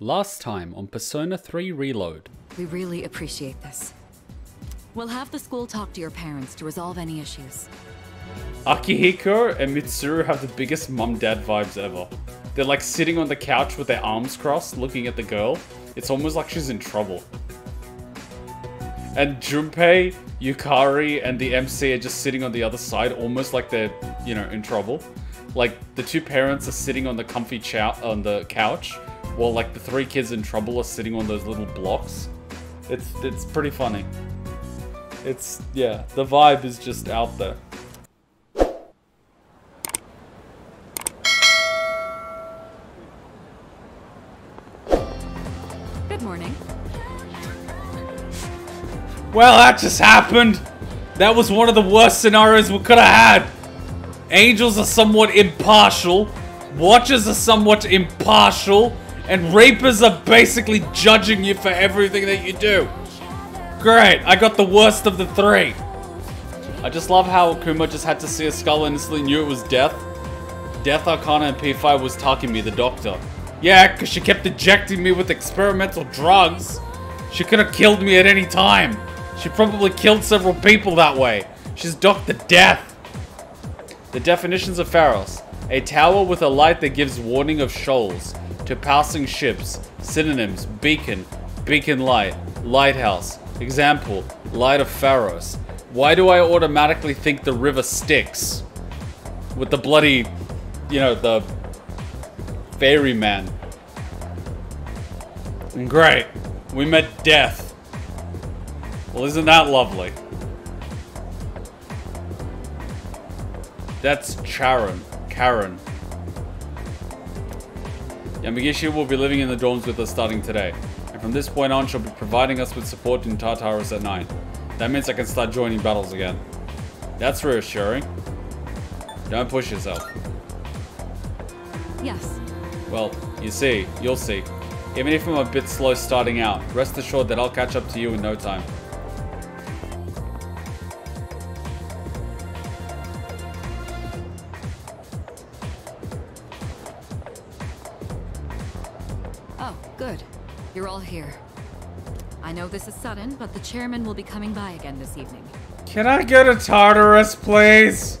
Last time on Persona 3 Reload. We really appreciate this. We'll have the school talk to your parents to resolve any issues. Akihiko and Mitsuru have the biggest mum-dad vibes ever. They're like sitting on the couch with their arms crossed, looking at the girl. It's almost like she's in trouble. And Junpei, Yukari, and the MC are just sitting on the other side, almost like they're, you know, in trouble. Like, the two parents are sitting on the comfy chow on the couch, while like the three kids in trouble are sitting on those little blocks. It's it's pretty funny. It's yeah, the vibe is just out there. Good morning. Well, that just happened. That was one of the worst scenarios we could have had. Angels are somewhat impartial. Watchers are somewhat impartial. And Reapers are basically judging you for everything that you do. Great, I got the worst of the three. I just love how Kuma just had to see a skull and instantly knew it was Death. Death Arcana and P5 was Takemi, the doctor. Yeah, because she kept ejecting me with experimental drugs. She could have killed me at any time. She probably killed several people that way. She's Dr. Death. The definitions of Pharos. A tower with a light that gives warning of shoals to passing ships. Synonyms, beacon, beacon light, lighthouse. Example, light of Pharos. Why do I automatically think the river Styx? With the bloody, you know, the ferryman. Great. We met death. Well, isn't that lovely? That's Charon. Karen. Yamagishi will be living in the dorms with us starting today. And from this point on, she'll be providing us with support in Tartarus at night. That means I can start joining battles again. That's reassuring. Don't push yourself. Yes. Well, you see, you'll see. Even if I'm a bit slow starting out, rest assured that I'll catch up to you in no time. You're all here. I know this is sudden, but the chairman will be coming by again this evening. Can I get a Tartarus, please?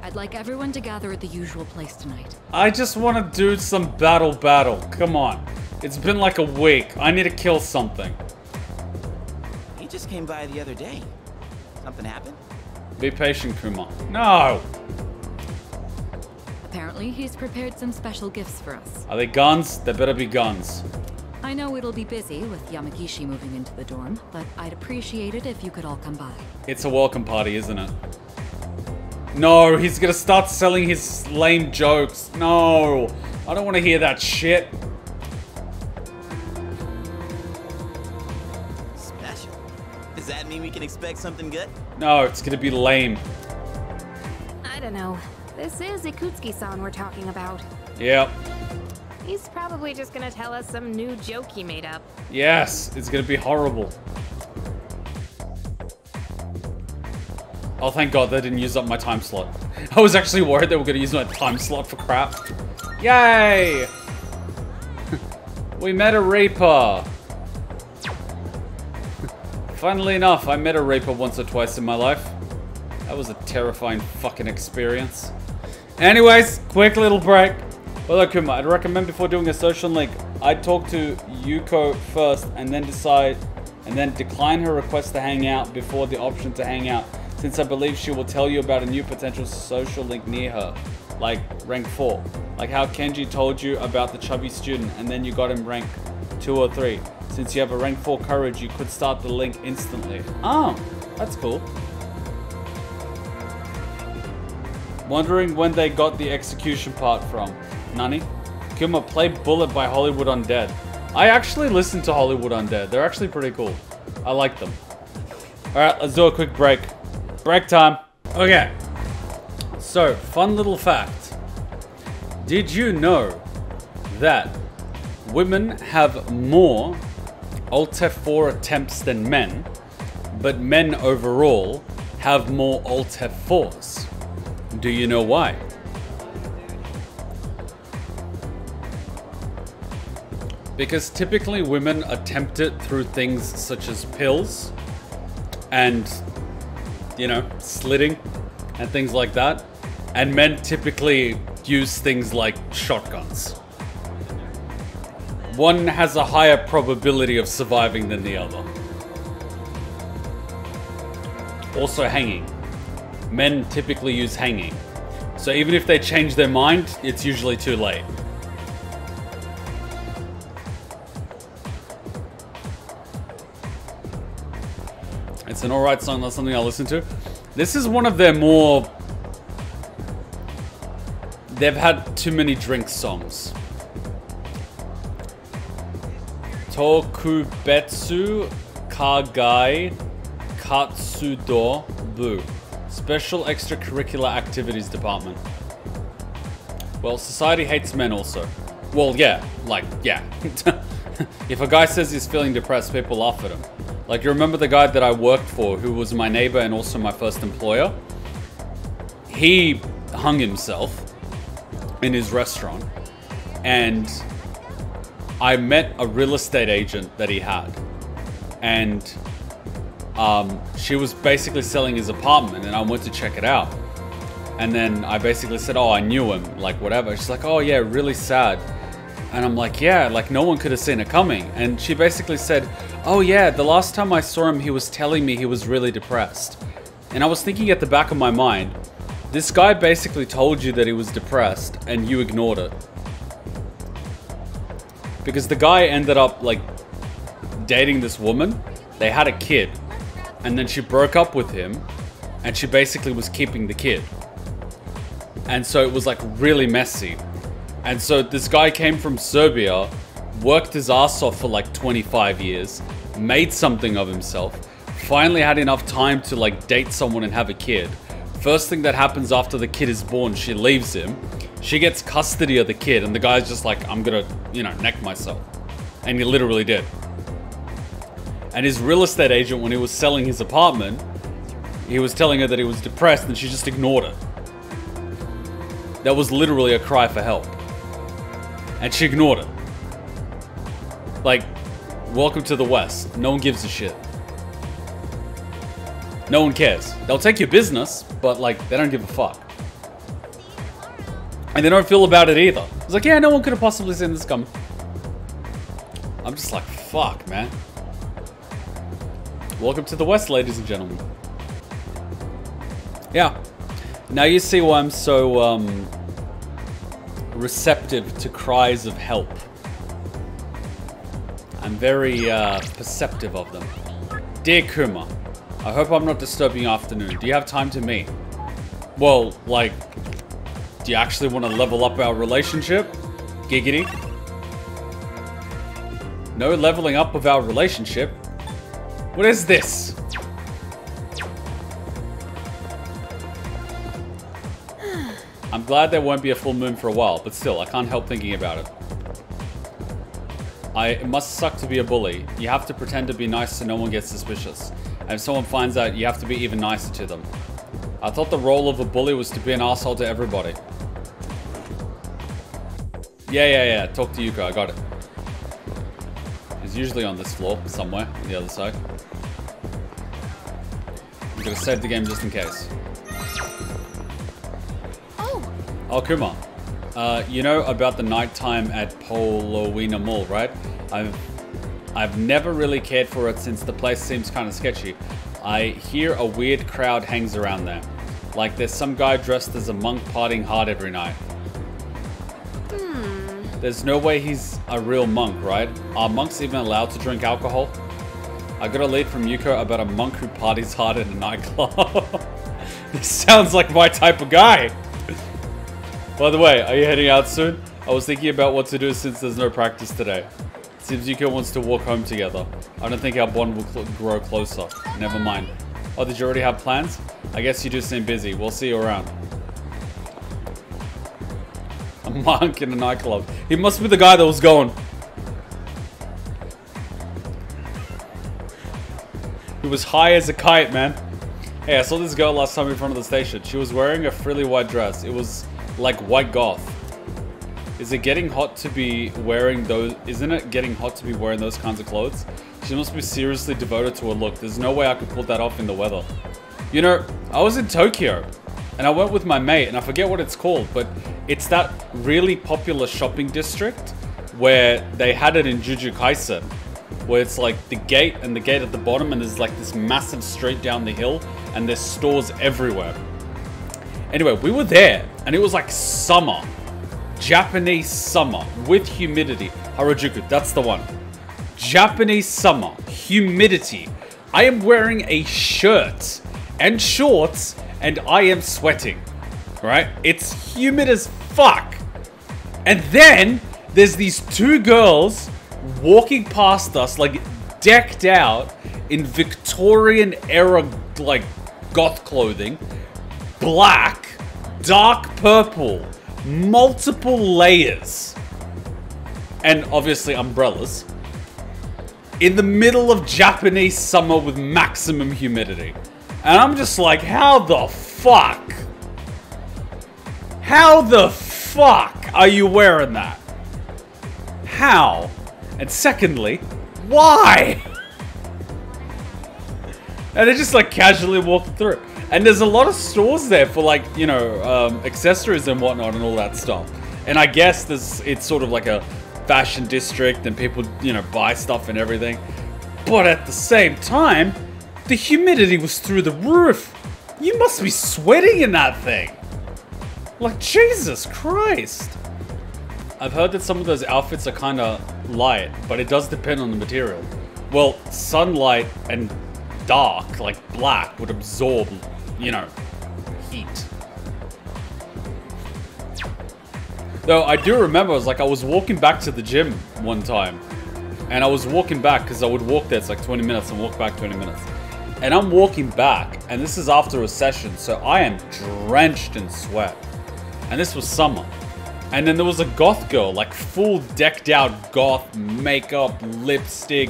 I'd like everyone to gather at the usual place tonight. I just want to do some battle battle. Come on. It's been like a week. I need to kill something. He just came by the other day. Something happened? Be patient, Kuma. No! Apparently, he's prepared some special gifts for us. Are they guns? They better be guns. I know it'll be busy with Yamagishi moving into the dorm, but I'd appreciate it if you could all come by. It's a welcome party, isn't it? No, he's gonna start selling his lame jokes. No, I don't want to hear that shit. Special. Does that mean we can expect something good? No, it's gonna be lame. I don't know. This is Ikutsuki-san we're talking about. Yep. He's probably just gonna tell us some new joke he made up. Yes, it's gonna be horrible. Oh, thank God they didn't use up my time slot. I was actually worried they were gonna use my time slot for crap. Yay! we met a Reaper. Funnily enough, I met a Reaper once or twice in my life. That was a terrifying fucking experience. Anyways, quick little break. Well, Kuma, I'd recommend before doing a social link, I'd talk to Yuko first and then decide and then decline her request to hang out before the option to hang out, since I believe she will tell you about a new potential social link near her, like rank 4. Like how Kenji told you about the chubby student and then you got him rank 2 or 3. Since you have a rank 4 courage, you could start the link instantly. Oh, that's cool. Wondering when they got the execution part from. Nani? Kuma, play Bullet by Hollywood Undead. I actually listen to Hollywood Undead. They're actually pretty cool. I like them. Alright, let's do a quick break. Break time. Okay. So, fun little fact. Did you know that women have more Alt F4 attempts than men, but men overall have more Alt F4s? Do you know why? Because typically women attempt it through things such as pills and, you know, slitting and things like that. And men typically use things like shotguns. One has a higher probability of surviving than the other. Also, hanging. Men typically use hanging. So even if they change their mind, it's usually too late. It's an alright song, not something I'll listen to. This is one of their more... They've had too many drink songs. Tokubetsu Kagai Katsudo Bu. Special Extracurricular Activities Department. Well, society hates men also. Well, yeah, like, yeah. if a guy says he's feeling depressed, people laugh at him. Like, you remember the guy that I worked for, who was my neighbor and also my first employer? He hung himself in his restaurant, and I met a real estate agent that he had, and um, she was basically selling his apartment, and I went to check it out. And then I basically said, "Oh, I knew him, like whatever." She's like, "Oh yeah, really sad." And I'm like, "Yeah, like no one could have seen it coming." And she basically said, "Oh yeah, the last time I saw him, he was telling me he was really depressed." And I was thinking at the back of my mind, this guy basically told you that he was depressed, and you ignored it. Because the guy ended up like dating this woman. They had a kid. And then she broke up with him. And she basically was keeping the kid. And so it was like really messy. And so this guy came from Serbia, worked his ass off for like 25 years, made something of himself, finally had enough time to like date someone and have a kid. First thing that happens after the kid is born, she leaves him. She gets custody of the kid, and the guy's just like, I'm gonna, you know, neck myself. And he literally did. And his real estate agent, when he was selling his apartment, he was telling her that he was depressed, and she just ignored it. That was literally a cry for help. And she ignored it. Like, welcome to the West. No one gives a shit. No one cares. They'll take your business, but like, they don't give a fuck. And they don't feel about it either. It's like, yeah, no one could have possibly seen this coming. I'm just like, fuck, man. Welcome to the West, ladies and gentlemen. Yeah. Now you see why I'm so, um, receptive to cries of help. I'm very, uh, perceptive of them. Dear Kuma, I hope I'm not disturbing your afternoon. Do you have time to meet? Well, like, do you actually want to level up our relationship? Giggity. No leveling up of our relationship. What is this? I'm glad there won't be a full moon for a while, but still, I can't help thinking about it. I it must suck to be a bully. You have to pretend to be nice so no one gets suspicious. And if someone finds out, you have to be even nicer to them. I thought the role of a bully was to be an asshole to everybody. Yeah, yeah, yeah. Talk to Yuko. I got it. He's usually on this floor, somewhere, on the other side. I'm gonna save the game just in case. Oh, Oh, Kuma. Uh, you know about the nighttime at Paulownia Mall, right? I've I've never really cared for it since the place seems kind of sketchy. I hear a weird crowd hangs around there. Like there's some guy dressed as a monk partying hard every night. There's no way he's a real monk, right? Are monks even allowed to drink alcohol? I got a lead from Yuko about a monk who parties hard in a nightclub. this sounds like my type of guy. By the way, are you heading out soon? I was thinking about what to do since there's no practice today. Seems Yuko wants to walk home together. I don't think our bond will cl grow closer. Never mind. Oh, did you already have plans? I guess you do seem busy. We'll see you around. A monk in a nightclub. He must be the guy that was going. He was high as a kite, man. Hey, I saw this girl last time in front of the station. She was wearing a frilly white dress. It was like white goth. Is it getting hot to be wearing those? Isn't it getting hot to be wearing those kinds of clothes? She must be seriously devoted to her look. There's no way I could pull that off in the weather. You know, I was in Tokyo and I went with my mate and I forget what it's called, but it's that really popular shopping district where they had it in Jujutsu Kaisen, where it's like the gate and the gate at the bottom and there's like this massive street down the hill and there's stores everywhere. Anyway, we were there and it was like summer. Japanese summer with humidity. Harajuku, that's the one. Japanese summer, humidity. I am wearing a shirt and shorts and I am sweating. Right? It's humid as fuck. And then there's these two girls walking past us like decked out in Victorian era like goth clothing, black, dark purple, multiple layers, and obviously umbrellas in the middle of Japanese summer with maximum humidity. And I'm just like, how the fuck? How the fuck are you wearing that? How? And secondly, why? and they just like casually walked through. And there's a lot of stores there for like, you know, um, accessories and whatnot and all that stuff. And I guess there's, it's sort of like a fashion district and people, you know, buy stuff and everything. But at the same time, the humidity was through the roof. You must be sweating in that thing. Like, Jesus Christ. I've heard that some of those outfits are kind of light, but it does depend on the material. Well, sunlight and dark, like black, would absorb, you know, heat. Though I do remember, I was like, I was walking back to the gym one time, and I was walking back because I would walk there, it's like 20 minutes, and walk back 20 minutes. And I'm walking back, and this is after a session, so I am drenched in sweat. And this was summer. And then there was a goth girl, like full decked out goth, makeup, lipstick,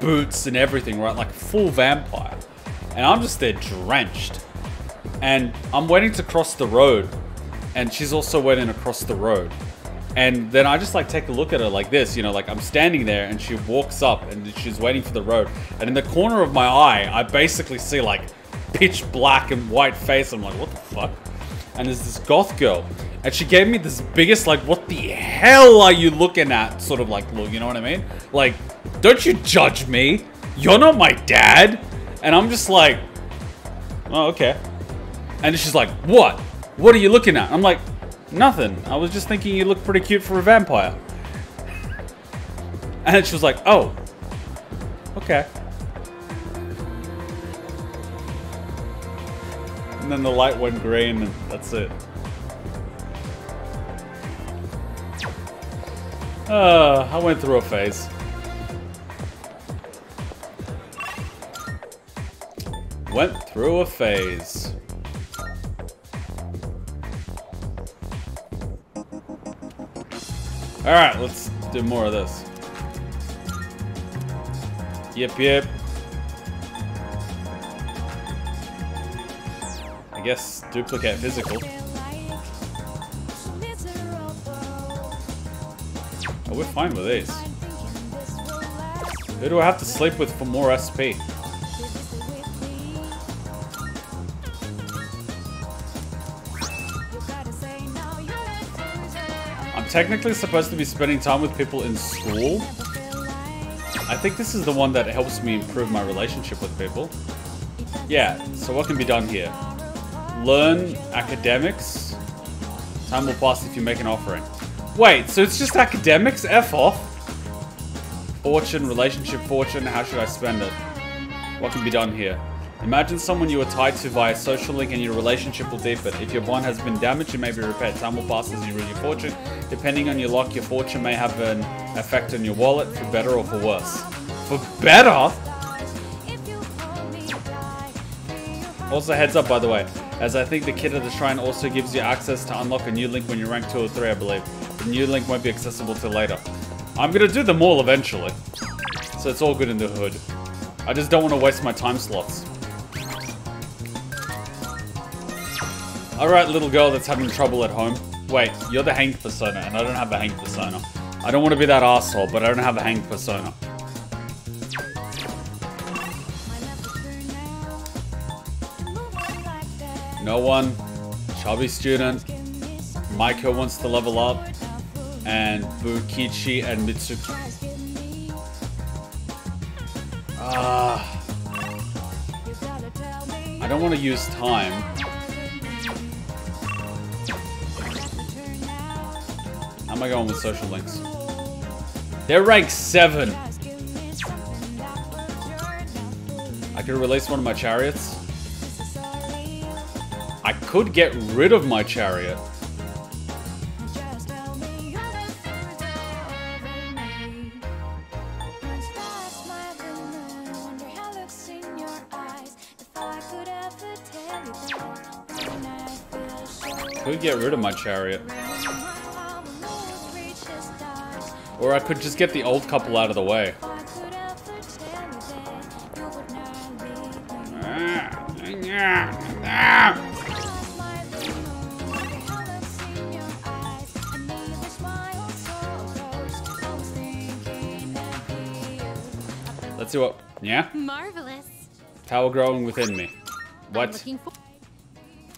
boots, and everything, right? Like full vampire. And I'm just there drenched. And I'm waiting to cross the road. And she's also waiting across the road. And then I just like take a look at her like this, you know, like I'm standing there and she walks up and she's waiting for the road. And in the corner of my eye, I basically see like pitch black and white face. I'm like, what the fuck? And there's this goth girl. And she gave me this biggest, like, what the hell are you looking at? Sort of like look, you know what I mean? Like, don't you judge me. You're not my dad. And I'm just like, oh, okay. And she's like, what? What are you looking at? I'm like, nothing. I was just thinking you look pretty cute for a vampire. And she was like, oh, okay. And then the light went green and that's it. Uh, I went through a phase. Went through a phase. Alright, let's do more of this. Yep, yep. I guess duplicate physical. Oh, we're fine with these. Who do I have to sleep with for more SP? Technically supposed to be spending time with people in school. I think this is the one that helps me improve my relationship with people. Yeah, so what can be done here? Learn academics. Time will pass if you make an offering. Wait, so it's just academics? F off. Fortune, relationship fortune, how should I spend it? What can be done here? Imagine someone you are tied to via social link and your relationship will deepen. If your bond has been damaged, it may be repaired. Time will pass as you read your fortune. Depending on your luck, your fortune may have an effect on your wallet, for better or for worse. For better? Also, heads up, by the way, as I think the Kit of the Shrine also gives you access to unlock a new link when you rank 2 or 3, I believe. The new link won't be accessible till later. I'm gonna do them all eventually. So it's all good in the hood. I just don't want to waste my time slots. Alright, little girl that's having trouble at home. Wait, you're the Hank persona, and I don't have a Hank persona. I don't want to be that asshole, but I don't have a Hank persona. No one. Chubby student. Maiko wants to level up. And Bunkichi and Mitsuko. Ah. I don't want to use time. Am I going with social links? They're rank 7. I could release one of my chariots. I could get rid of my chariot. Could get rid of my chariot. Or I could just get the old couple out of the way. Let's see what. Yeah? Marvelous. Tower growing within me. What?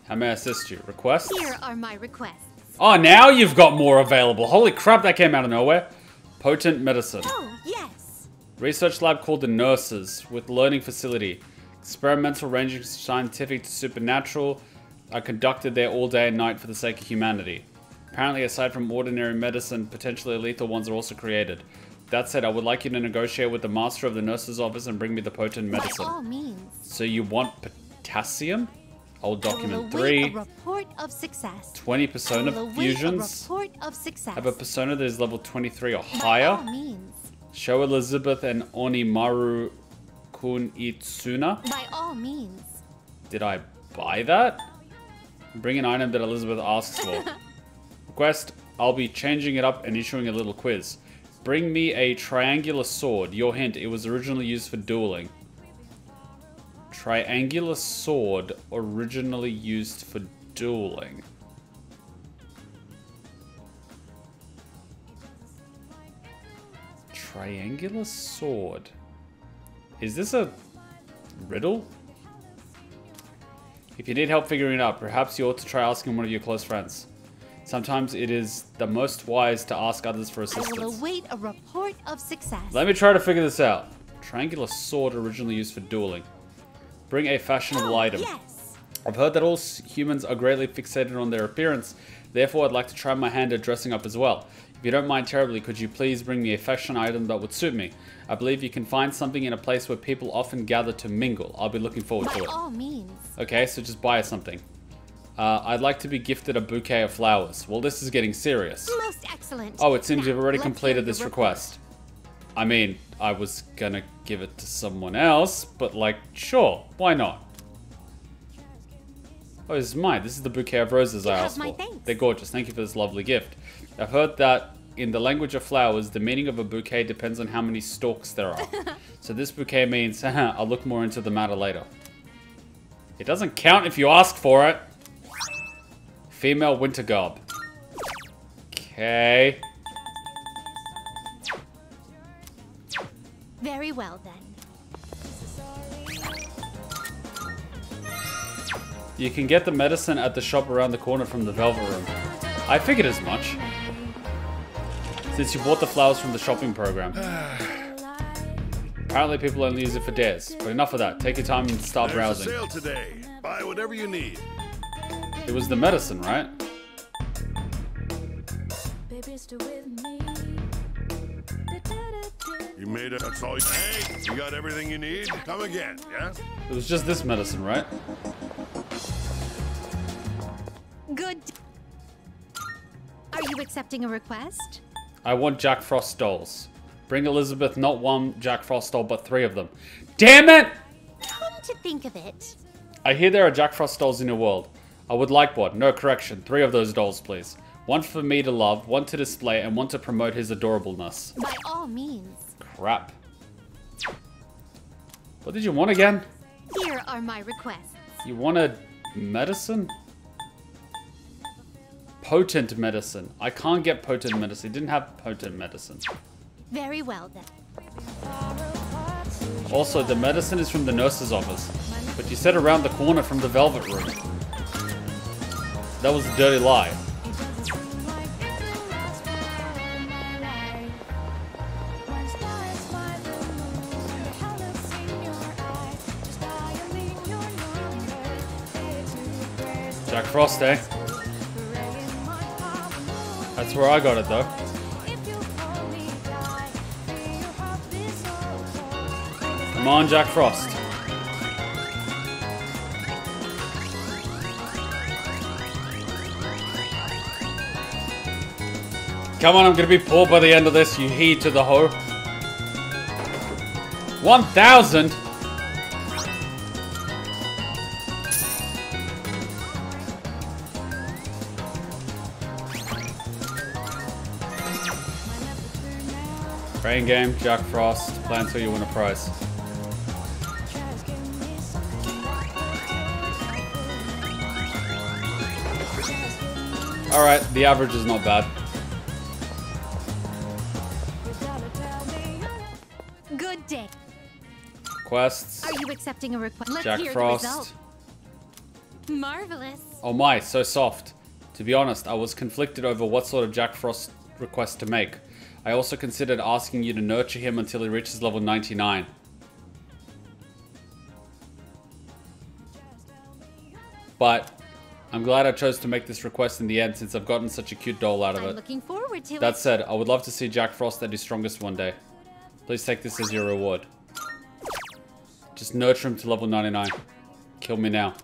How may I assist you? Requests? Here are my requests. Oh, now you've got more available. Holy crap, that came out of nowhere. Potent medicine. Oh, yes. Research lab called the Nurses with learning facility. Experimental ranging from scientific to supernatural are conducted there all day and night for the sake of humanity. Apparently, aside from ordinary medicine, potentially lethal ones are also created. That said, I would like you to negotiate with the master of the nurse's office and bring me the potent medicine. By all means. So you want potassium? Old document 3. A report of success. 20 persona fusions. A report of success. Have a persona that is level 23 or higher. Show Elizabeth and Onimaru Kun Itsuna. By all means. Did I buy that? Bring an item that Elizabeth asks for. Request, I'll be changing it up and issuing a little quiz. Bring me a triangular sword. Your hint, it was originally used for dueling. Triangular sword originally used for dueling. Triangular sword. Is this a riddle? If you need help figuring it out, perhaps you ought to try asking one of your close friends. Sometimes it is the most wise to ask others for I will assistance. await a report of success. Let me try to figure this out. Triangular sword originally used for dueling. Bring a fashionable Oh, item. Yes. I've heard that all humans are greatly fixated on their appearance, therefore I'd like to try my hand at dressing up as well. If you don't mind terribly, could you please bring me a fashion item that would suit me? I believe you can find something in a place where people often gather to mingle. I'll be looking forward By to it. all means. Okay, so just buy us something. Uh, I'd like to be gifted a bouquet of flowers. Well, this is getting serious. Most excellent. Oh, it seems Now, you've already completed this report. request. I mean, I was gonna give it to someone else, but like, sure, why not? Oh, this is mine. This is the bouquet of roses I You have asked for. thanks. They're gorgeous. Thank you for this lovely gift. I've heard that in the language of flowers, the meaning of a bouquet depends on how many stalks there are. so this bouquet means, haha, I'll look more into the matter later. It doesn't count if you ask for it. Female winter garb. Okay. Very well then. You can get the medicine at the shop around the corner from the Velvet Room. I figured as much. Since you bought the flowers from the shopping program. Apparently people only use it for dares. But enough of that. Take your time and start There's browsing. a sale today. Buy whatever you need. It was the medicine, right? You made it. That's all. You, hey, you got everything you need. Come again. Yeah. It was just this medicine, right? Good. Are you accepting a request? I want Jack Frost dolls. Bring Elizabeth not one Jack Frost doll, but three of them. Damn it! Come to think of it, I hear there are Jack Frost dolls in your world. I would like one. No correction. Three of those dolls, please. One for me to love, one to display, and one to promote his adorableness. by all means. Crap. What did you want again? Here are my requests. You wanted medicine? potent medicine. I can't get potent medicine. Didn't have potent medicine. Very well then. Also, the medicine is from the nurse's office. But you said around the corner from the velvet room. That was a dirty lie. Jack Frost, eh? That's where I got it though. Come on, Jack Frost. Come on, I'm gonna be poor by the end of this, you heed to the hoe. 1,000? Brain game, Jack Frost, plan until you win a prize. Alright, the average is not bad. Good day. Quests. Are you accepting a request? Jack Frost. Marvelous. Oh my, so soft. To be honest, I was conflicted over what sort of Jack Frost request to make. I also considered asking you to nurture him until he reaches level 99. But I'm glad I chose to make this request in the end since I've gotten such a cute doll out of I'm it. looking forward to That said, I would love to see Jack Frost at his strongest one day. Please take this as your reward. Just nurture him to level 99. Kill me now.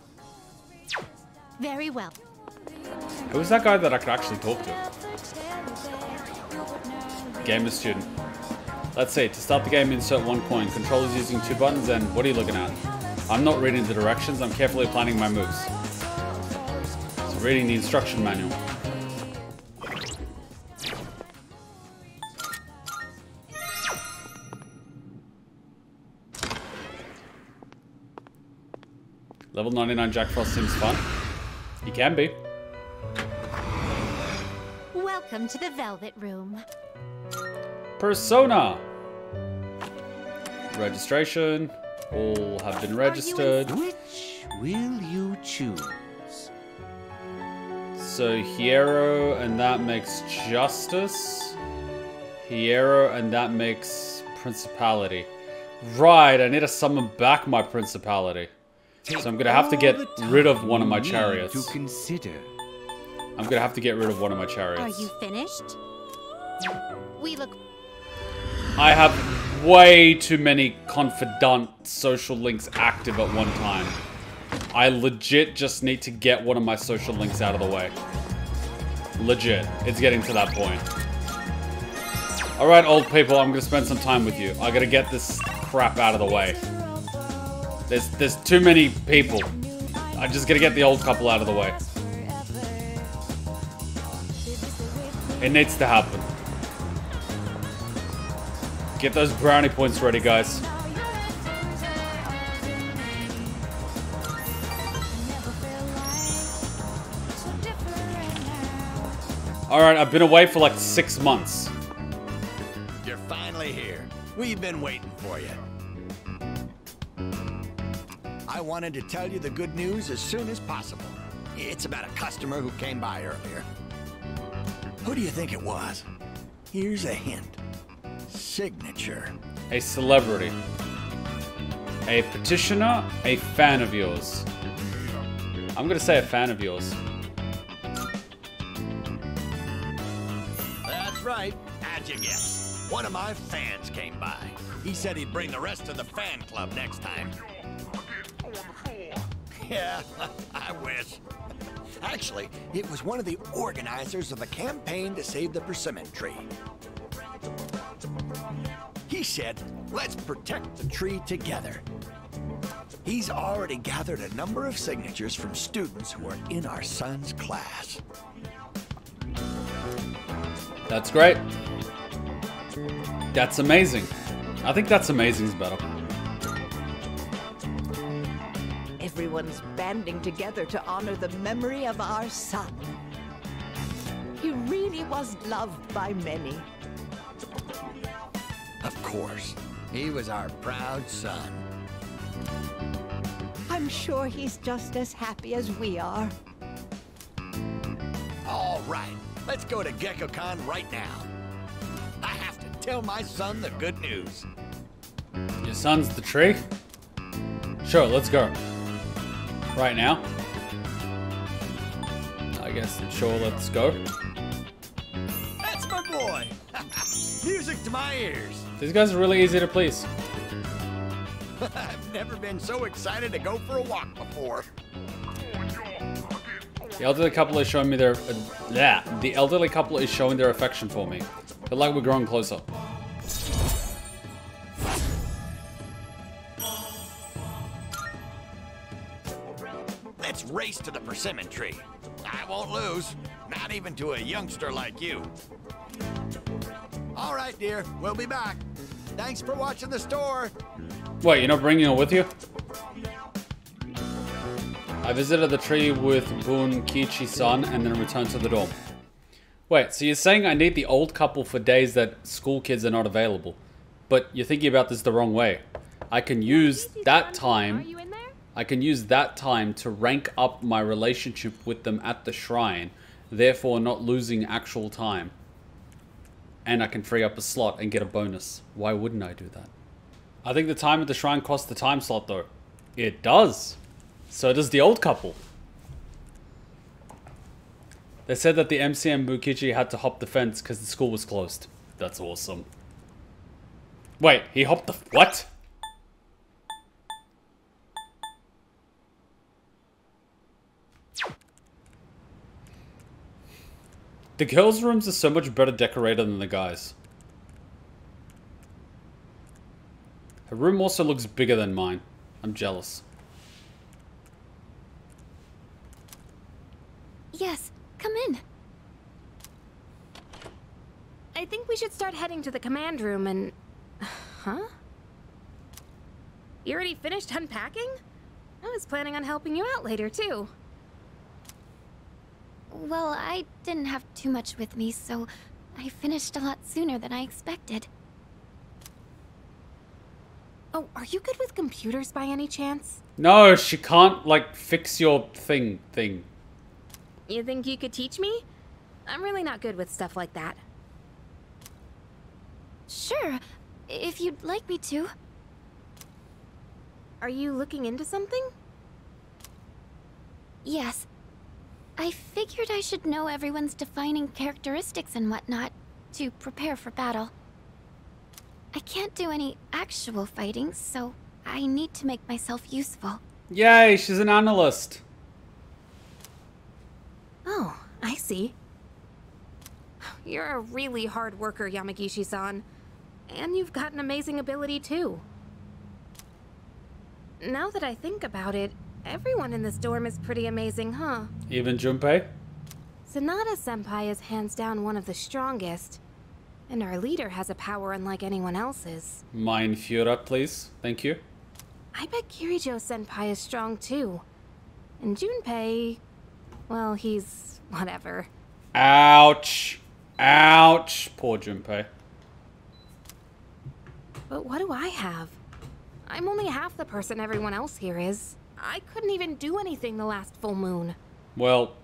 Very well. Who's that guy that I could actually talk to? Gamer student. Let's see, to start the game, insert one coin. Controllers using two buttons, and what are you looking at? I'm not reading the directions, I'm carefully planning my moves. So reading the instruction manual. Level 99 Jack Frost seems fun. He can be. Welcome to the Velvet Room. Persona. Registration. All have been registered. Which will you choose? So Hiero and that makes Justice. Hiero and that makes Principality. Right, I need to summon back my Principality. So I'm gonna have to get rid of one of my chariots. To consider. I'm gonna have to get rid of one of my chariots. Are you finished? We look I have way too many confidant social links active at one time. I legit just need to get one of my social links out of the way. Legit. It's getting to that point. Alright, old people, I'm gonna spend some time with you. I gotta get this crap out of the way. There's there's too many people. I just gotta get the old couple out of the way. It needs to happen. Get those brownie points ready, guys. Alright, I've been away for like six months. You're finally here. We've been waiting for you. I wanted to tell you the good news as soon as possible. It's about a customer who came by earlier. Who do you think it was? Here's a hint. Signature. A celebrity. A petitioner, a fan of yours. I'm gonna say a fan of yours. That's right. How'd you guess? One of my fans came by. He said he'd bring the rest of the fan club next time. Yeah, I wish. Actually, it was one of the organizers of the campaign to save the persimmon tree. He said, let's protect the tree together. He's already gathered a number of signatures from students who are in our son's class. That's great. That's amazing. I think that's amazing is better. Everyone's banding together to honor the memory of our son. he really was loved by many. Of course. He was our proud son. I'm sure he's just as happy as we are. All right, let's go to Gekkoukan right now. I have to tell my son the good news. Your son's the tree? Sure, let's go. Right now? I guess, sure, let's go. That's my boy. Music to my ears. These guys are really easy to please. I've never been so excited to go for a walk before. The elderly couple is showing me their... Uh, yeah, the elderly couple is showing their affection for me. Feel like we're growing closer. Let's race to the persimmon tree. I won't lose, not even to a youngster like you. All right, dear, we'll be back. Thanks for watching the store. Wait, you're not bringing her with you? I visited the tree with Bunkichi-san and then returned to the dorm. Wait, so you're saying I need the old couple for days that school kids are not available. But you're thinking about this the wrong way. I can use that Are time you in there? I can use that time to rank up my relationship with them at the shrine, therefore not losing actual time. And I can free up a slot and get a bonus. Why wouldn't I do that? I think the time at the shrine costs the time slot though. It does. So does the old couple. They said that the MCM Bunkichi had to hop the fence because the school was closed. That's awesome. Wait, he hopped the what? The girls' rooms are so much better decorated than the guys. Her room also looks bigger than mine. I'm jealous. Yes, come in. I think we should start heading to the command room and... Huh? You already finished unpacking? I was planning on helping you out later, too. Well, I didn't have too much with me, so I finished a lot sooner than I expected. Oh, are you good with computers by any chance? No, she can't, like, fix your thing thing. You think you could teach me? I'm really not good with stuff like that. Sure, if you'd like me to. Are you looking into something? Yes. I figured I should know everyone's defining characteristics and whatnot to prepare for battle. I can't do any actual fighting, so I need to make myself useful. Yay, she's an analyst. Oh, I see. You're a really hard worker, Yamagishi-san. And you've got an amazing ability, too. Now that I think about it, everyone in this dorm is pretty amazing, huh? Even Junpei? Sanada-senpai is hands down one of the strongest. And our leader has a power unlike anyone else's. Mein Führer, please. Thank you. I bet Kirijo-senpai is strong, too. And Junpei... Well, he's... whatever. Ouch. Ouch. Poor Junpei. But what do I have? I'm only half the person everyone else here is. I couldn't even do anything the last full moon. Well,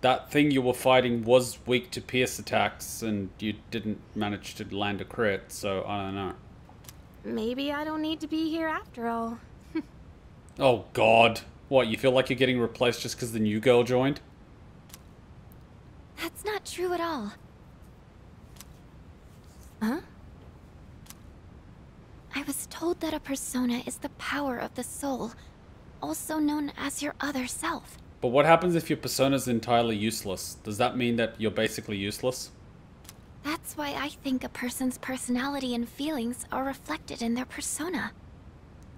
that thing you were fighting was weak to pierce attacks, and you didn't manage to land a crit, so I don't know. Maybe I don't need to be here after all. Oh god. What, you feel like you're getting replaced just because the new girl joined? That's not true at all. Huh? I was told that a persona is the power of the soul, also known as your other self. But what happens if your persona is entirely useless? Does that mean that you're basically useless? That's why I think a person's personality and feelings are reflected in their persona.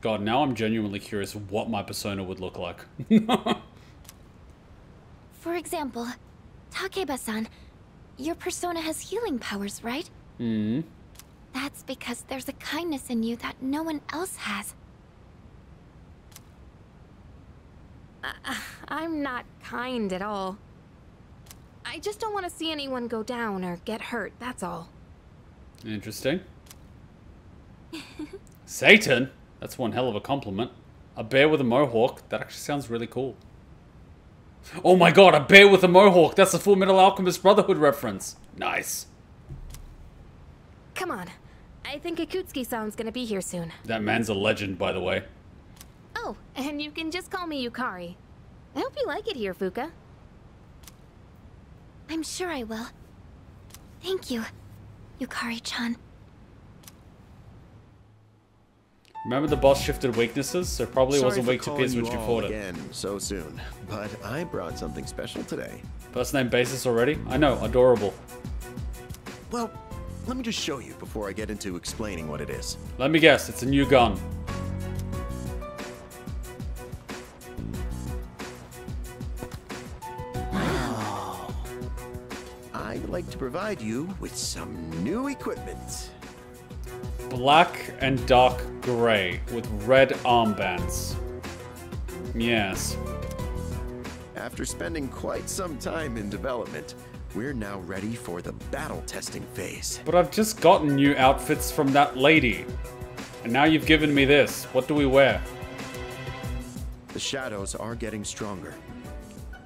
God, now I'm genuinely curious what my persona would look like. For example, Takeba-san, your persona has healing powers, right? Hmm. That's because there's a kindness in you that no one else has. I'm not kind at all. I I just don't want to see anyone go down or get hurt, that's all. Interesting. Satan? That's one hell of a compliment. A bear with a mohawk? That actually sounds really cool. Oh my god, a bear with a mohawk! That's a Full Metal Alchemist Brotherhood reference. Nice. Come on. I think Ikutsuki-san's gonna be here soon. That man's a legend, by the way. Oh, and you can just call me Yukari. I hope you like it here, Fuka. I'm sure I will. Thank you, Yukari-chan. Remember the boss shifted weaknesses, so probably Sorry wasn't weak to calling Pierce you when you all fought it. again so soon, but I brought something special today. First name basis already? I know, adorable. Well, let me just show you before I get into explaining what it is. Let me guess, it's a new gun. Like to provide you with some new equipment. Black and dark grey with red armbands. Yes. After spending quite some time in development, we're now ready for the battle testing phase. But I've just gotten new outfits from that lady. And now you've given me this. What do we wear? The shadows are getting stronger.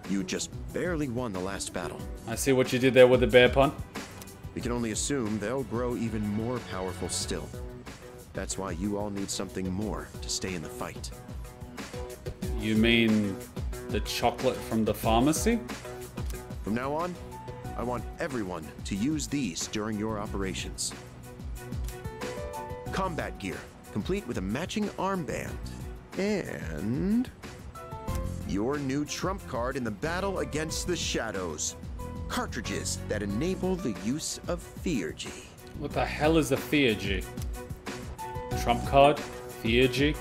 You just barely won the last battle. I see what you did there with the bear pun. We can only assume they'll grow even more powerful still. That's why you all need something more to stay in the fight. You mean the chocolate from the pharmacy? From now on, I want everyone to use these during your operations. Combat gear, complete with a matching armband. And your new trump card in the battle against the shadows. Cartridges that enable the use of Theurgy. What the hell is a Theurgy? Trump card? Theurgy?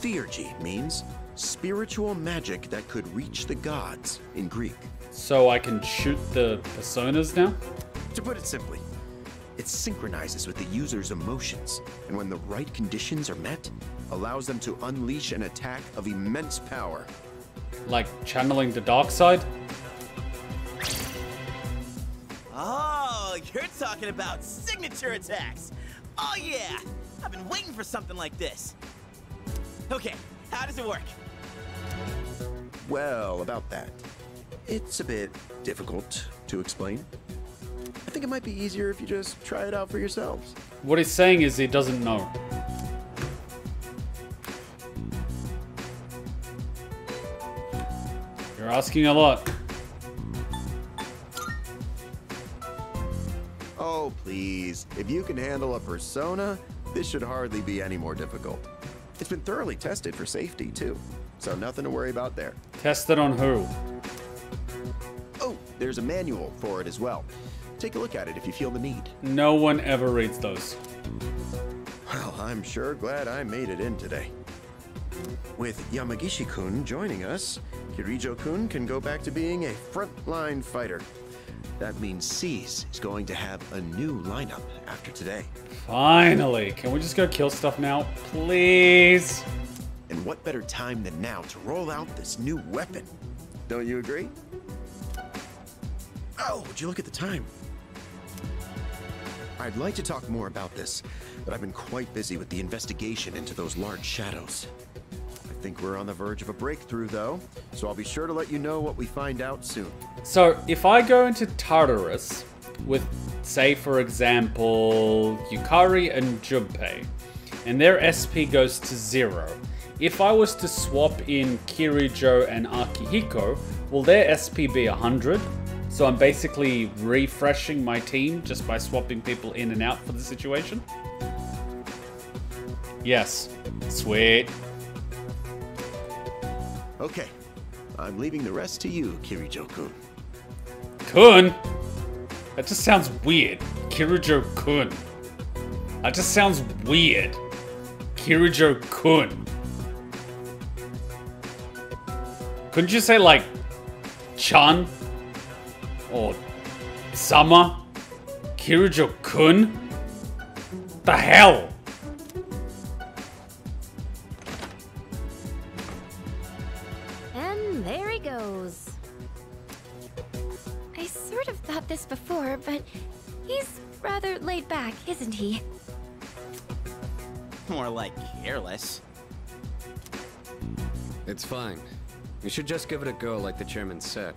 Theurgy means spiritual magic that could reach the gods in Greek. So I can shoot the personas now? To put it simply, it synchronizes with the user's emotions, and when the right conditions are met, allows them to unleash an attack of immense power. Like channeling the dark side? Oh, you're talking about signature attacks. Oh yeah, I've been waiting for something like this. Okay, how does it work? Well, about that. It's a bit difficult to explain. I think it might be easier if you just try it out for yourselves. What he's saying is he doesn't know. You're asking a lot. Oh, please. If you can handle a persona, this should hardly be any more difficult. It's been thoroughly tested for safety, too, so nothing to worry about there. Tested on who? Oh, there's a manual for it as well. Take a look at it if you feel the need. No one ever reads those. Well, I'm sure glad I made it in today. With Yamagishi-kun joining us, Kirijo-kun can go back to being a frontline fighter. That means SEES is going to have a new lineup after today. Finally. Can we just go kill stuff now? Please? And what better time than now to roll out this new weapon? Don't you agree? Oh, would you look at the time? I'd like to talk more about this, but I've been quite busy with the investigation into those large shadows. I think we're on the verge of a breakthrough, though, so I'll be sure to let you know what we find out soon. So, if I go into Tartarus with, say, for example, Yukari and Junpei, and their SP goes to zero, if I was to swap in Kirijo and Akihiko, will their SP be 100? So I'm basically refreshing my team just by swapping people in and out for the situation? Yes. Sweet. Okay, I'm leaving the rest to you, Kirijo-kun. Kun? That just sounds weird. Kirijo Kun. That just sounds weird. Kirijo Kun. Couldn't you say like Chan? Or Sama? Kirijo Kun? The hell? And there he goes. I sort of thought this before, but he's rather laid back, isn't he? More like careless. It's fine. We should just give it a go like the chairman said.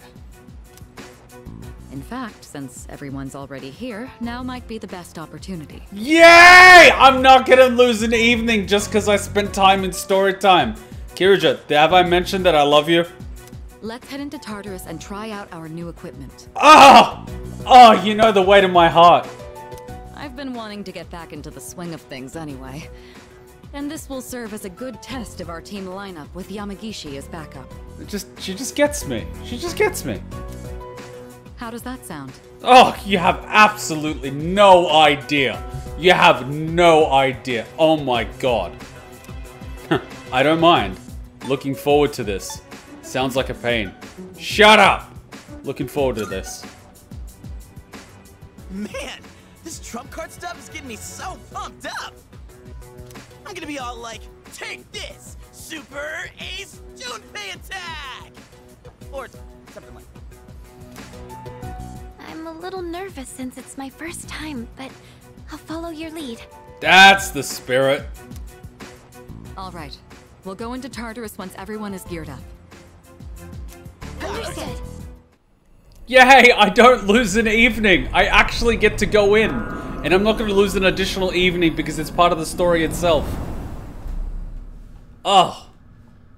In fact, since everyone's already here, now might be the best opportunity. Yay! I'm not gonna lose an evening just because I spent time in story time. Kirijo, have I mentioned that I love you? Let's head into Tartarus and try out our new equipment. Oh! Oh, you know the way to my heart. I've been wanting to get back into the swing of things anyway. And this will serve as a good test of our team lineup with Yamagishi as backup. It just she just gets me. She just gets me. How does that sound? Oh, you have absolutely no idea. You have no idea. Oh my god. I don't mind. Looking forward to this. Sounds like a pain. Shut up! Looking forward to this. Man, this trump card stuff is getting me so pumped up. I'm gonna be all like, take this, Super Ace Junpei attack! Or something like I'm a little nervous since it's my first time, but I'll follow your lead. That's the spirit. All right. We'll go into Tartarus once everyone is geared up. Understood. Yay, I don't lose an evening. I actually get to go in. And I'm not going to lose an additional evening because it's part of the story itself. Oh,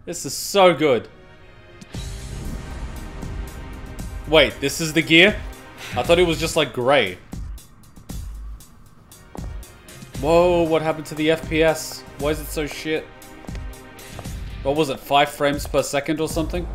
this is so good. Wait, this is the gear? I thought it was just like gray. Whoa, what happened to the FPS? Why is it so shit? What was it, 5 frames per second or something?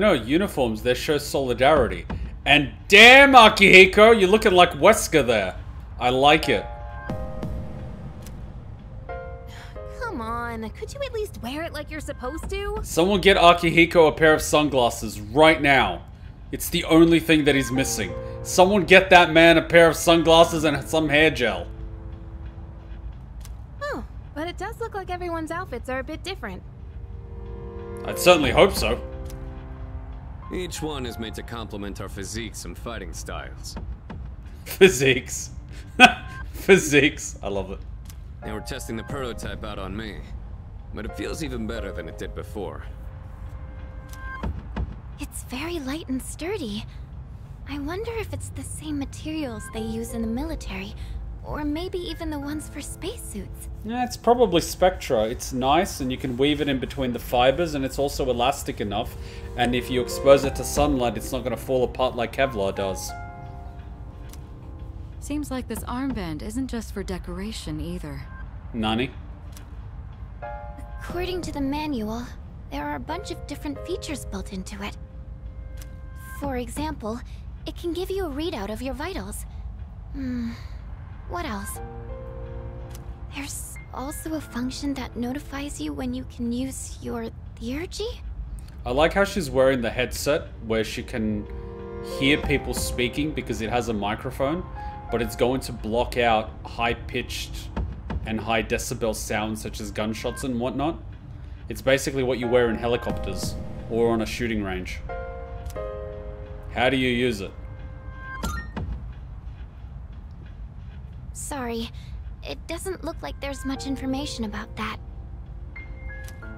Know, uniforms, they show solidarity. And damn, Akihiko, you're looking like Wesker there. I like it. Come on, could you at least wear it like you're supposed to? Someone get Akihiko a pair of sunglasses right now. It's the only thing that he's missing. Someone get that man a pair of sunglasses and some hair gel. Oh, but it does look like everyone's outfits are a bit different. I'd certainly hope so. Each one is made to complement our physiques and fighting styles. Physiques. Physiques. I love it. They were testing the prototype out on me, but it feels even better than it did before. It's very light and sturdy. I wonder if it's the same materials they use in the military, or maybe even the ones for spacesuits. Yeah, it's probably Spectra. It's nice and you can weave it in between the fibers and it's also elastic enough. And if you expose it to sunlight, it's not going to fall apart like Kevlar does. Seems like this armband isn't just for decoration either. Nani? According to the manual, there are a bunch of different features built into it. For example, it can give you a readout of your vitals. Hmm, what else? There's also a function that notifies you when you can use your theurgy? I like how she's wearing the headset where she can hear people speaking because it has a microphone, but it's going to block out high pitched and high decibel sounds such as gunshots and whatnot. It's basically what you wear in helicopters or on a shooting range. How do you use it? Sorry, it doesn't look like there's much information about that.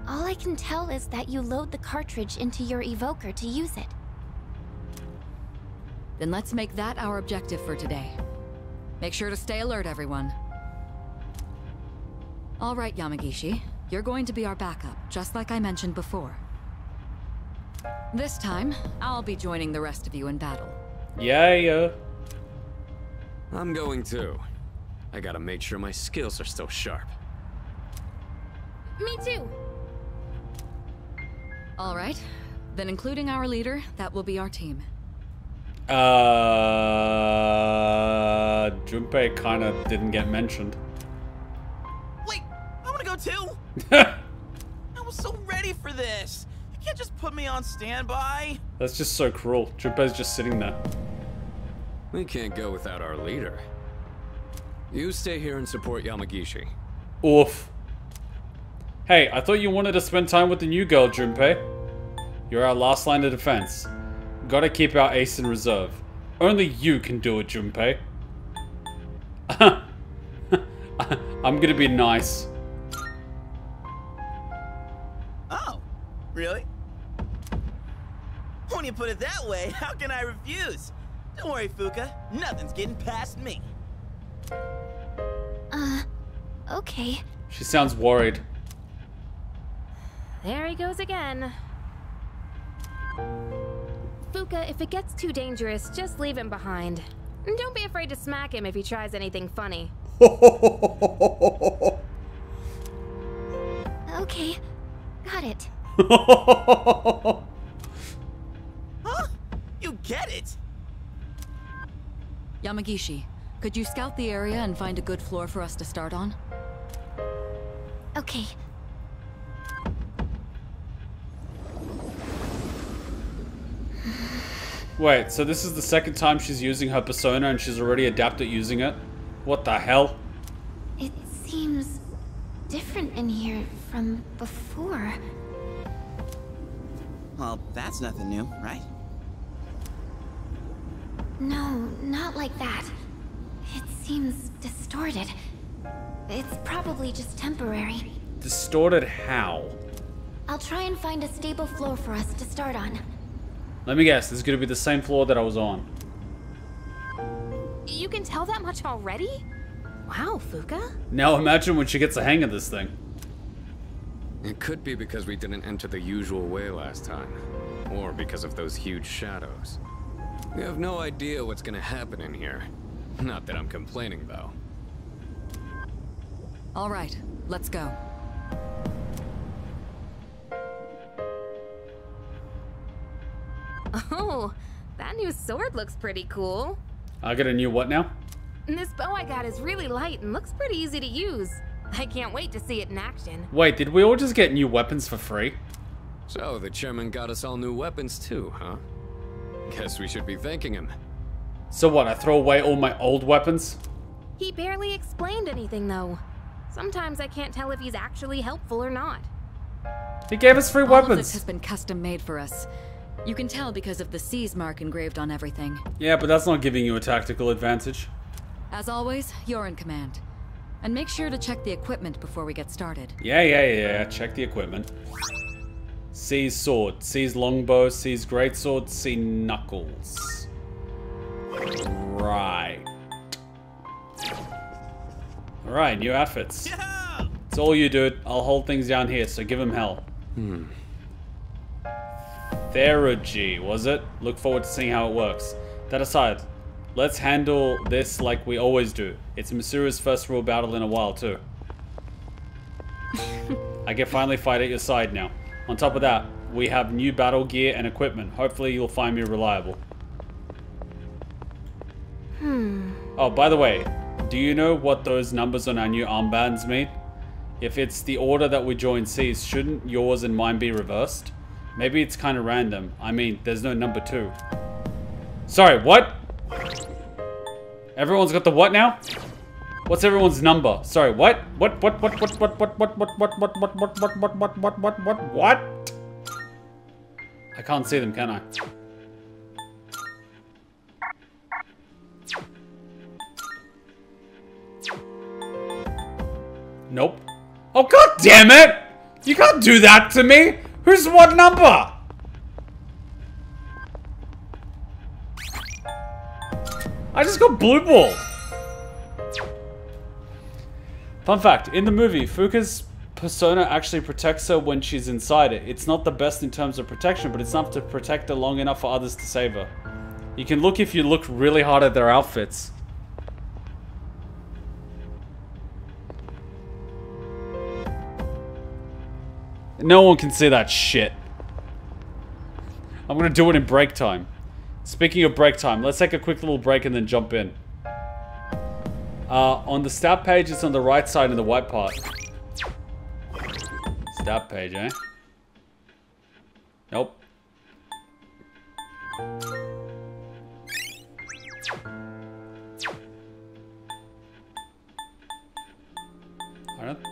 All I can tell is that you load the cartridge into your evoker to use it. Then let's make that our objective for today. Make sure to stay alert, everyone. All right, Yamagishi. You're going to be our backup, just like I mentioned before. This time, I'll be joining the rest of you in battle. Yeah, yeah. I'm going too. I gotta make sure my skills are still sharp. Me too. All right. Then including our leader, that will be our team. Uh, Junpei kind of didn't get mentioned. Wait, I want to go too. I was so ready for this. You can't just put me on standby. That's just so cruel. Junpei's just sitting there. We can't go without our leader. You stay here and support Yamagishi. Oof. Hey, I thought you wanted to spend time with the new girl, Junpei. You're our last line of defense. Gotta keep our ace in reserve. Only you can do it, Junpei. I'm gonna be nice. Oh, really? When you put it that way, how can I refuse? Don't worry, Fuka. Nothing's getting past me. Uh, okay. She sounds worried. There he goes again. Fuka, if it gets too dangerous, just leave him behind. And don't be afraid to smack him if he tries anything funny. Okay. Got it. Huh? You get it? Yamagishi, could you scout the area and find a good floor for us to start on? Okay. Wait, so this is the second time she's using her persona and she's already adept at using it? What the hell? It seems different in here from before. Well, that's nothing new, right? No, not like that. It seems distorted. It's probably just temporary. Distorted how? I'll try and find a stable floor for us to start on. Let me guess, this is gonna be the same floor that I was on. You can tell that much already? Wow, Fuka. Now imagine when she gets the hang of this thing. It could be because we didn't enter the usual way last time. Or because of those huge shadows. We have no idea what's gonna happen in here. Not that I'm complaining, though. All right, let's go. Oh, that new sword looks pretty cool. I get a new what now? This bow I got is really light and looks pretty easy to use. I can't wait to see it in action. Wait, did we all just get new weapons for free? So, the chairman got us all new weapons too, huh? Guess we should be thanking him. So what, I throw away all my old weapons? He barely explained anything though. Sometimes I can't tell if he's actually helpful or not. He gave us free All of this has been custom made for us. You can tell because of the SEES mark engraved on everything. Yeah, but that's not giving you a tactical advantage. As always, you're in command. And make sure to check the equipment before we get started. Yeah, yeah, yeah, yeah. Check the equipment. SEES sword, SEES longbow, SEES greatsword, C knuckles. Right. Alright, new outfits. Yeah! It's all you, dude. I'll hold things down here, so give him hell. Hmm. Theurgy, was it? Look forward to seeing how it works. That aside, let's handle this like we always do. It's Mitsuru's first real battle in a while, too. I can finally fight at your side now. On top of that, we have new battle gear and equipment. Hopefully you'll find me reliable. Hmm. Oh, by the way, do you know what those numbers on our new armbands mean? If it's the order that we join SEES, shouldn't yours and mine be reversed? Maybe it's kind of random. I mean, there's no number two. Sorry, what? Everyone's got the what now? What's everyone's number? Sorry, what? What, what, what, what, what, what, what, what, what, what, what, what, what, what, what, what, what, what, what? I can't see them, can I? Nope. Oh, god damn it! You can't do that to me! Who's what number? I just got blue ball. Fun fact, in the movie, Fuka's persona actually protects her when she's inside it. It's not the best in terms of protection, but it's enough to protect her long enough for others to save her. You can look if you look really hard at their outfits. No one can see that shit. I'm gonna do it in break time. Speaking of break time, let's take a quick little break and then jump in. Uh, on the stat page, it's on the right side in the white part. Stat page, eh? Nope. I don't...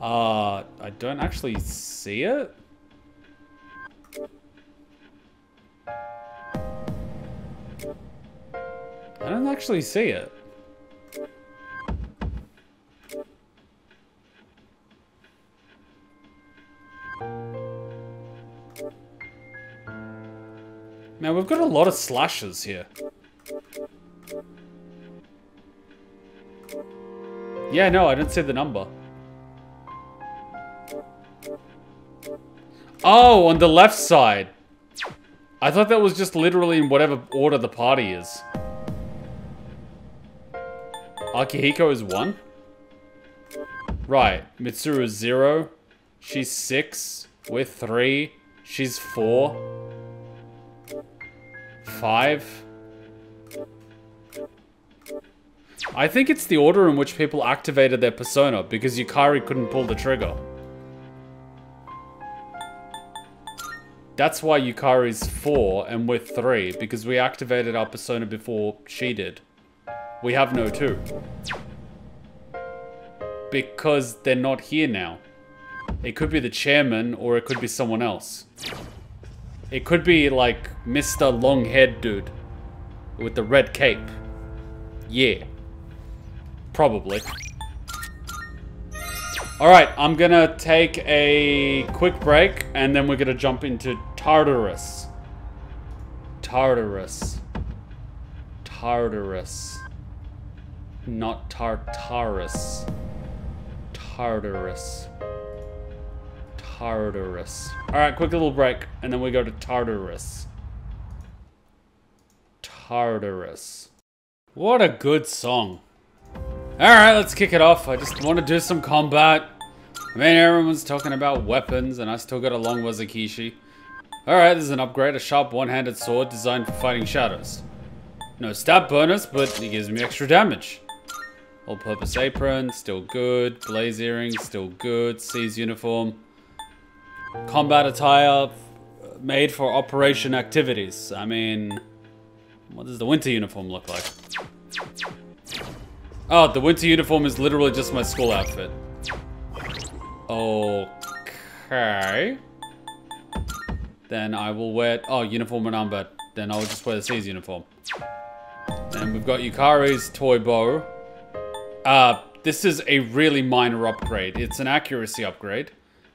Uh, I don't actually see it. I don't actually see it. Man, we've got a lot of slashes here. Yeah, no, I didn't see the number. Oh, on the left side. I thought that was just literally in whatever order the party is. Akihiko is one? Right. Mitsuru is zero. She's six. We're three. She's four. Five. I think it's the order in which people activated their persona because Yukari couldn't pull the trigger. That's why Yukari's 4 and we're 3, because we activated our persona before she did. We have no 2. Because they're not here now. It could be the chairman, or it could be someone else. It could be, like, Mr. Long-Haired Dude. With the red cape. Yeah. Probably. Alright, I'm gonna take a quick break, and then we're gonna jump into Tartarus. Tartarus. Tartarus. Not Tartarus. Tartarus. Tartarus. Alright, quick little break, and then we go to Tartarus. Tartarus. What a good song. Alright, let's kick it off. I just want to do some combat. I mean, everyone's talking about weapons, and I still got a long Wazakishi. Alright, this is an upgrade. A sharp one-handed sword designed for fighting shadows. No stab bonus, but it gives me extra damage. All-purpose apron, still good. Blaze earrings, still good. SEES uniform. Combat attire, made for operation activities. I mean, what does the winter uniform look like? Oh, the winter uniform is literally just my school outfit. Okay. Then I will wear... Oh, uniform and armband. Then I'll just wear the SEES uniform. And we've got Yukari's toy bow. Uh, this is a really minor upgrade. It's an accuracy upgrade.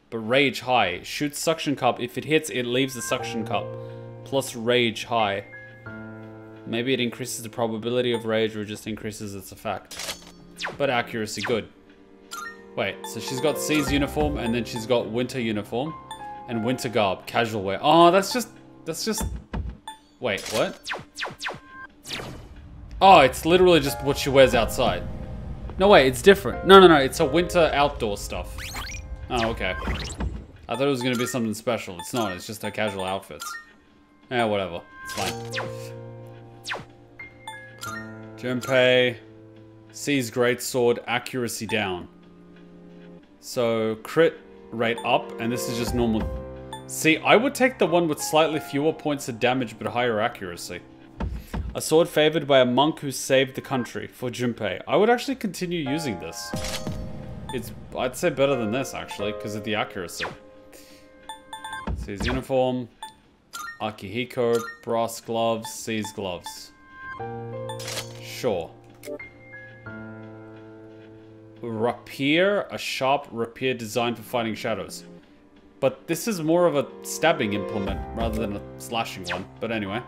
But rage high. Shoots suction cup. If it hits, it leaves the suction cup. Plus rage high. Maybe it increases the probability of rage or just increases its effect. But accuracy, good. Wait, so she's got SEES uniform and then she's got winter uniform and winter garb, casual wear. Oh, that's just, that's just, wait, what? Oh, it's literally just what she wears outside. No, wait, it's different. No, no, no, it's a winter outdoor stuff. Oh, okay. I thought it was gonna be something special. It's not, it's just her casual outfits. Yeah, whatever. It's fine. Junpei sees great sword accuracy down. So crit rate up, and this is just normal. See, I would take the one with slightly fewer points of damage but higher accuracy. A sword favored by a monk who saved the country for Junpei. I would actually continue using this. It's, I'd say better than this actually, because of the accuracy. See his uniform. Akihiko, brass gloves, SEES gloves. Sure. Rapier, a sharp rapier designed for fighting shadows. But this is more of a stabbing implement rather than a slashing one. But anyway.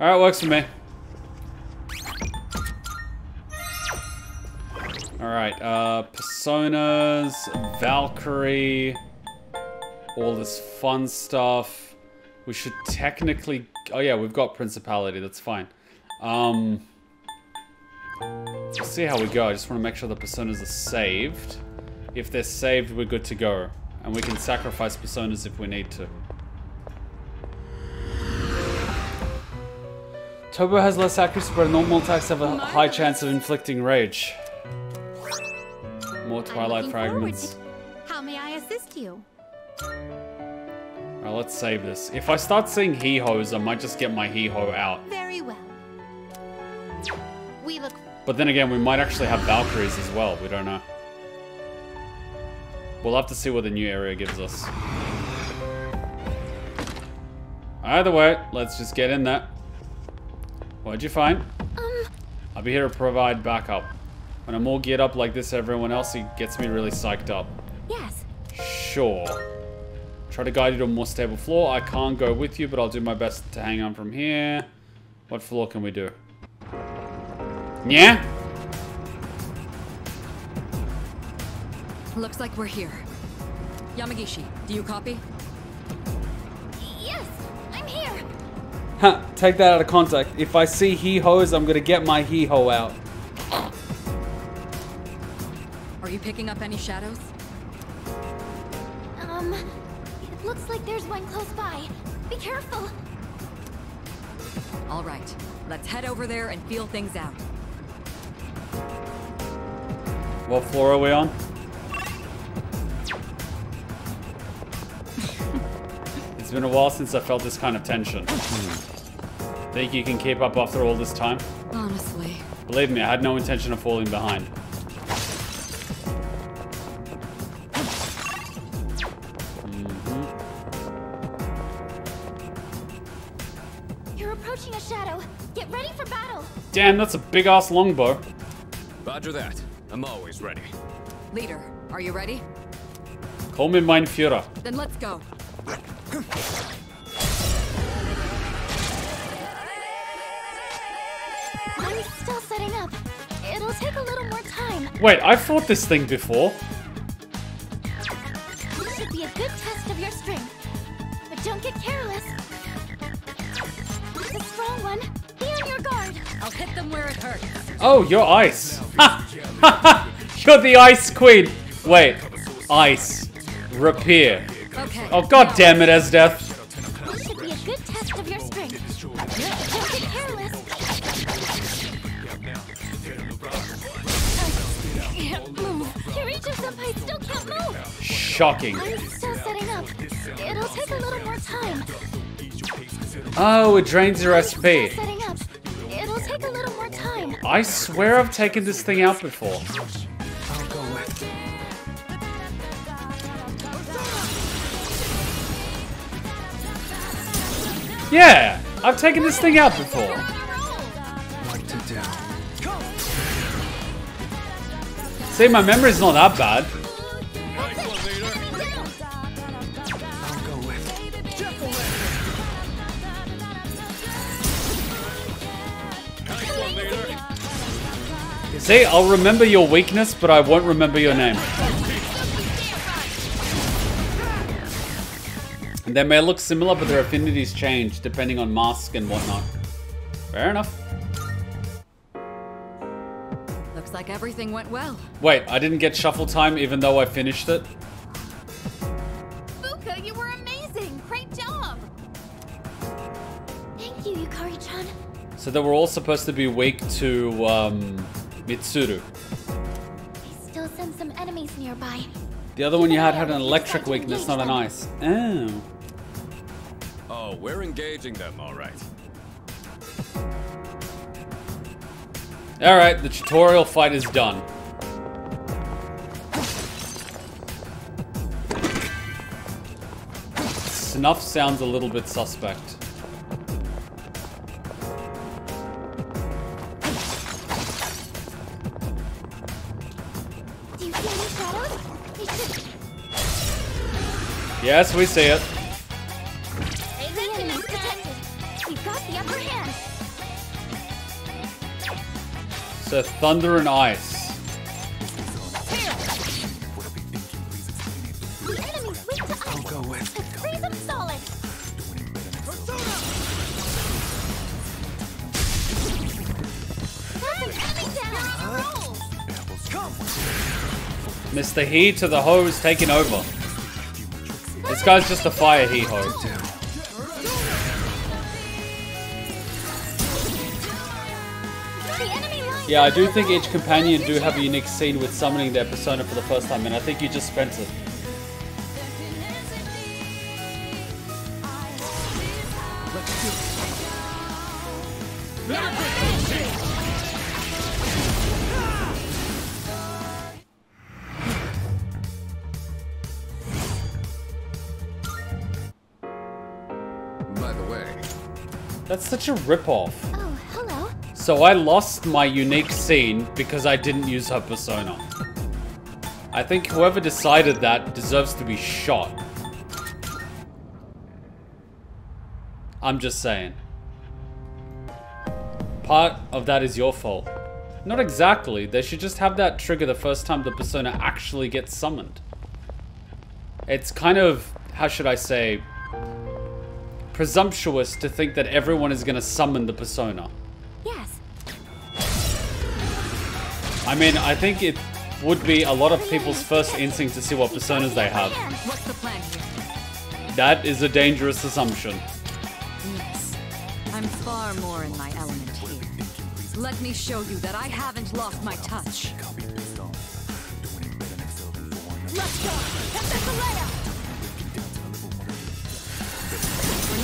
Alright, works for me. Alright, uh, personas, Valkyrie, all this fun stuff. We should technically... Oh yeah, we've got Principality, that's fine. Um, let's see how we go. I just want to make sure the Personas are saved. If they're saved, we're good to go. And we can sacrifice Personas if we need to. Turbo has less accuracy, but normal attacks have a high chance of inflicting rage. More Twilight fragments. How may I assist you? Alright, let's save this. If I start seeing hee-hoes, I might just get my hee-ho out. Very well. We look But then again, we might actually have Valkyries as well. We don't know. We'll have to see what the new area gives us. Either way, let's just get in there. What'd you find? Um, I'll be here to provide backup. When I'm all geared up like this, everyone else, it gets me really psyched up. yes. Sure. Try to guide you to a more stable floor. I can't go with you, but I'll do my best to hang on from here. What floor can we do? Yeah? Looks like we're here. Yamagishi, do you copy? Yes, I'm here. Huh, take that out of context. If I see hee-hoes, I'm gonna get my hee-ho out. Are you picking up any shadows? Um, it looks like there's one close by. Be careful. All right, let's head over there and feel things out. What floor are we on? it's been a while since I felt this kind of tension. Hmm. Think you can keep up after all this time? Honestly. Believe me, I had no intention of falling behind. Damn, that's a big ass longbow. Roger that. I'm always ready. Leader, are you ready? Call me mein Führer. Then let's go. I'm still setting up. It'll take a little more time. Wait, I've fought this thing before. This should be a good test of your strength. But don't get careless. It's a strong one. Be on your guard. I'll hit them where it hurts. Oh, you're ice. you're the ice queen. Wait, ice. Rapier. Okay. Oh god damn it, Esdeath. This should be a good test of your strength. Don't get careless. I can't move. Kirijo Senpai still can't move. Shocking. I'm still setting up. It'll take a little more time. Oh, it drains your SP. Setting up. It'll take a little more time. I swear I've taken this thing out before. Yeah, I've taken this thing out before. See, my memory's not that bad. See, I'll remember your weakness, but I won't remember your name. And they may look similar, but their affinities change depending on mask and whatnot. Fair enough. Looks like everything went well. Wait, I didn't get shuffle time even though I finished it? Fuka, you were amazing! Great job! Thank you, Yukari-chan. So they were all supposed to be weak to, um, Mitsuru. I still sense some enemies nearby. The other one you had had an electric weakness, not an ice. Oh. Oh, we're engaging them, all right. Alright, the tutorial fight is done. Snuff sounds a little bit suspect. Yes, we see it. The enemy's detected. We've got the upper hand. So thunder and ice. The enemy's weak to ice. I'll go with. Freeze them solid. That's an enemy Mr. He to the hose taking over. This guy's just a fire he hose. The enemy line. Yeah, I do think each companion do have a unique scene with summoning their persona for the first time, and I think you just spent it. Such a ripoff. Oh, hello. So I lost my unique scene because I didn't use her persona. I think whoever decided that deserves to be shot. I'm just saying. Part of that is your fault. Not exactly, they should just have that trigger the first time the persona actually gets summoned. It's kind of, how should I say, presumptuous to think that everyone is gonna summon the persona. Yes. I mean, I think it would be a lot of people's first instinct to see what personas they have. What's the plan here? That is a dangerous assumption. Yes. I'm far more in my element here. Let me show you that I haven't lost my touch. Let's go! We're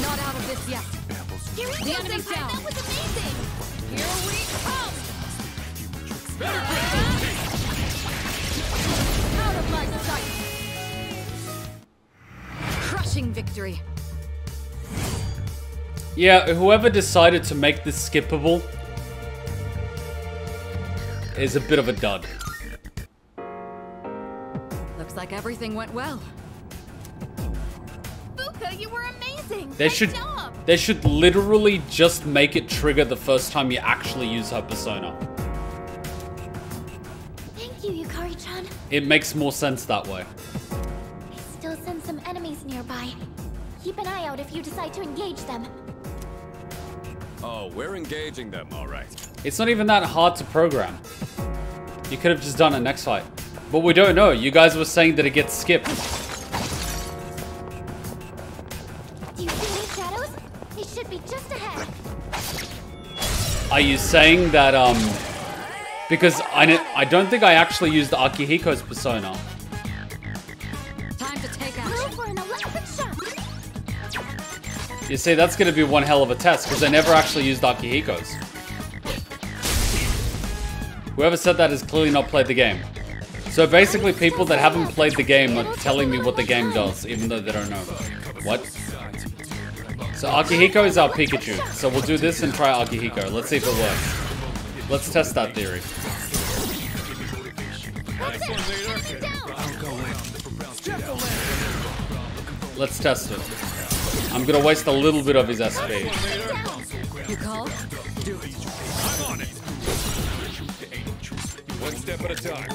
not out of this yet. The enemy's down. That was amazing. Here we come! Out of my sight! Crushing victory. Yeah, whoever decided to make this skippable is a bit of a dud. Looks like everything went well. Fuka, you were amazing. They Good should job. they should literally just make it trigger the first time you actually use her persona. Thank you, Yukari-chan. It makes more sense that way. I still send some enemies nearby. Keep an eye out if you decide to engage them. oh, we're engaging them, all right. It's not even that hard to program. You could have just done it next fight. But we don't know. You guys were saying that it gets skipped. Are you saying that, um... Because I, ne- I don't think I actually used Akihiko's persona. Time to take Go action. for an electric shock. You see, that's going to be one hell of a test, because I never actually used Akihiko's. Whoever said that has clearly not played the game. So basically, people that haven't played the game are telling me what the game does, even though they don't know. What? So Akihiko is our Pikachu. So we'll do this and try Akihiko. Let's see if it works. Let's test that theory. Let's test it. I'm gonna waste a little bit of his SP. You called? One step at a time.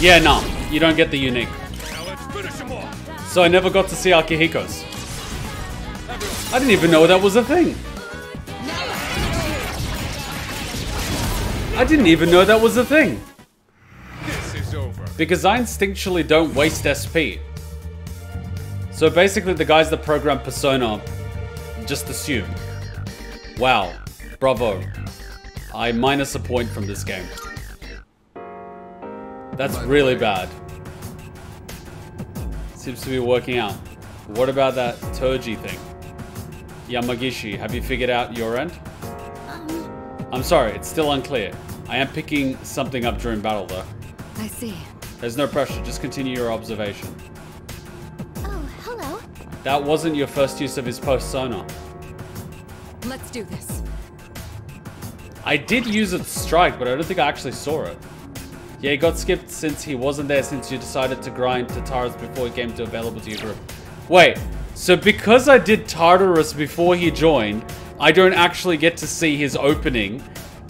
Yeah, no, you don't get the unique. So I never got to see Akihiko's. I didn't even know that was a thing. I didn't even know that was a thing. Because I instinctually don't waste SP. So basically the guys that program Persona just assume. Wow, bravo. I minus a point from this game. That's really bad. Seems to be working out. What about that Toji thing? Yamagishi, have you figured out your end? Um. I'm sorry, it's still unclear. I am picking something up during battle though. I see. There's no pressure, just continue your observation. Oh, hello. That wasn't your first use of his persona. Let's do this. I did use its strike, but I don't think I actually saw it. Yeah, it got skipped since he wasn't there since you decided to grind Tartarus before he came to available to your group. Wait, so because I did Tartarus before he joined, I don't actually get to see his opening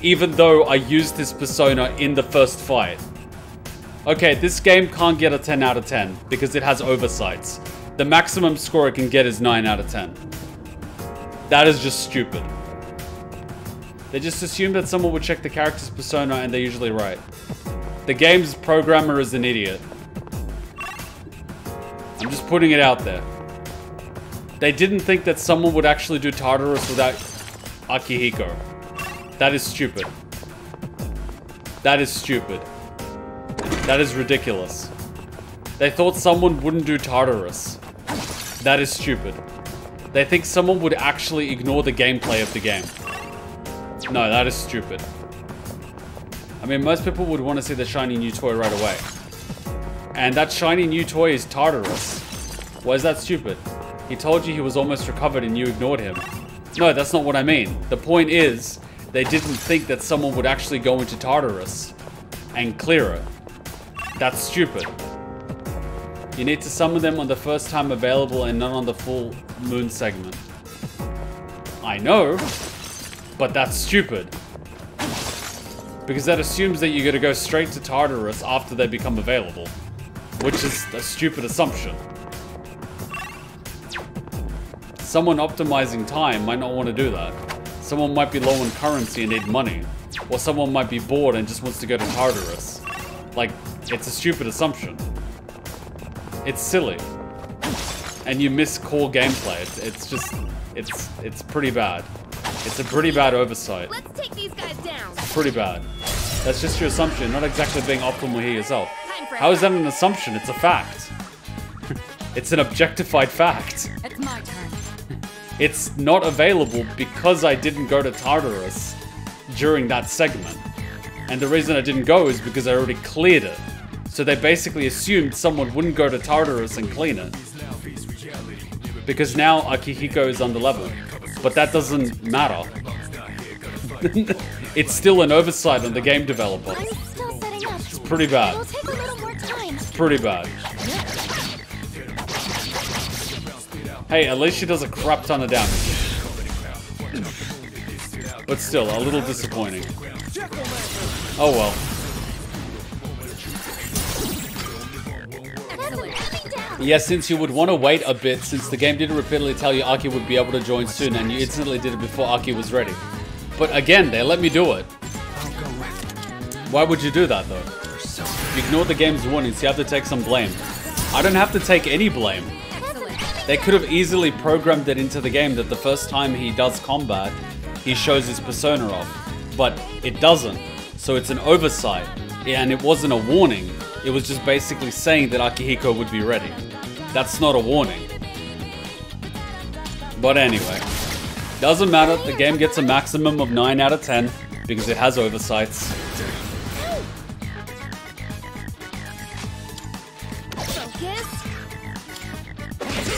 even though I used his persona in the first fight. Okay, this game can't get a 10 out of 10 because it has oversights. The maximum score it can get is 9 out of 10. That is just stupid. They just assume that someone would check the character's persona and they're usually right. The game's programmer is an idiot. I'm just putting it out there. They didn't think that someone would actually do Tartarus without Akihiko. That is stupid. That is stupid. That is ridiculous. They thought someone wouldn't do Tartarus. That is stupid. They think someone would actually ignore the gameplay of the game. No, that is stupid. I mean, most people would want to see the shiny new toy right away. And that shiny new toy is Tartarus. Why is that stupid? He told you he was almost recovered and you ignored him. No, that's not what I mean. The point is, they didn't think that someone would actually go into Tartarus and clear it. That's stupid. You need to summon them on the first time available and not on the full moon segment. I know, but that's stupid. Because that assumes that you're gonna go straight to Tartarus after they become available. Which is a stupid assumption. Someone optimizing time might not want to do that. Someone might be low on currency and need money. Or someone might be bored and just wants to go to Tartarus. Like, it's a stupid assumption. It's silly. And you miss core gameplay. It's, it's just, it's, it's pretty bad. It's a pretty bad oversight. Let's take these guys down. Pretty bad. That's just your assumption, not exactly being optimal here yourself. How is that an assumption? It's a fact. it's an objectified fact. It's my turn. It's not available because I didn't go to Tartarus during that segment. And the reason I didn't go is because I already cleared it. So they basically assumed someone wouldn't go to Tartarus and clean it. Because now Akihiko is under level. But that doesn't matter. it's still an oversight on the game developer. I'm still setting up. It's pretty bad. It'll take a little more time. Pretty bad. Hey, at least she does a crap ton of damage. But still, a little disappointing. Oh well. Yes, since you would want to wait a bit, since the game didn't repeatedly tell you Aki would be able to join soon, and you instantly did it before Aki was ready. But again, they let me do it. Why would you do that, though? You ignore the game's warnings, you have to take some blame. I don't have to take any blame. They could have easily programmed it into the game that the first time he does combat, he shows his persona off. But it doesn't. So it's an oversight. And it wasn't a warning. It was just basically saying that Akihiko would be ready. That's not a warning. But anyway. Doesn't matter, the game gets a maximum of 9 out of 10 because it has oversights.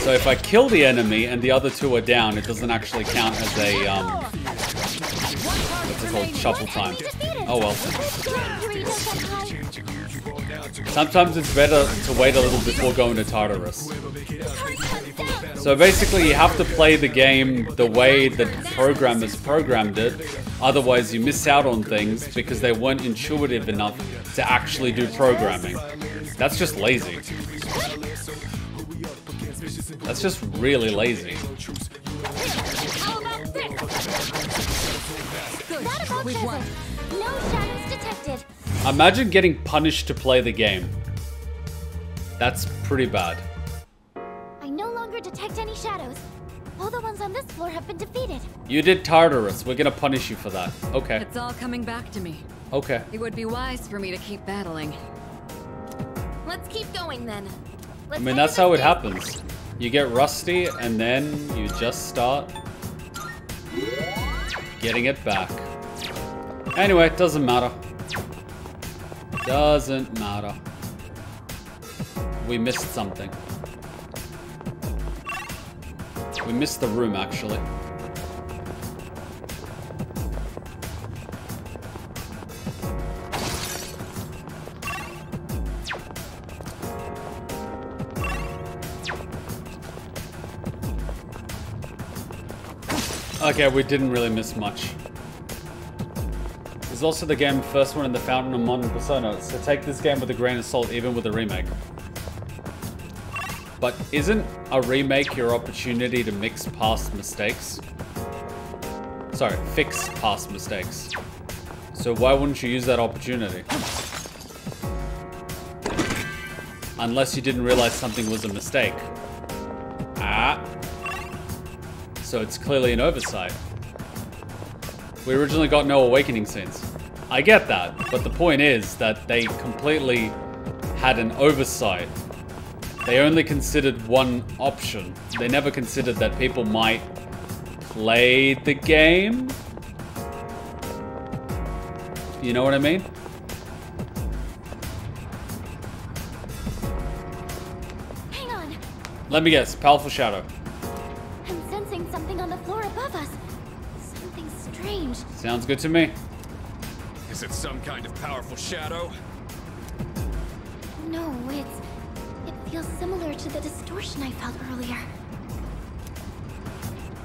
So if I kill the enemy and the other two are down, it doesn't actually count as a, um, what's it called, shuffle time. Oh well. Sometimes it's better to wait a little before going to Tartarus. So basically you have to play the game the way the programmers programmed it, otherwise you miss out on things because they weren't intuitive enough to actually do programming. That's just lazy. That's just really lazy. Imagine getting punished to play the game. That's pretty bad. I no longer detect any shadows. All the ones on this floor have been defeated. You did Tartarus. We're gonna punish you for that. Okay. It's all coming back to me. Okay. It would be wise for me to keep battling. Let's keep going then. I Let's mean, that's how the it happens. You get rusty, and then you just start getting it back. Anyway, it doesn't matter. Doesn't matter. We missed something. We missed the room, actually. Okay, we didn't really miss much. Also the game first one in the fountain of modern Persona, so take this game with a grain of salt, even with a remake. But isn't a remake your opportunity to mix past mistakes? Sorry, fix past mistakes. So why wouldn't you use that opportunity? Unless you didn't realize something was a mistake. Ah. So it's clearly an oversight. We originally got no awakening scenes. I get that, but the point is that they completely had an oversight. They only considered one option. They never considered that people might play the game. You know what I mean? Hang on. Let me guess. Powerful shadow. I'm sensing something on the floor above us. Something strange. Sounds good to me. Is it some kind of powerful shadow? No, it's. It feels similar to the distortion I felt earlier.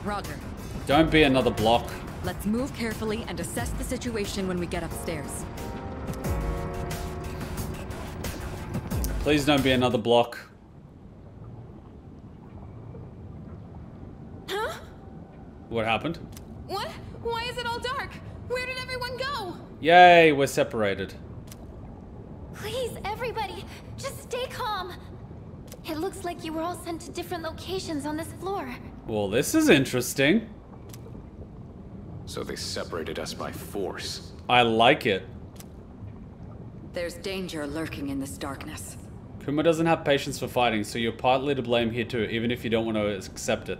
Roger. Don't be another block. Let's move carefully and assess the situation when we get upstairs. Please don't be another block. Huh? What happened? What? Why is it all dark? Where did everyone go? Yay, we're separated. Please, everybody, just stay calm. It looks like you were all sent to different locations on this floor. Well, this is interesting. So they separated us by force. I like it. There's danger lurking in this darkness. Kuma doesn't have patience for fighting, so you're partly to blame here too, even if you don't want to accept it.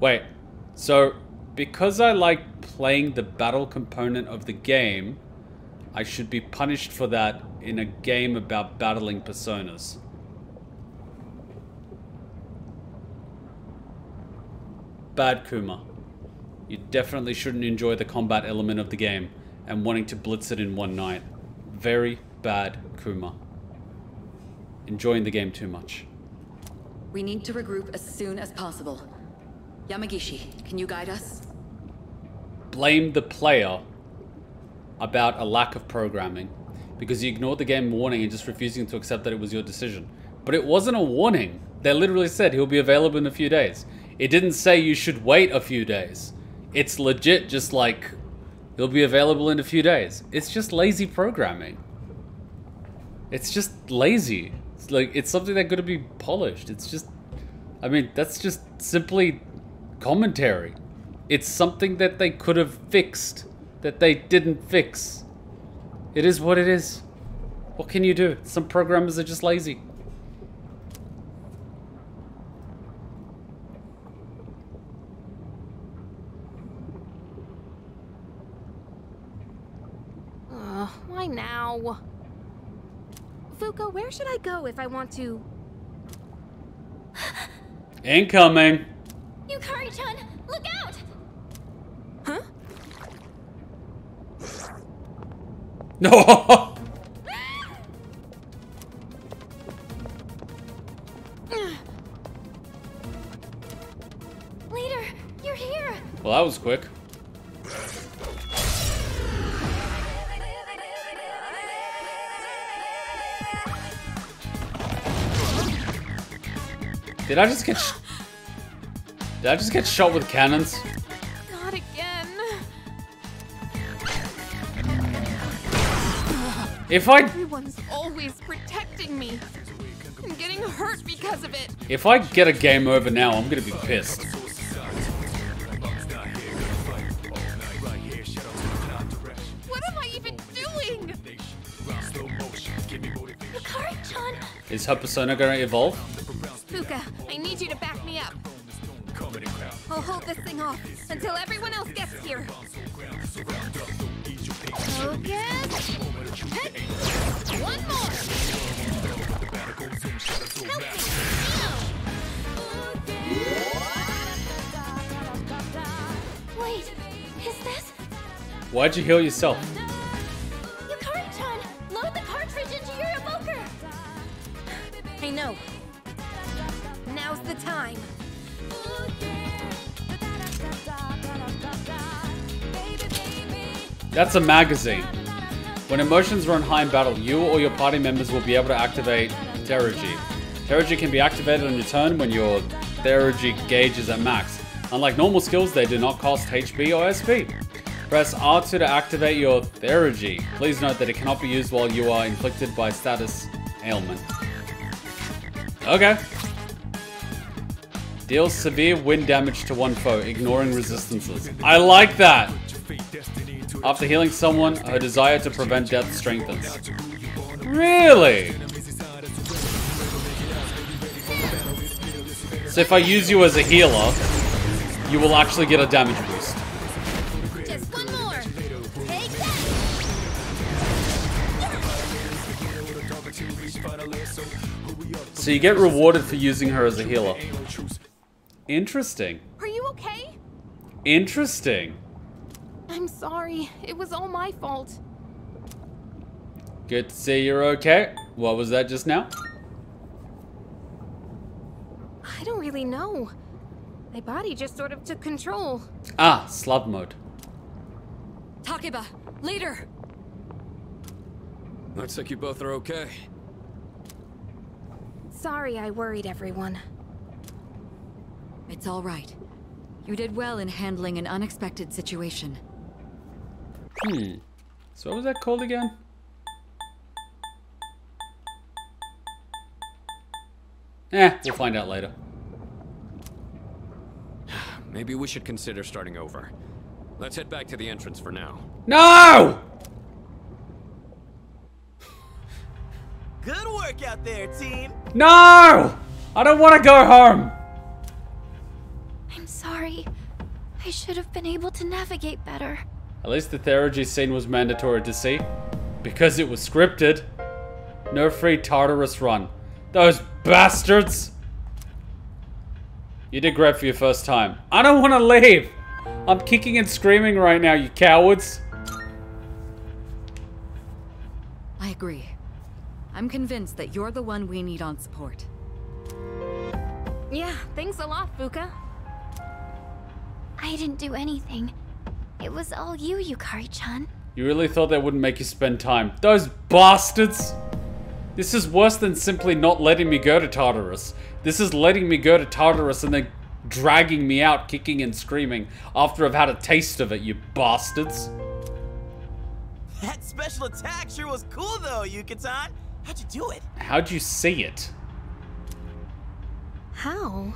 Wait, so because I like playing the battle component of the game, I should be punished for that in a game about battling personas. Bad Kuma. You definitely shouldn't enjoy the combat element of the game and wanting to blitz it in one night. Very bad Kuma. Enjoying the game too much. We need to regroup as soon as possible. Yamagishi, can you guide us? Blame the player about a lack of programming because you ignored the game warning and just refusing to accept that it was your decision. But it wasn't a warning. They literally said he'll be available in a few days. It didn't say you should wait a few days. It's legit just like he'll be available in a few days. It's just lazy programming. It's just lazy. It's like it's something that could be polished. It's just I mean, that's just simply commentary. It's something that they could have fixed that they didn't fix. It is what it is. What can you do? Some programmers are just lazy. Uh, why now? Fuuka, where should I go if I want to? Incoming. Yukari-chan, look out! Huh? No. Leader, you're here! Well, that was quick. Did I just get? sh- Did I just get shot with cannons? If I Everyone's always protecting me. I'm getting hurt because of it. if I get a game over now, I'm gonna be pissed. What am I even doing? Yukari-chan! Is her persona gonna evolve? You heal yourself? Yukari-chan! Load the cartridge into your evoker! I know. Now's the time. That's a magazine. When emotions run high in battle, you or your party members will be able to activate Theurgy. Theurgy can be activated on your turn when your Theurgy gauge is at max. Unlike normal skills, they do not cost HP or SP. Press R2 to activate your Theurgy. Please note that it cannot be used while you are inflicted by status ailment. Okay. Deals severe wind damage to one foe, ignoring resistances. I like that! After healing someone, her desire to prevent death strengthens. Really? So if I use you as a healer, you will actually get a damage So you get rewarded for using her as a healer. Interesting. Are you okay? Interesting. I'm sorry. It was all my fault. Good to see you're okay. What was that just now? I don't really know. My body just sort of took control. Ah, slug mode. Takeba, leader! Looks like you both are okay. Sorry I worried everyone. It's all right. You did well in handling an unexpected situation. Hmm. So what was that called again? Eh, we'll find out later. Maybe we should consider starting over. Let's head back to the entrance for now. No! Good work out there, team. No! I don't want to go home. I'm sorry. I should have been able to navigate better. At least the Theurgy scene was mandatory to see. Because it was scripted. No free Tartarus run. Those bastards! You did great for your first time. I don't want to leave! I'm kicking and screaming right now, you cowards! I agree. I'm convinced that you're the one we need on support. Yeah, thanks a lot, Fuuka. I didn't do anything. It was all you, Yukari-chan. You really thought that wouldn't make you spend time. Those bastards! This is worse than simply not letting me go to Tartarus. This is letting me go to Tartarus and then dragging me out kicking and screaming after I've had a taste of it, you bastards. That special attack sure was cool though, Yuka-tan. How'd you do it? How'd you see it? How?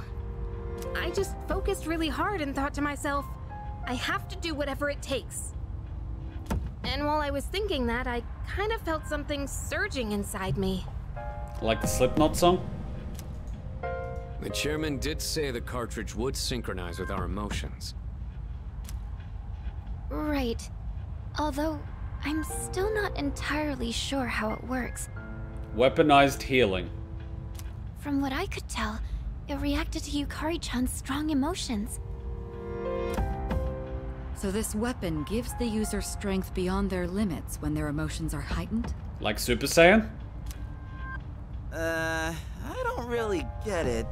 I just focused really hard and thought to myself, I have to do whatever it takes. And while I was thinking that, I kind of felt something surging inside me. Like the Slipknot song? The chairman did say the cartridge would synchronize with our emotions. Right. Although, I'm still not entirely sure how it works. Weaponized healing. From what I could tell, it reacted to Yukari-chan's strong emotions. So this weapon gives the user strength beyond their limits when their emotions are heightened? Like Super Saiyan? Uh, I don't really get it.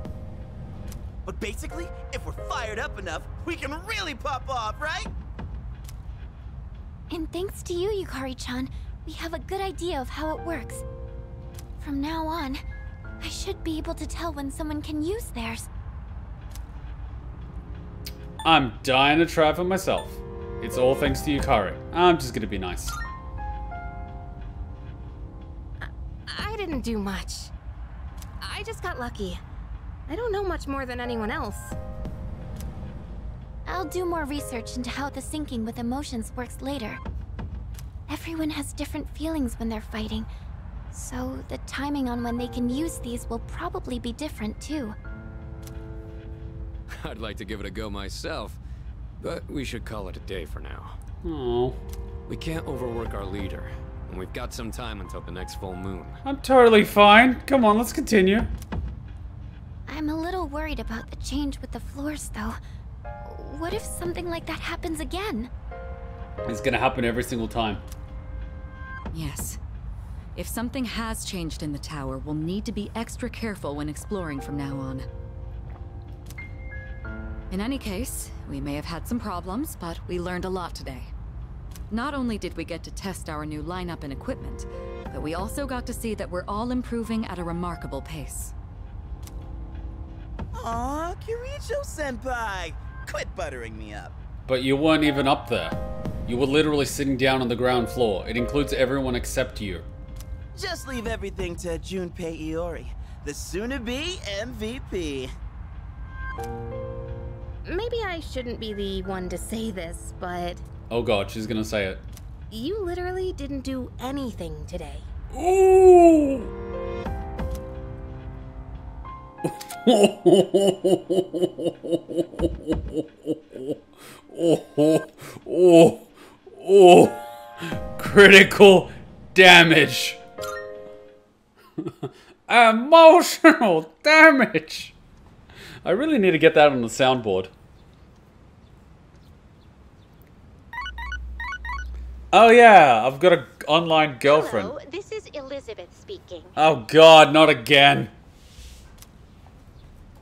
But basically, if we're fired up enough, we can really pop off, right? And thanks to you, Yukari-chan, we have a good idea of how it works. From now on, I should be able to tell when someone can use theirs. I'm dying to try for myself. It's all thanks to Yukari. I'm just gonna be nice. I didn't do much. I just got lucky. I don't know much more than anyone else. I'll do more research into how the syncing with emotions works later. Everyone has different feelings when they're fighting, so the timing on when they can use these will probably be different too. I'd like to give it a go myself, but we should call it a day for now. Oh. We can't overwork our leader, and we've got some time until the next full moon. I'm totally fine. Come on, let's continue. I'm a little worried about the change with the floors, though. What if something like that happens again? It's gonna happen every single time. Yes. If something has changed in the tower, we'll need to be extra careful when exploring from now on. In any case, we may have had some problems, but we learned a lot today. Not only did we get to test our new lineup and equipment, but we also got to see that we're all improving at a remarkable pace. Aw, Kirijo senpai! Quit buttering me up. But you weren't even up there. You were literally sitting down on the ground floor. It includes everyone except you. Just leave everything to Junpei Iori, the soon-to-be MVP. Maybe I shouldn't be the one to say this, but Oh god, she's gonna say it. you literally didn't do anything today. Ooh! oh, oh, oh, oh, critical damage. Emotional damage. I really need to get that on the soundboard. Oh yeah, I've got an online girlfriend. Hello, this is Elizabeth speaking. Oh god, not again.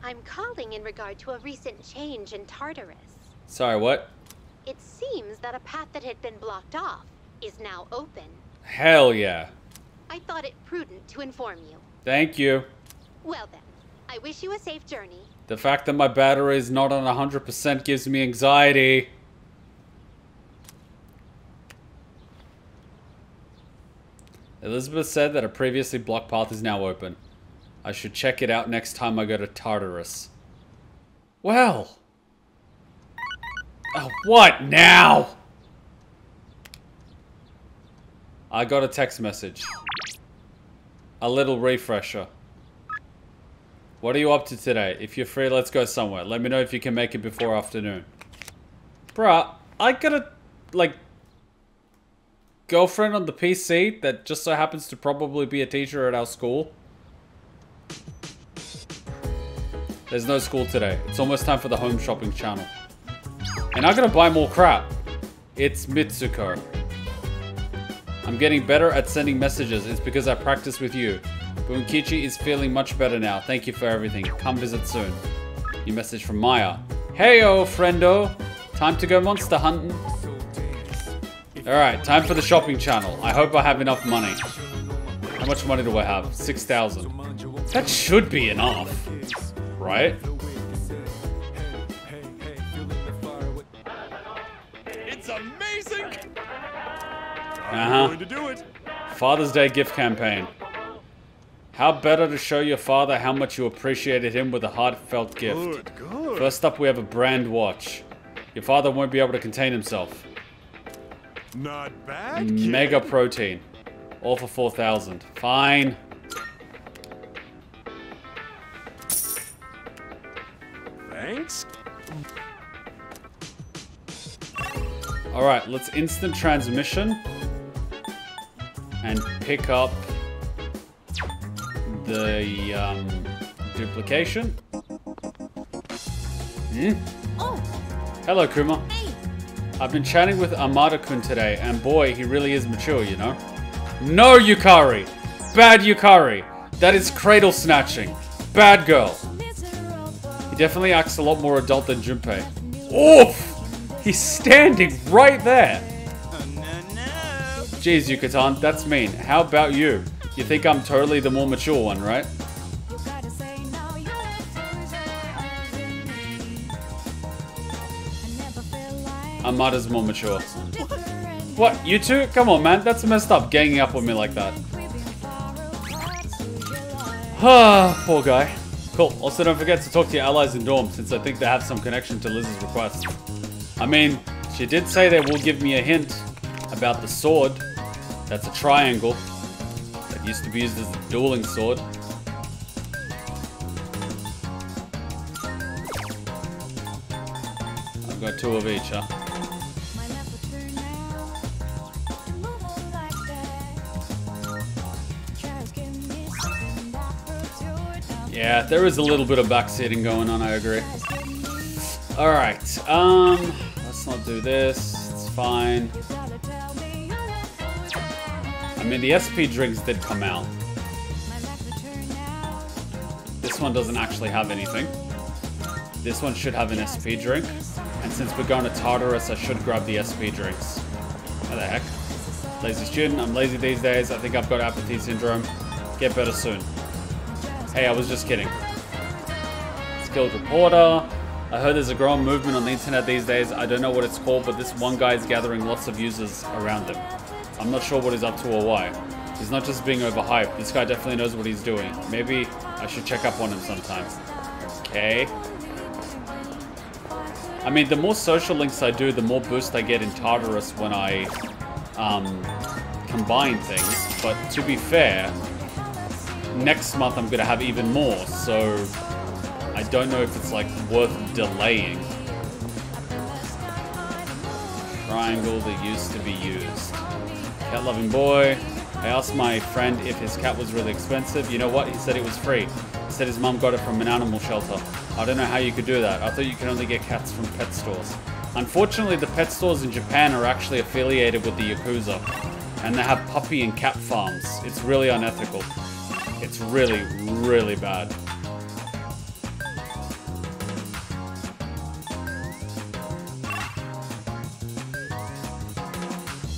I'm calling in regard to a recent change in Tartarus. Sorry, what? It seems that a path that had been blocked off is now open. Hell yeah. I thought it prudent to inform you. Thank you. Well then, I wish you a safe journey. The fact that my battery is not on 100% gives me anxiety. Elizabeth said that a previously blocked path is now open. I should check it out next time I go to Tartarus. Well. Oh, what now? I got a text message. A little refresher. What are you up to today? If you're free, let's go somewhere. Let me know if you can make it before afternoon. Bruh, I got a, like, girlfriend on the PC that just so happens to probably be a teacher at our school. There's no school today. It's almost time for the home shopping channel. And I'm gonna buy more crap. It's Mitsuko. I'm getting better at sending messages. It's because I practice with you. Bunkichi is feeling much better now. Thank you for everything. Come visit soon. New message from Maya. Heyo, friendo. Time to go monster hunting. Alright, time for the shopping channel. I hope I have enough money. How much money do I have? 6,000. That should be enough. Right? Uh-huh. Going to do it. Father's Day gift campaign. How better to show your father how much you appreciated him with a heartfelt gift. Good, good. First up, we have a brand watch. Your father won't be able to contain himself. Not bad, kid. Mega protein. All for 4,000. Fine. Thanks. Alright, let's instant transmission. And pick up the um, duplication. Hmm? Oh, Hello, Kuma. hey! I've been chatting with Amada-kun today, and boy, he really is mature, you know? No, Yukari! Bad Yukari! That is cradle snatching. Bad girl. He definitely acts a lot more adult than Junpei. Oof! He's standing right there! Jeez, Yuka-tan, that's mean. How about you? You think I'm totally the more mature one, right? Amada's more mature. What? You two? Come on, man. That's messed up, ganging up on me like that. Ah, poor guy. Cool. Also, don't forget to talk to your allies in Dorm, since I think they have some connection to Liz's request. I mean, she did say they will give me a hint about the sword. That's a triangle. That used to be used as a dueling sword. I've got two of each, huh? Yeah, there is a little bit of backseating going on, I agree. Alright, um, let's not do this. It's fine. I mean, the SP drinks did come out. This one doesn't actually have anything. This one should have an SP drink. And since we're going to Tartarus, I should grab the SP drinks. What the heck? Lazy student, I'm lazy these days. I think I've got apathy syndrome. Get better soon. Hey, I was just kidding. Skilled reporter. I heard there's a growing movement on the internet these days. I don't know what it's called, but this one guy is gathering lots of users around him. I'm not sure what he's up to or why. He's not just being overhyped. This guy definitely knows what he's doing. Maybe I should check up on him sometime. Okay. I mean, the more social links I do, the more boost I get in Tartarus when I um, combine things. But to be fair, next month I'm going to have even more, so I don't know if it's like worth delaying. Triangle that used to be used. Cat loving boy. I asked my friend if his cat was really expensive. You know what? He said it was free. He said his mum got it from an animal shelter. I don't know how you could do that. I thought you could only get cats from pet stores. Unfortunately, the pet stores in Japan are actually affiliated with the Yakuza. And they have puppy and cat farms. It's really unethical. It's really, really bad.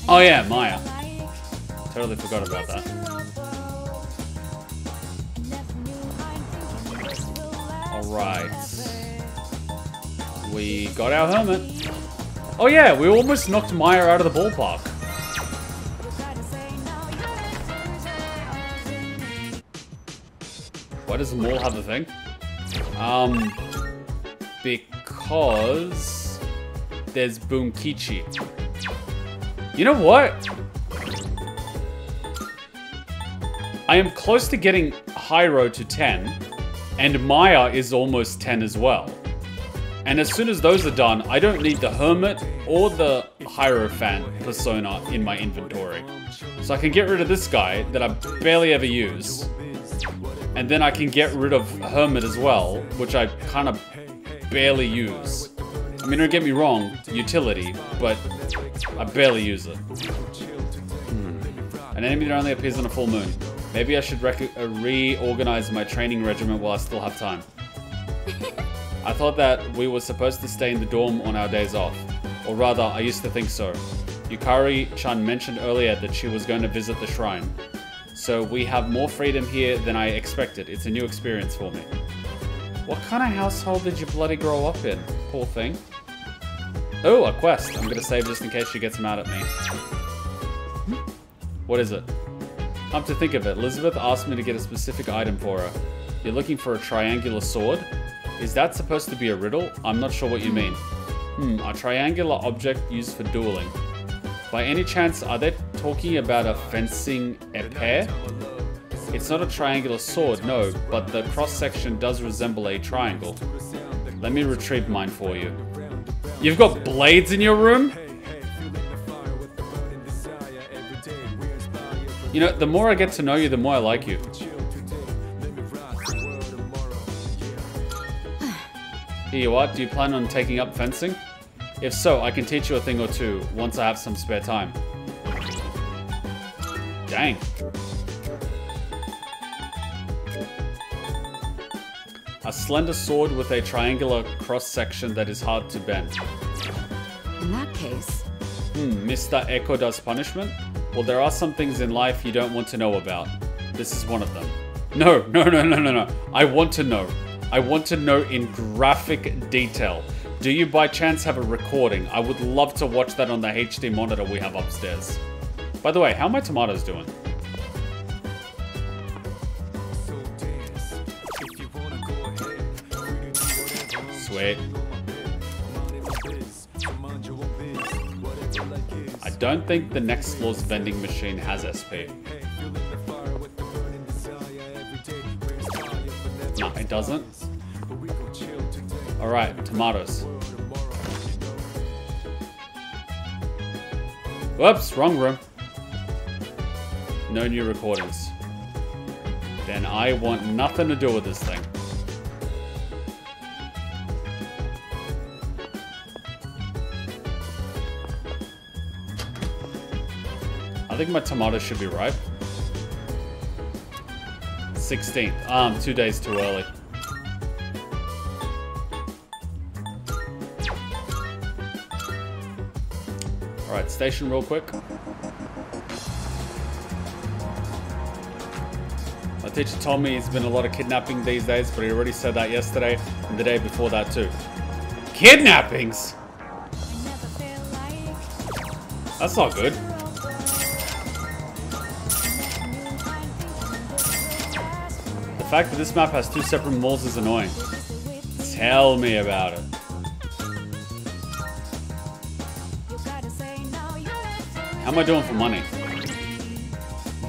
Oh yeah, Maya. I totally forgot about that. Alright. We got our hermit. Oh yeah, we almost knocked Maya out of the ballpark. Why does the mall have a thing? Um, because there's Bunkichi. You know what? I am close to getting Hyro to 10, and Maya is almost 10 as well. And as soon as those are done, I don't need the Hermit or the Hierophant persona in my inventory. So I can get rid of this guy that I barely ever use. And then I can get rid of Hermit as well, which I kind of barely use. I mean, don't get me wrong, utility, but I barely use it. Hmm. An enemy that only appears on a full moon. Maybe I should uh, reorganize my training regimen while I still have time. I thought that we were supposed to stay in the dorm on our days off. Or rather, I used to think so. Yukari-chan mentioned earlier that she was going to visit the shrine. So we have more freedom here than I expected. It's a new experience for me. What kind of household did you bloody grow up in? Poor thing. Oh, a quest. I'm gonna save just in case she gets mad at me. What is it? Come to think of it, Elizabeth asked me to get a specific item for her. You're looking for a triangular sword? Is that supposed to be a riddle? I'm not sure what you mean. Hmm, a triangular object used for dueling. By any chance, are they talking about a fencing epee? It's not a triangular sword, no, but the cross-section does resemble a triangle. Let me retrieve mine for you. You've got blades in your room? You know, the more I get to know you, the more I like you. Here you are, do you plan on taking up fencing? If so, I can teach you a thing or two once I have some spare time. Dang. A slender sword with a triangular cross-section that is hard to bend. In that case... Hmm, Mr. Ekoda's punishment? Well, there are some things in life you don't want to know about. This is one of them. No, no, no, no, no, no. I want to know. I want to know in graphic detail. Do you by chance have a recording? I would love to watch that on the HD monitor we have upstairs. By the way, how are my tomatoes doing? Sweet. Don't think the next floor's vending machine has SP. No, it doesn't. Alright, tomatoes. Whoops, wrong room. No new recordings. Then I want nothing to do with this thing. Think my tomatoes should be ripe. 16th. Um, two days too early. Alright, station real quick. My teacher told me it's been a lot of kidnapping these days, but he already said that yesterday and the day before that too. Kidnappings? That's not good. Fact that this map has two separate moles is annoying. Tell me about it. How am I doing for money?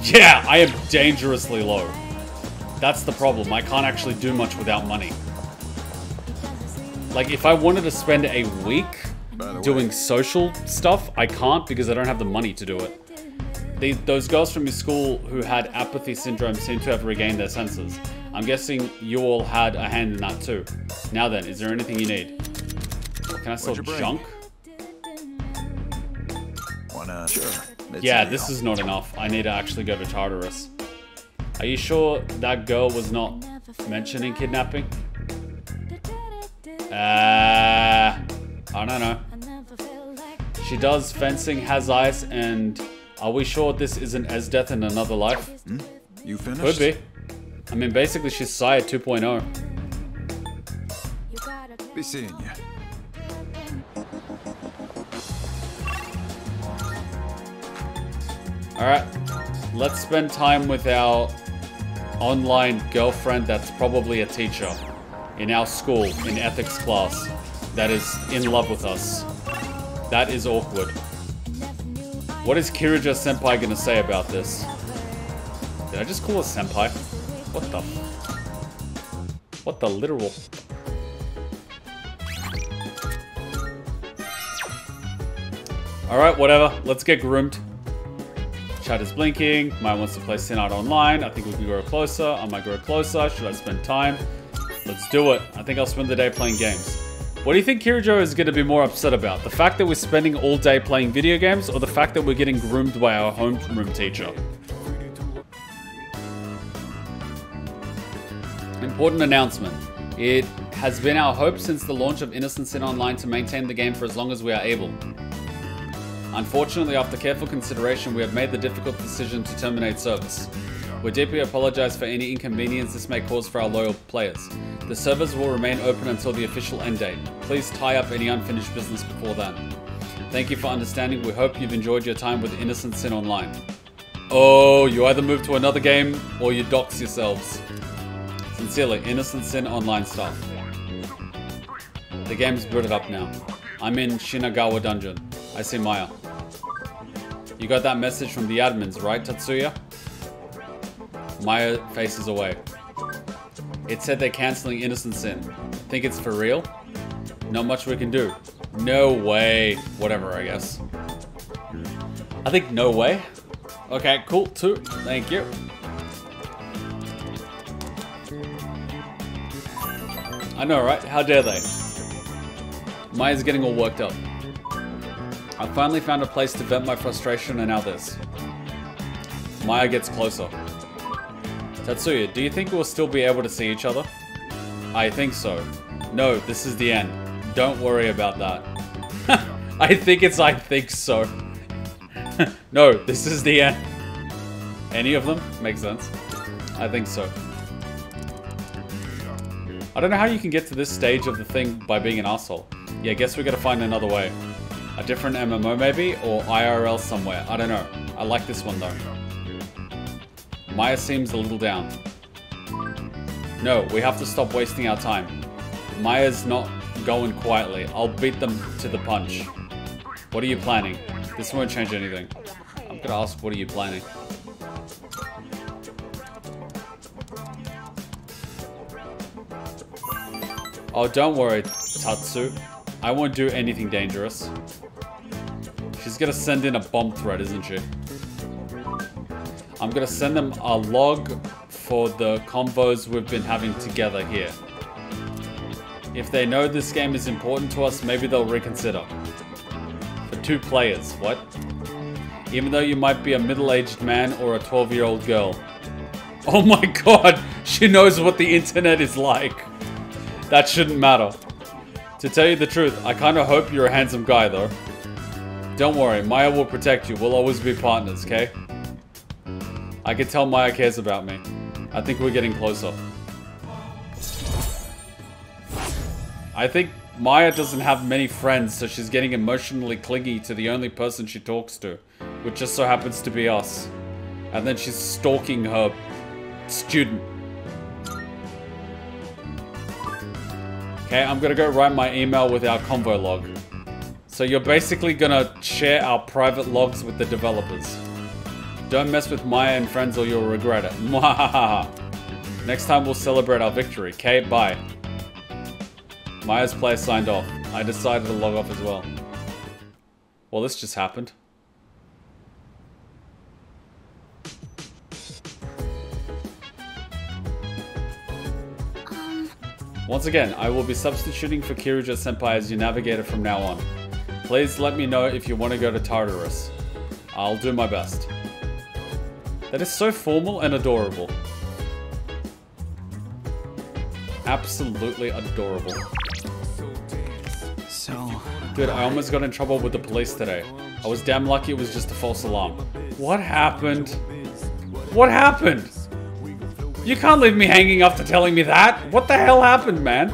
Yeah, I am dangerously low. That's the problem. I can't actually do much without money. Like, if I wanted to spend a week doing social stuff, I can't because I don't have the money to do it. These, those girls from your school who had apathy syndrome seem to have regained their senses. I'm guessing you all had a hand in that too. Now then, is there anything you need? Can I sell junk? Wanna? Sure. It's yeah, this is not enough. I need to actually go to Tartarus. Are you sure that girl was not mentioning kidnapping? Uh, I don't know. She does fencing, has ice, and are we sure this isn't Esdeath in another life? Hmm? You finished? Could be. I mean, basically, she's Saya 2.0. Be seeing you. Alright, let's spend time with our online girlfriend that's probably a teacher in our school in ethics class that is in love with us. That is awkward. What is Kirijo Senpai gonna say about this? Did I just call her Senpai? What the? What the literal? Alright, whatever. Let's get groomed. Chat is blinking. Maya wants to play Sin Out online. I think we can grow closer. I might grow closer. Should I spend time? Let's do it. I think I'll spend the day playing games. What do you think Kirijo is going to be more upset about? The fact that we're spending all day playing video games or the fact that we're getting groomed by our homeroom teacher? Important announcement. It has been our hope since the launch of Innocent Sin Online to maintain the game for as long as we are able. Unfortunately, after careful consideration, we have made the difficult decision to terminate service. We deeply apologize for any inconvenience this may cause for our loyal players. The servers will remain open until the official end date. Please tie up any unfinished business before then. Thank you for understanding. We hope you've enjoyed your time with Innocent Sin Online. Oh, you either move to another game or you dox yourselves. Sincerely, Innocent Sin Online staff. The game's booted up now. I'm in Shinagawa Dungeon. I see Maya. You got that message from the admins, right, Tatsuya? Maya faces away. It said they're canceling Innocent Sin. Think it's for real? Not much we can do. No way. Whatever, I guess. I think no way. Okay, cool, too. Thank you. I know, right? How dare they? Maya's getting all worked up. I finally found a place to vent my frustration and now this. Maya gets closer. Tatsuya, do you think we'll still be able to see each other? I think so. No, this is the end. Don't worry about that. I think it's I think so. no, this is the end. Any of them? Makes sense. I think so. I don't know how you can get to this stage of the thing by being an asshole. Yeah, I guess we gotta find another way. A different MMO maybe, or IRL somewhere. I don't know. I like this one though. Maya seems a little down. No, we have to stop wasting our time. Maya's not going quietly. I'll beat them to the punch. What are you planning? This won't change anything. I'm gonna ask, what are you planning? Oh, don't worry, Tatsu. I won't do anything dangerous. She's gonna send in a bomb threat, isn't she? I'm gonna send them a log for the convos we've been having together here. If they know this game is important to us, maybe they'll reconsider. For two players, what? Even though you might be a middle-aged man or a 12-year-old girl. Oh my god, she knows what the internet is like. That shouldn't matter. To tell you the truth, I kinda hope you're a handsome guy though. Don't worry, Maya will protect you. We'll always be partners, okay? I can tell Maya cares about me. I think we're getting closer. I think Maya doesn't have many friends, so she's getting emotionally clingy to the only person she talks to, which just so happens to be us. And then she's stalking her student. Okay, I'm gonna go write my email with our convo log. So you're basically gonna share our private logs with the developers. Don't mess with Maya and friends or you'll regret it. Mwahaha. Next time we'll celebrate our victory. Okay, bye. Maya's player signed off. I decided to log off as well. Well, this just happened. Once again, I will be substituting for Kirijo Senpai as your navigator from now on. Please let me know if you want to go to Tartarus. I'll do my best. That is so formal and adorable. Absolutely adorable. So... Dude, I almost got in trouble with the police today. I was damn lucky it was just a false alarm. What happened? What happened? You can't leave me hanging after telling me that. What the hell happened, man?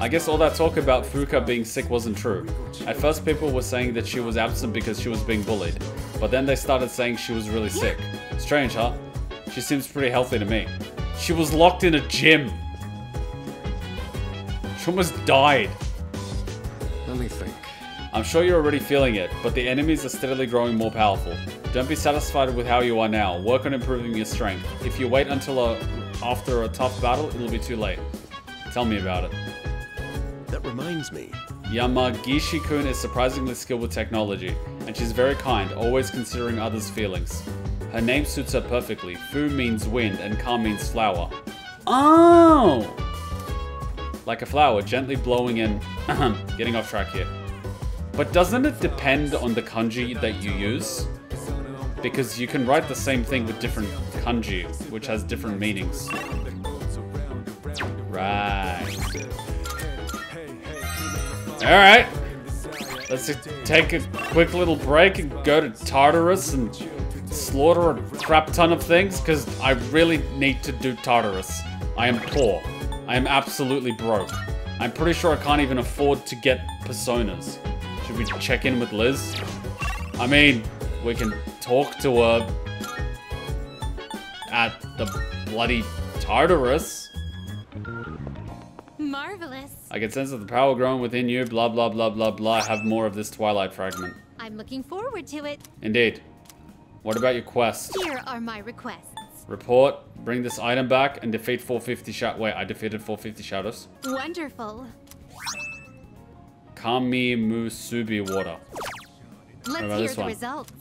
By the way, I guess all that talk about Fuuka being sick wasn't true. At first people were saying that she was absent because she was being bullied. But then they started saying she was really sick. Strange, huh? She seems pretty healthy to me. She was locked in a gym. She almost died. Let me think. I'm sure you're already feeling it, but the enemies are steadily growing more powerful. Don't be satisfied with how you are now. Work on improving your strength. If you wait until a, after a tough battle, it'll be too late. Tell me about it. That reminds me. Yamagishi-kun is surprisingly skilled with technology, and she's very kind, always considering others' feelings. Her name suits her perfectly. Fu means wind, and ka means flower. Oh! Like a flower, gently blowing in. getting off track here. But doesn't it depend on the kanji that you use? Because you can write the same thing with different kanji, which has different meanings. Right. Alright. Let's take a quick little break and go to Tartarus and slaughter a crap ton of things, because I really need to do Tartarus. I am poor. I am absolutely broke. I'm pretty sure I can't even afford to get personas. Should we check in with Liz? I mean, we can talk to her at the bloody Tartarus. Marvelous. I can sense that the power growing within you, blah blah blah blah blah, have more of this Twilight fragment. I'm looking forward to it. Indeed. What about your quest? Here are my requests. Report, bring this item back, and defeat 450 shot. Wait, I defeated 450 shadows. Wonderful. Kami Musubi water. Let's hear the one? results.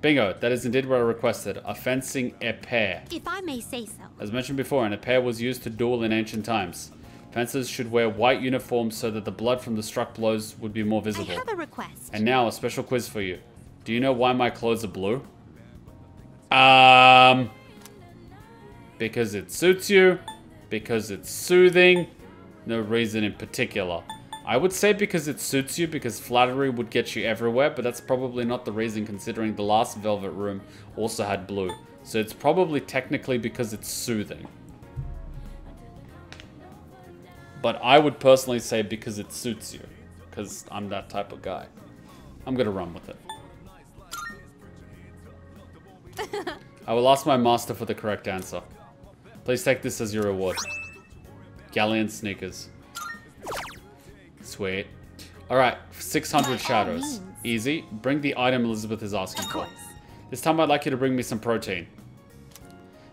Bingo, that is indeed what I requested. A fencing epee. If I may say so. As mentioned before, an epee was used to duel in ancient times. Fencers should wear white uniforms so that the blood from the struck blows would be more I visible. have a request. And now, a special quiz for you. Do you know why my clothes are blue? Um... Because it suits you. Because it's soothing. No reason in particular. I would say because it suits you, because flattery would get you everywhere, but that's probably not the reason considering the last Velvet Room also had blue. So it's probably technically because it's soothing. But I would personally say because it suits you. Because I'm that type of guy. I'm gonna run with it. I will ask my master for the correct answer. Please take this as your reward. Galleon sneakers. Sweet. Alright, 600 shadows. Easy. Bring the item Elizabeth is asking for. This time I'd like you to bring me some protein.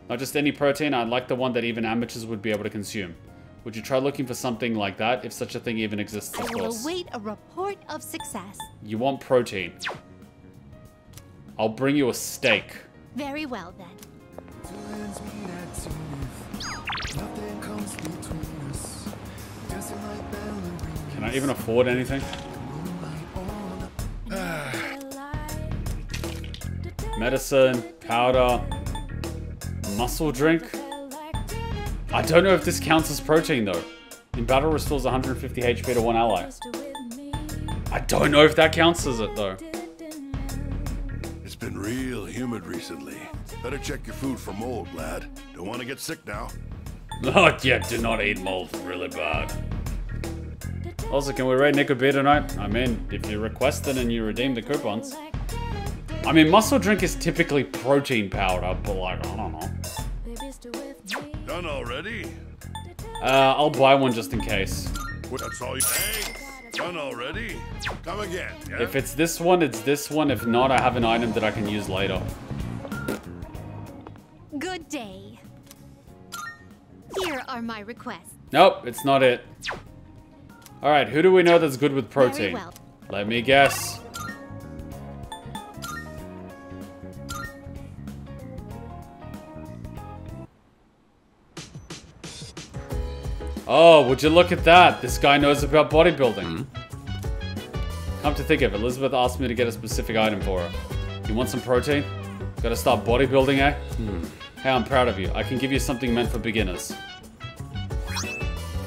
Not just any protein, I'd like the one that even amateurs would be able to consume. Would you try looking for something like that, if such a thing even exists, I of will course? await a report of success. You want protein. I'll bring you a steak. Very well then. Can I even afford anything? Medicine, powder, muscle drink. I don't know if this counts as protein though. In battle restores 150 HP to one ally. I don't know if that counts as it though. It's been real humid recently. Better check your food for mold, lad. Don't want to get sick now. Oh yeah, do not eat mold really bad. Also, can we rate Nico beer tonight? I mean, if you request it and you redeem the coupons. I mean, muscle drink is typically protein powder, but like, I don't know. Done already? Uh, I'll buy one just in case. That's all you. Hey, done already? Come again. Yeah? If it's this one, it's this one. If not, I have an item that I can use later. Good day. Here are my requests. Nope, it's not it. Alright, who do we know that's good with protein? well. Let me guess. Oh, would you look at that? This guy knows about bodybuilding. Come to think of it, Elizabeth asked me to get a specific item for her. You want some protein? Gotta start bodybuilding, eh? Hey, I'm proud of you. I can give you something meant for beginners.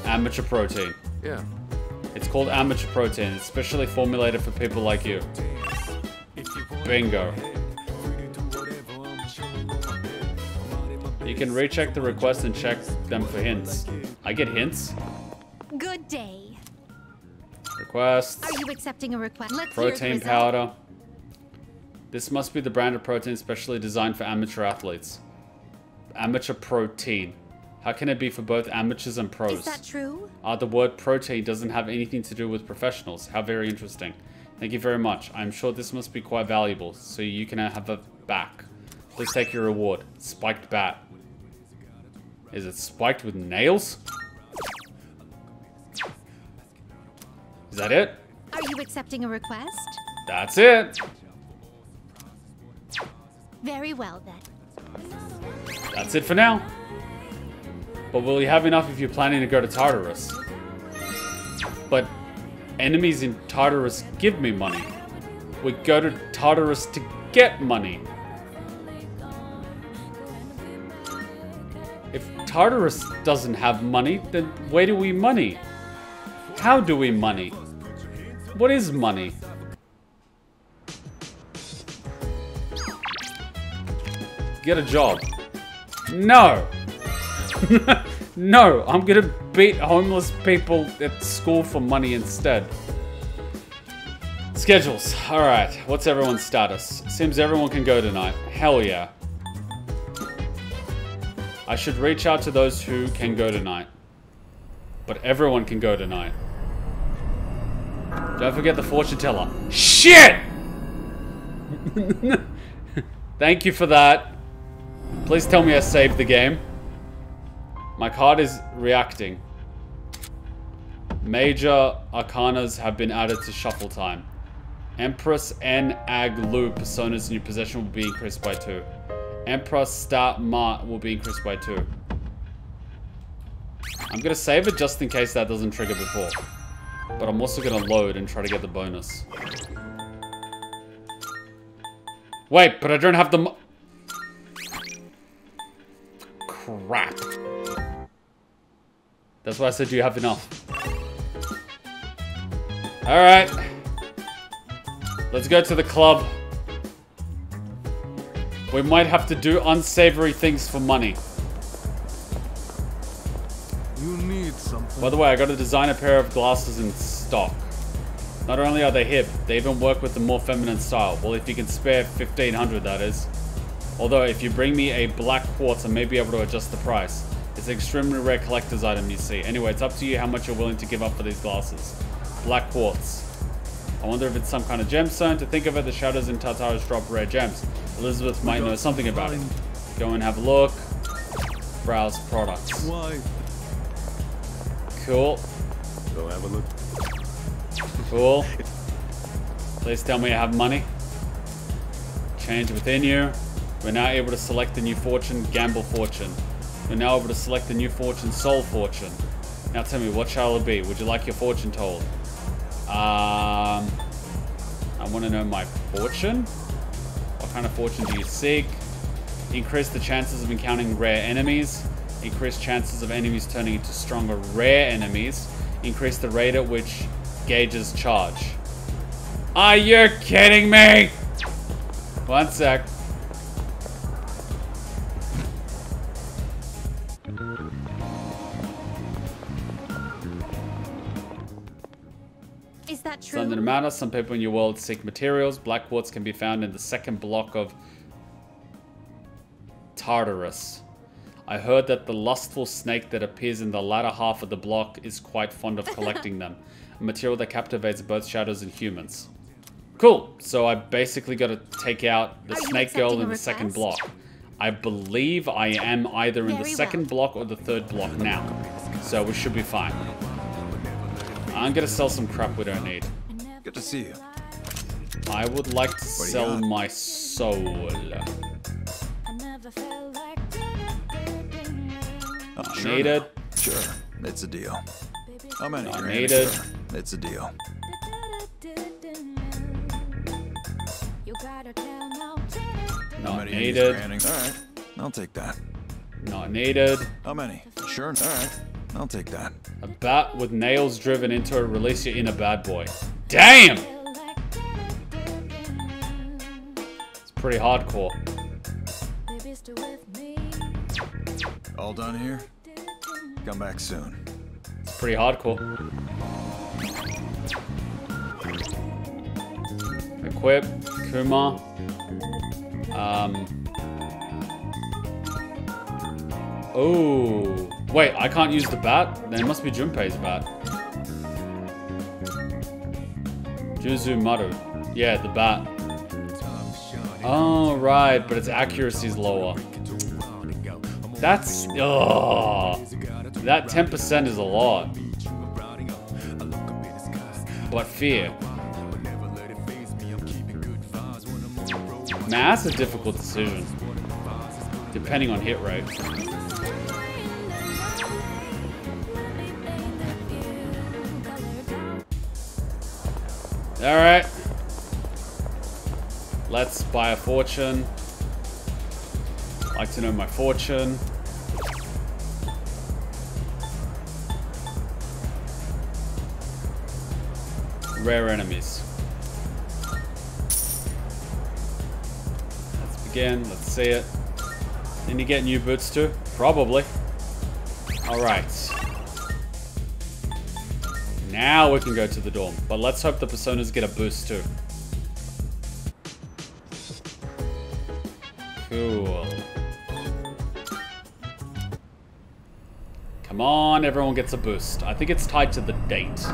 Amateur protein. Yeah. It's called amateur protein. It's specially formulated for people like you. Bingo. You can recheck the request and check them for hints. I get hints? Good day. Requests. Are you accepting a request? Let's it, Protein powder. This must be the brand of protein specially designed for amateur athletes. Amateur protein. How can it be for both amateurs and pros? Is that true? Uh, the word protein doesn't have anything to do with professionals. How very interesting. Thank you very much. I'm sure this must be quite valuable, so you can have a back. Please take your reward. Spiked bat. Is it spiked with nails? Is that it? Are you accepting a request? That's it. Very well then. That's it for now. But will you have enough if you're planning to go to Tartarus? But enemies in Tartarus give me money. We go to Tartarus to get money. Tartarus doesn't have money, then where do we money? How do we money? What is money? Get a job. No! no, I'm gonna beat homeless people at school for money instead. Schedules. Alright, what's everyone's status? Seems everyone can go tonight. Hell yeah. I should reach out to those who can go tonight. But everyone can go tonight. Don't forget the fortune teller. Shit! Thank you for that. Please tell me I saved the game. My card is reacting. Major arcanas have been added to shuffle time. Empress and Ag Lu personas in your possession will be increased by 2. Empress Star Mart will be increased by 2. I'm gonna save it just in case that doesn't trigger before. But I'm also gonna load and try to get the bonus. Wait, but I don't have the Crap. That's why I said you have enough. Alright. Let's go to the club. We might have to do unsavory things for money. You need something. By the way, I got to design a pair of glasses in stock. Not only are they hip, they even work with the more feminine style. Well, if you can spare 1500 that is. Although, if you bring me a black quartz, I may be able to adjust the price. It's an extremely rare collector's item, you see. Anyway, it's up to you how much you're willing to give up for these glasses. Black quartz. I wonder if it's some kind of gemstone. To think of it, the shadows in Tartarus drop rare gems. Elizabeth might know something about it. Go and have a look. Browse products. Why? Cool. Go have a look. Cool. Please tell me I have money. Change within you. We're now able to select the new fortune, gamble fortune. We're now able to select the new fortune, soul fortune. Now tell me, what shall it be? Would you like your fortune told? Um, I want to know my fortune. Kind of fortune do you seek? Increase the chances of encountering rare enemies. Increase chances of enemies turning into stronger rare enemies. Increase the rate at which gauges charge. Are you kidding me? One sec. That true? Matter. Some people in your world seek materials. Black quartz can be found in the second block of Tartarus. I heard that the lustful snake that appears in the latter half of the block is quite fond of collecting them. A material that captivates both shadows and humans. Cool. So I basically got to take out the Are snake girl in the second block. I believe I am either in the Very second block or the third block now. So we should be fine. I'm gonna sell some crap we don't need. Good to see you. I would like to sell my soul. Not Sure. needed. Sure, it's a deal. How many? Grand? needed. Sure, It's a deal. Not many of these needed. All right, I'll take that. Not needed. How many? Sure. All right, I'll take that. A bat with nails driven into it. Release your inner bad boy. Damn! It's pretty hardcore. All done here? Come back soon. It's pretty hardcore. Equip. Kuma. Um. Oh. Wait, I can't use the bat? Then it must be Junpei's bat. Juzu Maru. Yeah, the bat. Oh, right, but its accuracy is lower. That's. Oh. That 10% is a lot. But fear. Man, that's a difficult decision. Depending on hit rate. Alright. Let's buy a fortune. Like to know my fortune. Rare enemies. Let's begin. Let's see it. Didn't you get new boots too? Probably. Alright. Now we can go to the dorm. But let's hope the personas get a boost too. Cool. Come on, everyone gets a boost. I think it's tied to the date.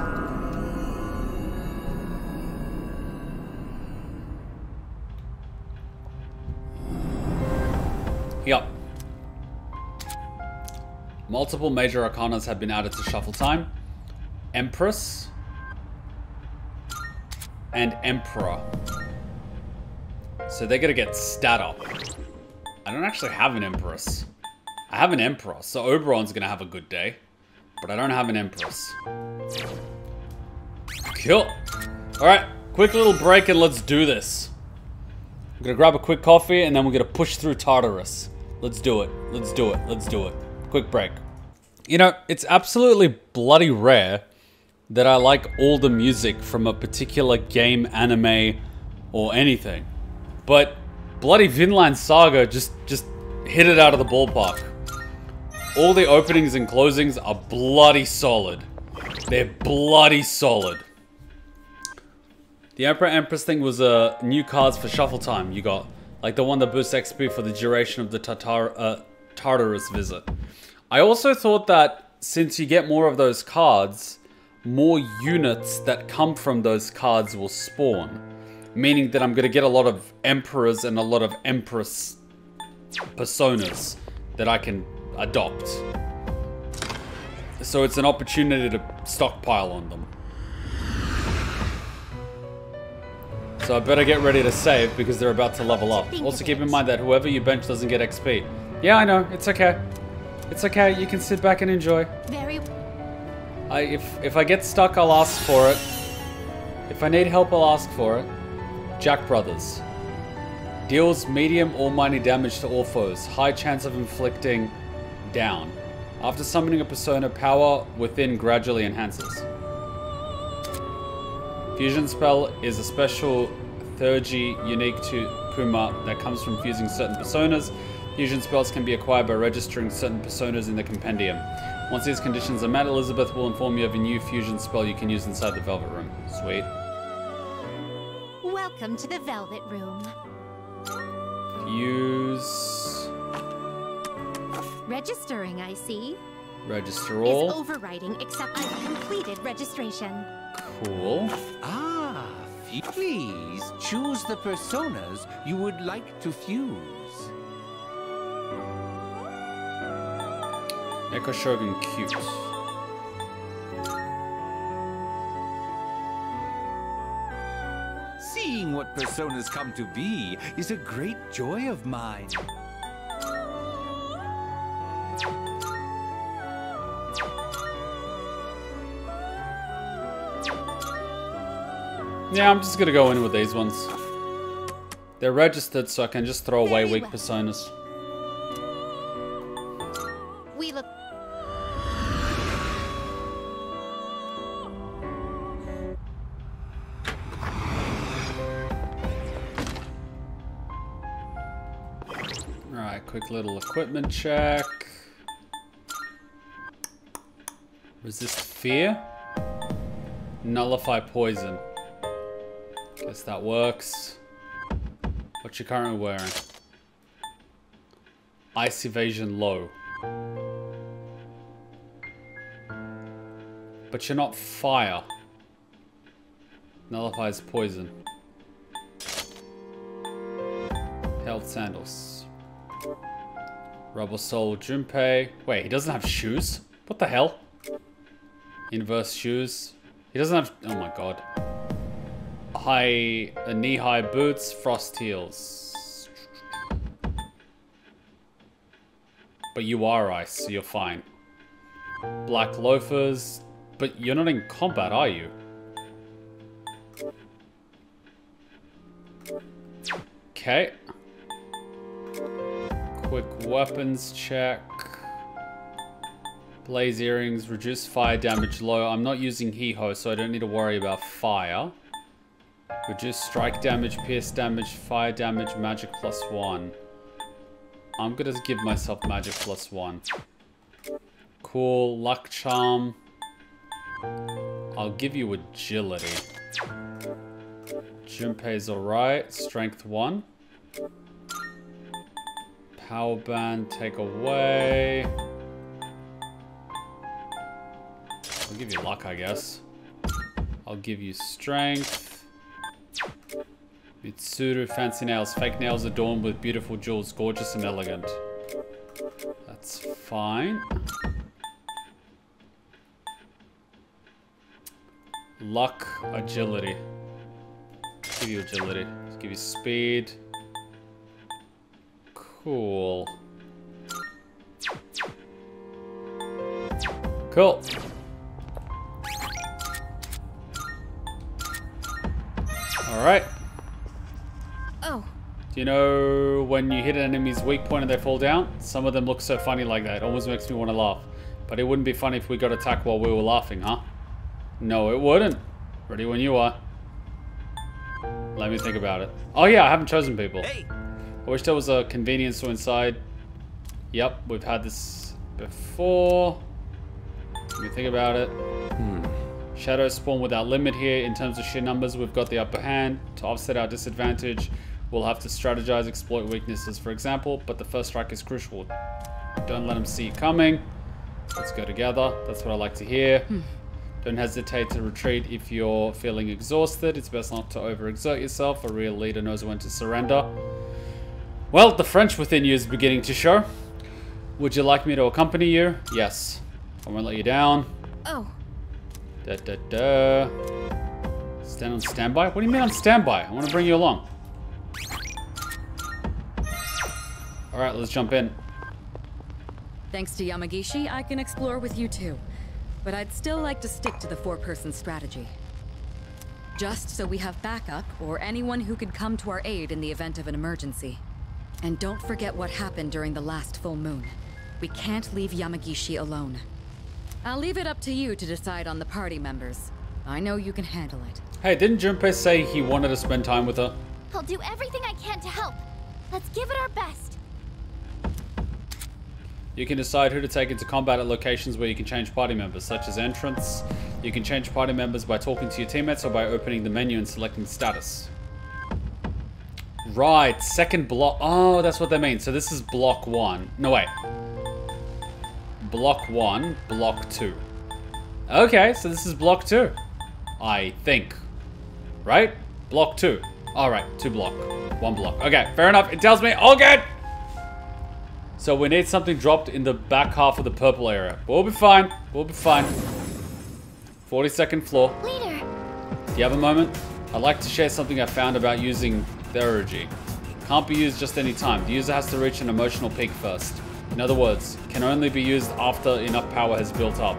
Yep. Multiple major arcanas have been added to shuffle time. Empress and Emperor. So they're gonna get stat up. I don't actually have an Empress. I have an Emperor, so Oberon's gonna have a good day. But I don't have an Empress. Cool. Alright, quick little break and let's do this. I'm gonna grab a quick coffee and then we're gonna push through Tartarus. Let's do it. Let's do it. Let's do it. Quick break. You know, it's absolutely bloody rare that I like all the music from a particular game, anime, or anything. But bloody Vinland Saga just just hit it out of the ballpark. All the openings and closings are bloody solid. They're bloody solid. The Emperor Empress thing was uh, new cards for shuffle time you got. Like the one that boosts XP for the duration of the Tatar uh, Tartarus visit. I also thought that since you get more of those cards, more units that come from those cards will spawn. Meaning that I'm going to get a lot of Emperors and a lot of Empress personas that I can adopt. So it's an opportunity to stockpile on them. So I better get ready to save because they're about to level up. Also keep in mind that whoever you bench doesn't get XP. Yeah, I know. It's okay. It's okay. You can sit back and enjoy. Very. I if if I get stuck, I'll ask for it. If I need help, I'll ask for it. Jack Brothers. Deals medium or minor damage to all foes. High chance of inflicting down. After summoning a persona, power within gradually enhances. Fusion spell is a special theurgy unique to Kuma that comes from fusing certain personas. Fusion spells can be acquired by registering certain personas in the compendium. Once these conditions are met, Elizabeth will inform you of a new fusion spell you can use inside the Velvet Room. Sweet. Welcome to the Velvet Room. Use Registering, I see. register Is all. overriding, except I've completed registration. Cool. Ah, please choose the personas you would like to fuse. Echo Shogun cute. Seeing what personas come to be is a great joy of mine. Yeah, I'm just gonna go in with these ones. They're registered, so I can just throw away weak personas. We look. Quick little equipment check. Resist fear. Nullify poison. Guess that works. What you currently wearing? Ice evasion low. But you're not fire. Nullifies poison. Health sandals. Rubber Soul Junpei. Wait, he doesn't have shoes? What the hell? Inverse shoes. He doesn't have... Oh my god. High... Uh, knee-high boots, frost heels. But you are ice, so you're fine. Black loafers. But you're not in combat, are you? Okay. Quick weapons check. Blaze earrings, reduce fire damage low. I'm not using He-Ho, so I don't need to worry about fire. Reduce strike damage, pierce damage, fire damage, magic plus one. I'm gonna give myself magic plus one. Cool, luck charm. I'll give you agility. Junpei's alright, strength one. Power band, take away. I'll give you luck, I guess. I'll give you strength. Mitsuru, fancy nails. Fake nails adorned with beautiful jewels, gorgeous and elegant. That's fine. Luck, agility. Give you agility. Give you speed. Cool. Cool. Alright. Oh, Do you know when you hit an enemy's weak point and they fall down? Some of them look so funny like that. It almost makes me want to laugh. But it wouldn't be funny if we got attacked while we were laughing, huh? No, it wouldn't. Ready when you are. Let me think about it. Oh yeah, I haven't chosen people. I wish there was a convenience store inside. Yep, we've had this before. Let me think about it. Hmm. Shadows spawn without limit here. In terms of sheer numbers, we've got the upper hand. To offset our disadvantage, we'll have to strategize, exploit weaknesses, for example. But the first strike is crucial. Don't let them see you coming. Let's go together. That's what I like to hear. Don't hesitate to retreat if you're feeling exhausted. It's best not to overexert yourself. A real leader knows when to surrender. Well, the French within you is beginning to show. Would you like me to accompany you? Yes. I won't let you down. oh, Da da da. Stand on standby? What do you mean on standby? I want to bring you along. Alright, let's jump in. Thanks to Yamagishi, I can explore with you too. But I'd still like to stick to the four-person strategy. Just so we have backup, or anyone who could come to our aid in the event of an emergency. And don't forget what happened during the last full moon. We can't leave Yamagishi alone. I'll leave it up to you to decide on the party members. I know you can handle it. Hey, didn't Junpei say he wanted to spend time with her? I'll do everything I can to help. Let's give it our best. You can decide who to take into combat at locations where you can change party members, such as entrance. You can change party members by talking to your teammates or by opening the menu and selecting status. Right, second block. Oh, that's what they mean. So this is block one. No, wait. Block one, block two. Okay, so this is block two. I think. Right? Block two. Alright, two block. One block. Okay, fair enough. It tells me all good! So we need something dropped in the back half of the purple area. We'll be fine. We'll be fine. 42nd floor. Leader. Do you have a moment? I'd like to share something I found about using Theurgy. Can't be used just any time. The user has to reach an emotional peak first. In other words, can only be used after enough power has built up.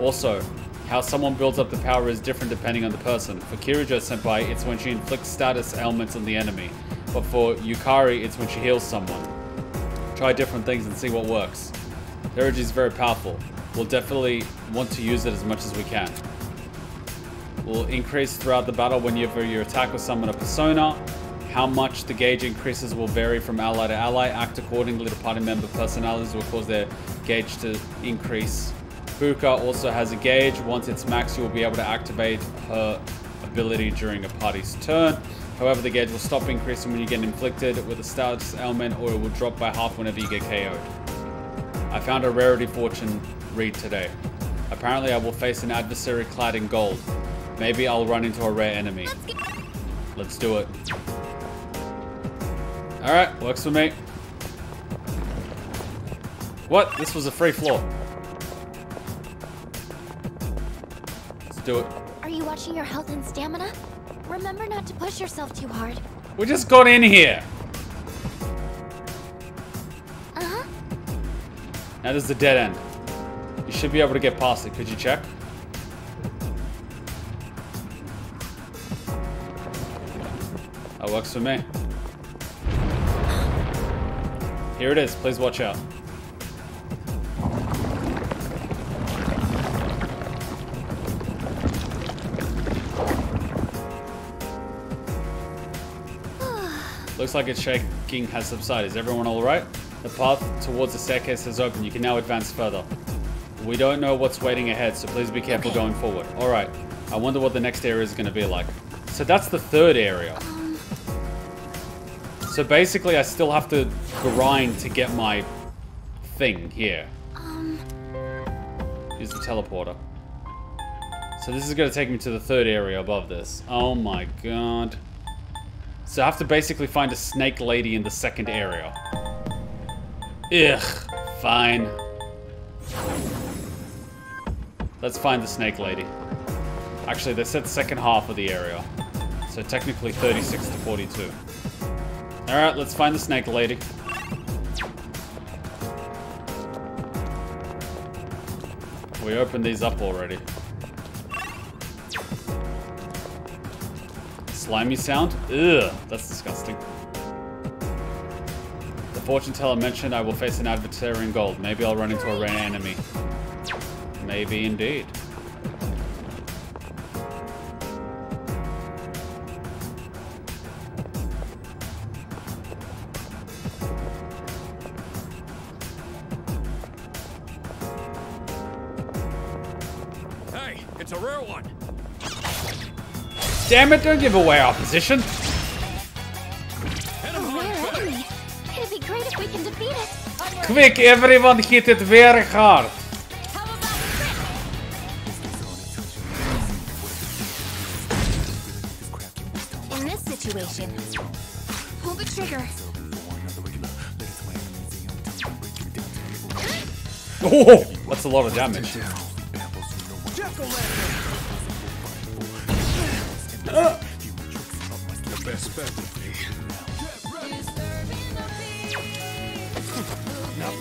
Also, how someone builds up the power is different depending on the person. For Kirijo Senpai, it's when she inflicts status ailments on the enemy. But for Yukari, it's when she heals someone. Try different things and see what works. Theurgy is very powerful. We'll definitely want to use it as much as we can. Will increase throughout the battle whenever you attack or summon a persona. How much the gauge increases will vary from ally to ally. Act accordingly to party member personalities will cause their gauge to increase. Fuuka also has a gauge. Once it's max, you will be able to activate her ability during a party's turn. However, the gauge will stop increasing when you get inflicted with a status ailment or it will drop by half whenever you get KO'd. I found a rarity fortune read today. Apparently I will face an adversary clad in gold. Maybe I'll run into a rare enemy. Let's do it. Alright, works for me. What? This was a free floor. Let's do it. Are you watching your health and stamina? Remember not to push yourself too hard. We just got in here. Uh-huh. Now there's the dead end. You should be able to get past it. Could you check? That works for me. Here it is. Please watch out. Looks like its shaking has subsided. Is everyone alright? The path towards the staircase has opened. You can now advance further. We don't know what's waiting ahead, so please be careful going forward. Alright. I wonder what the next area is going to be like. So that's the third area. Oh, So basically, I still have to grind to get my thing here. Um, Use the teleporter. So this is going to take me to the third area above this. Oh my god. So I have to basically find a snake lady in the second area. Ugh. Fine. Let's find the snake lady. Actually, they said second half of the area. So technically 36 to 42. Alright, let's find the snake lady. We opened these up already. Slimy sound? Ugh, that's disgusting. The fortune teller mentioned I will face an adversary in gold. Maybe I'll run into a rare enemy. Maybe indeed. Damn it, don't give away our position. a rare enemy. It'd be great if we can defeat it. Quick, everyone hit it very hard. In this situation, pull the trigger. Oh, that's a lot of damage. Not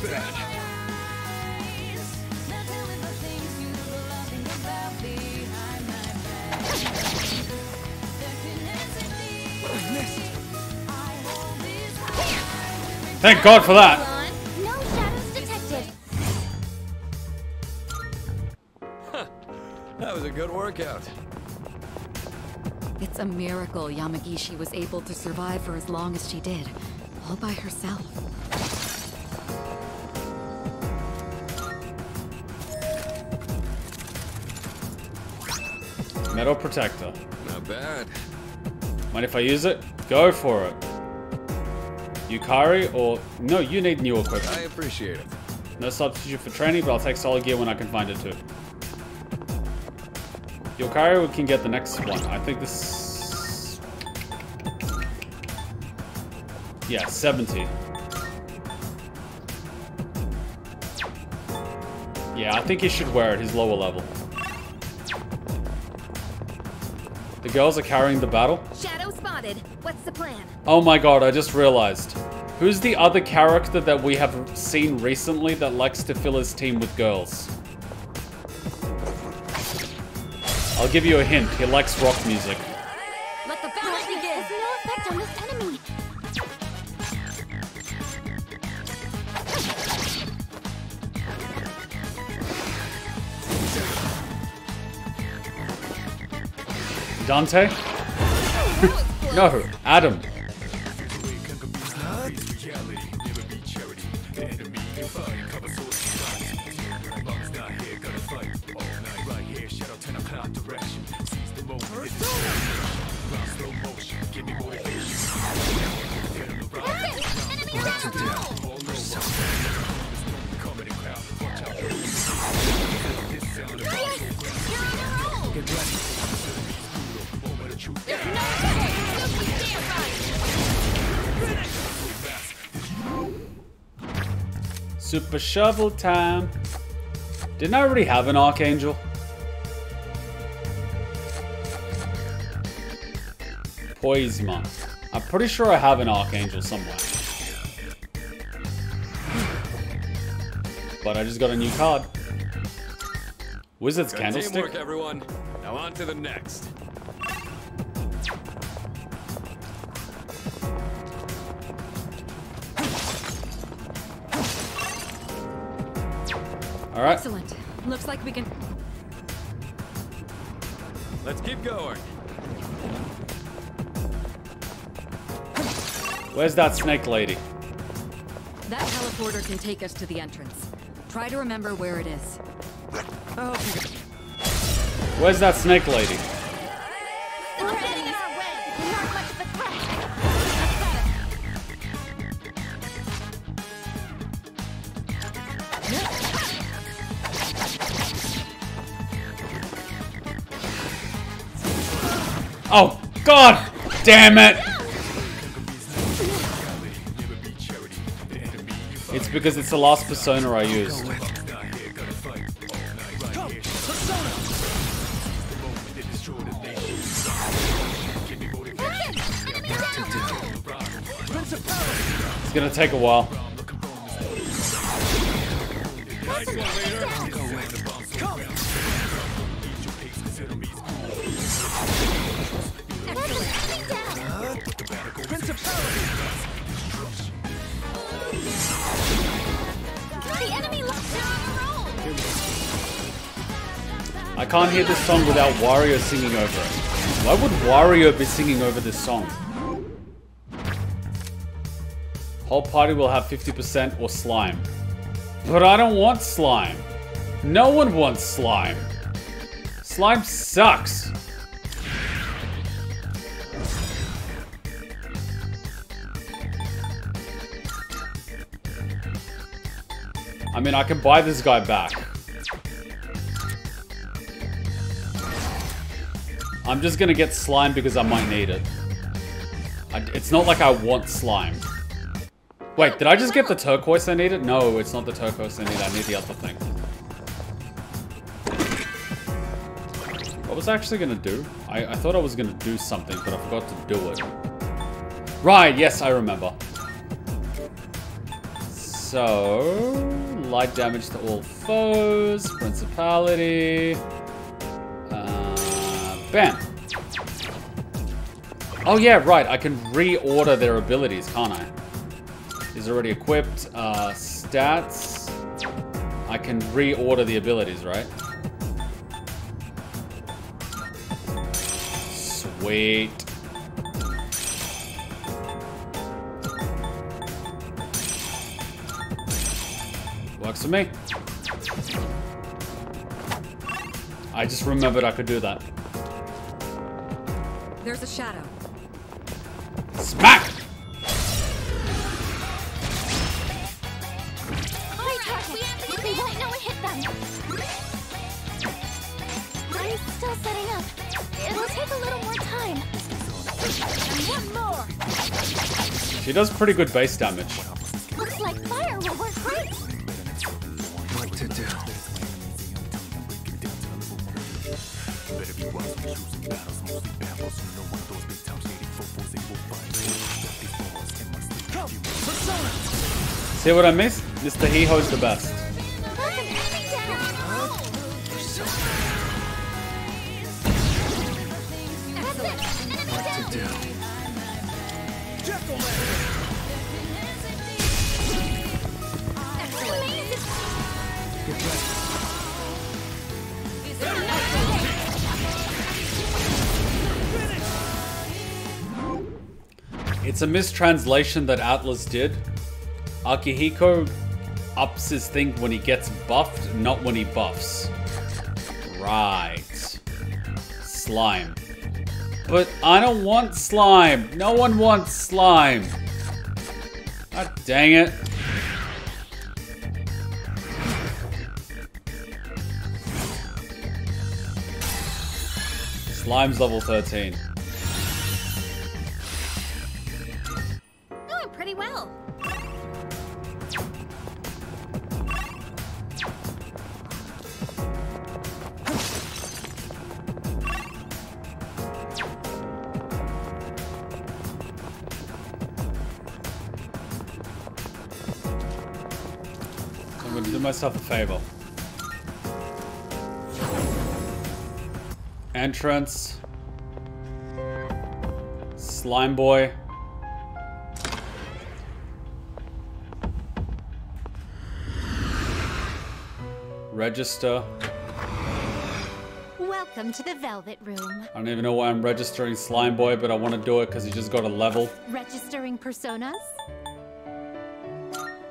bad. Thank God for that. Miracle Yamagishi was able to survive for as long as she did, all by herself. Metal protector. Not bad. Mind if I use it? Go for it. Yukari or... No, you need new equipment. I appreciate it. No substitute for training, but I'll take solid gear when I can find it too. Yukari we can get the next one. I think this... Yeah, 70. Yeah, I think he should wear it. He's lower level. The girls are carrying the battle. Shadow spotted. What's the plan? Oh my god, I just realized. Who's the other character that we have seen recently that likes to fill his team with girls? I'll give you a hint. He likes rock music. Dante? no, Adam. Shovel time. Didn't I already have an Archangel? Poismon. I'm pretty sure I have an Archangel somewhere. But I just got a new card. Wizard's Good Candlestick? teamwork, everyone. Now on to the next. Alright. Excellent. Looks like we can... Let's keep going. Where's that snake lady? That teleporter can take us to the entrance. Try to remember where it is. Oh. Where's that snake lady? Oh, God damn it! It's because it's the last persona I used. It's gonna take a while. Can't hear this song without Wario singing over it. Why would Wario be singing over this song? Whole party will have 50% or slime. But I don't want slime. No one wants slime. Slime sucks. I mean, I can buy this guy back. I'm just gonna get slime because I might need it. I, it's not like I want slime. Wait, did I just get the turquoise I needed? No, it's not the turquoise I need. I need the other thing. What was I actually gonna do? I, I thought I was gonna do something, but I forgot to do it. Right, yes, I remember. So, light damage to all foes, principality. Bam. Oh yeah, right, I can reorder their abilities, can't I? He's already equipped. Uh, stats. I can reorder the abilities, right? Sweet. Works for me. I just remembered I could do that. There's a shadow. Smack! Great target! They won't know it hit them! I'm still setting up. It'll take a little more time. And one more! She does pretty good base damage. See what I missed? Mr. Heeho's the best. It's a mistranslation that Atlus did. Akihiko ups his thing when he gets buffed, not when he buffs. Right. Slime. But I don't want slime. No one wants slime. God dang it. Slime's level 13. Myself a favor. Entrance. Slime boy. Register. Welcome to the Velvet Room. I don't even know why I'm registering Slime Boy, but I want to do it because he just got a level. Registering personas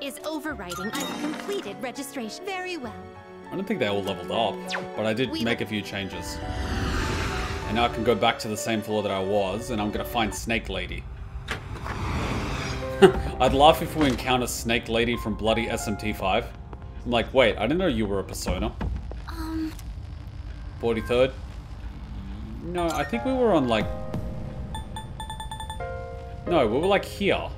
is overriding. I've completed registration. Very well. I don't think they all leveled up, but I did make a few changes. And now I can go back to the same floor that I was, and I'm gonna find Snake Lady. I'd laugh if we encounter Snake Lady from bloody SMT5. I'm like, wait, I didn't know you were a persona. Um, 43rd? No, I think we were on like... No, we were like here.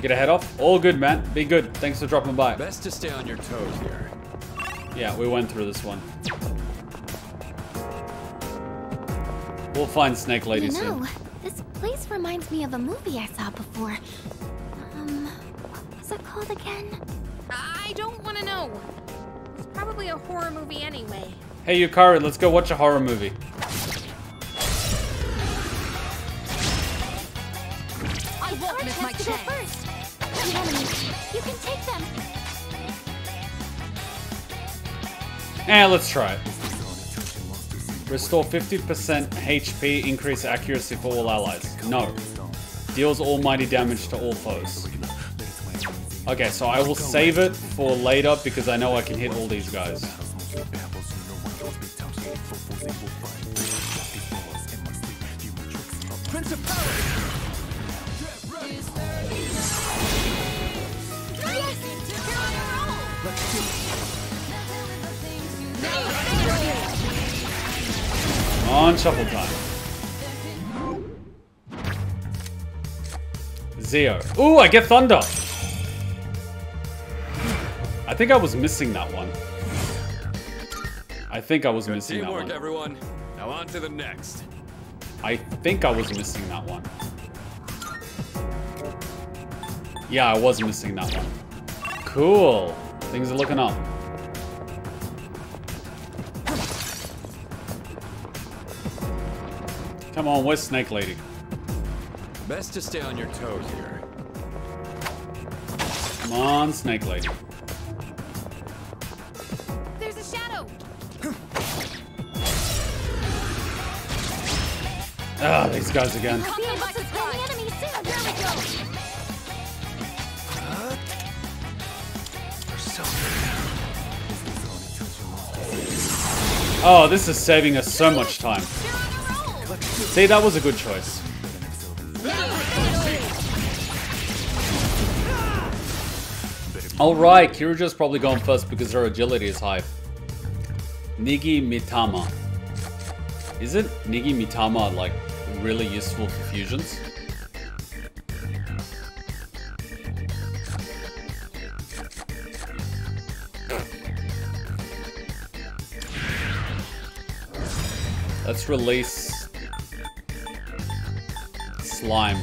You get a head off? All good, man. Be good. Thanks for dropping by. Best to stay on your toes here. Yeah, we went through this one. We'll find Snake Lady you soon. know, this place reminds me of a movie I saw before. Um, what was it called again? I don't want to know. It's probably a horror movie anyway. Hey, Yukari, let's go watch a horror movie. I won't miss my chance. You can take them. Eh, let's try it. Restore 50% HP, increase accuracy for all allies. No. Deals almighty damage to all foes. Okay, so I will save it for later because I know I can hit all these guys. On shuffle time. Zio. Ooh, I get Thunder! I think I was missing that one. I think I was missing that Teamwork, one. everyone. Now on to the next. I think I was missing that one. Yeah, I was missing that one. Cool. Things are looking up. Come on, where's Snake Lady? Best to stay on your toes here. Come on, Snake Lady. There's a shadow. Ah, these guys again. We'll be able to slay the enemy soon. There we go. Oh, this is saving us so much time. See, that was a good choice. Alright, Kirijo's probably going first because her agility is high. Nigi Mitama. Isn't Nigi Mitama like really useful for fusions? Let's release slime.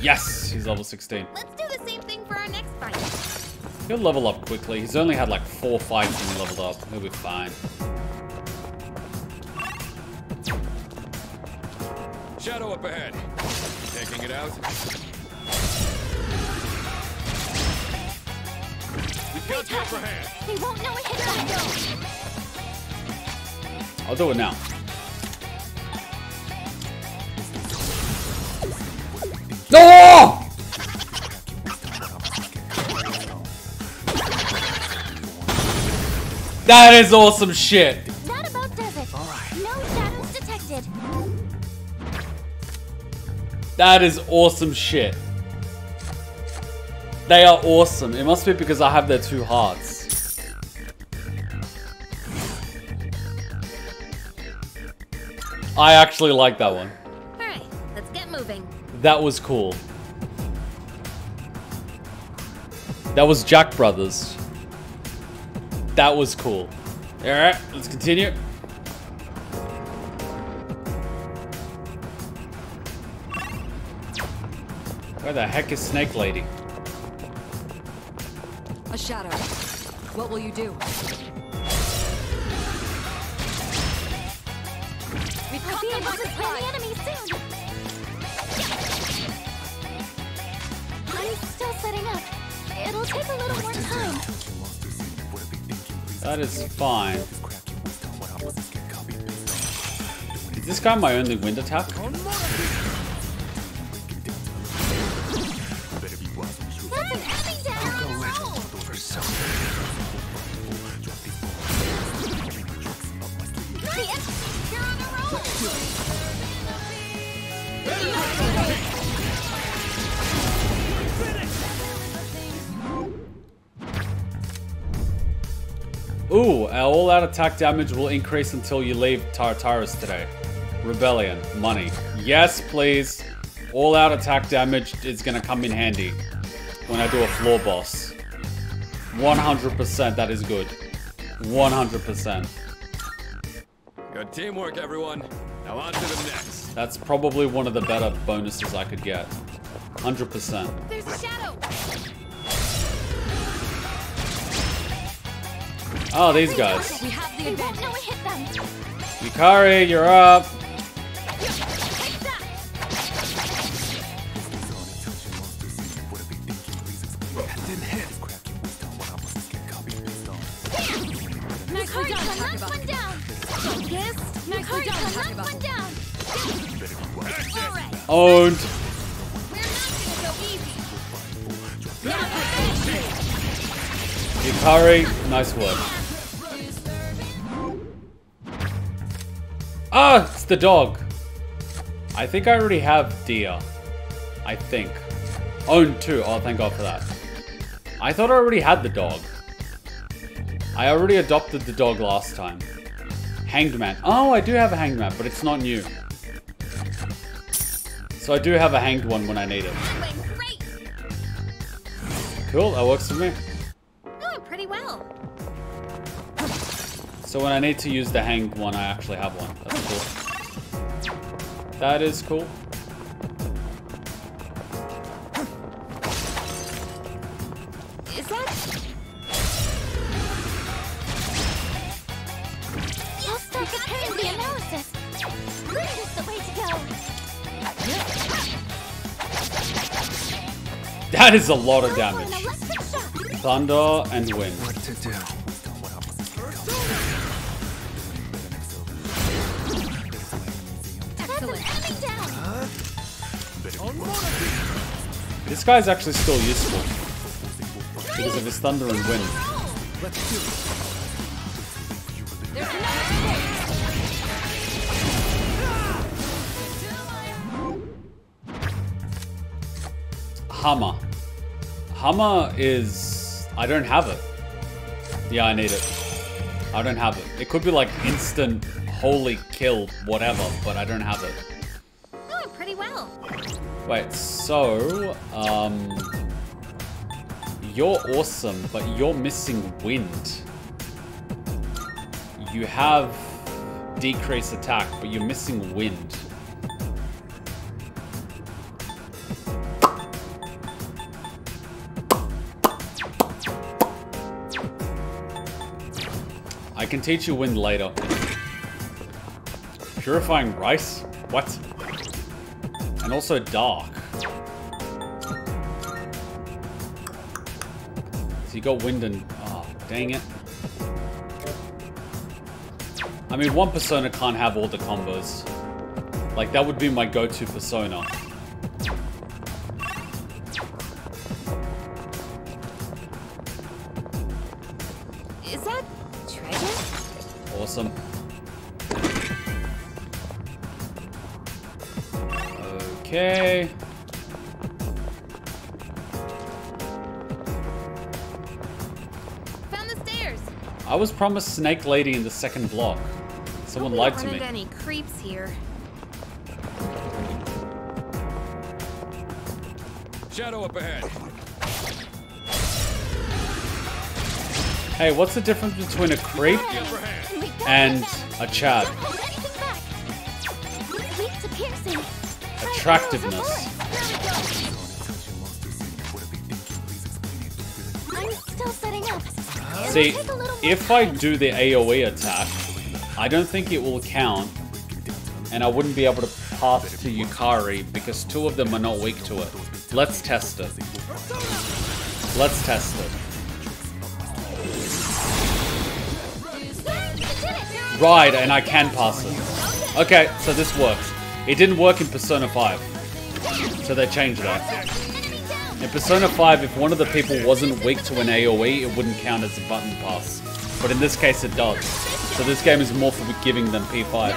Yes, he's level 16. Let's do the same thing for our next fight. He'll level up quickly. He's only had like four fights when he leveled up. He'll be fine. Shadow up ahead. Taking it out. Got the upper hand. They won't know it hit them. I'll do it now. No! That is awesome shit. That about does it. No shadows detected. That is awesome shit. They are awesome. It must be because I have their two hearts. I actually like that one. Alright, let's get moving. That was cool. That was Jack Brothers. That was cool. Alright, let's continue. Where the heck is Snake Lady? A shadow. What will you do? We will be able to slay the enemy soon. I'm still setting up. It'll take a little more time. That is fine. Is this guy my only wind attack? Ooh, all-out attack damage will increase until you leave Tartarus today. Rebellion, money. Yes, please. All-out attack damage is gonna come in handy when I do a floor boss. 100% that is good. 100%. Good teamwork, everyone. Now on to the next. That's probably one of the better bonuses I could get. 100%. There's a shadow. Oh, these guys. We have the advantage. They won't know it hit them. Yukari, you're up. Nicely done, one down. Owned. Yukari, nice work. Ah, it's the dog. I think I already have Dia. I think. Owned too. Oh, thank God for that. I thought I already had the dog. I already adopted the dog last time. Hanged Man. Oh, I do have a Hanged Man, but it's not new. So I do have a hanged one when I need it. Cool, that works for me. Doing pretty well. So when I need to use the hanged one, I actually have one. That's cool. That is cool. That is a lot of damage. Thunder and wind. What to do? This guy's actually still useful. Because of his thunder and wind. Hammer. Hammer is... I don't have it. Yeah, I need it. I don't have it. It could be like instant, holy kill, whatever, but I don't have it. Doing pretty well. Wait, so, um... You're awesome, but you're missing wind. You have decrease attack, but you're missing wind. Can teach you wind later. Purifying rice? What? And also dark. So you got wind and... Oh, dang it. I mean, one persona can't have all the combos. Like, that would be my go-to persona. Was promised Snake Lady in the second block. Someone Hope lied to me. any creeps here. Shadow up ahead. Hey, what's the difference between a creep and a chad? Weak to piercing. Attractiveness. I'm still setting up. See, if I do the AoE attack, I don't think it will count, and I wouldn't be able to pass to Yukari because two of them are not weak to it. Let's test it. Let's test it. Right, and I can pass it. Okay, so this works. It didn't work in Persona 5. So they changed that. In Persona 5, if one of the people wasn't weak to an AoE, it wouldn't count as a button pass. But in this case, it does. So this game is more forgiving than P5.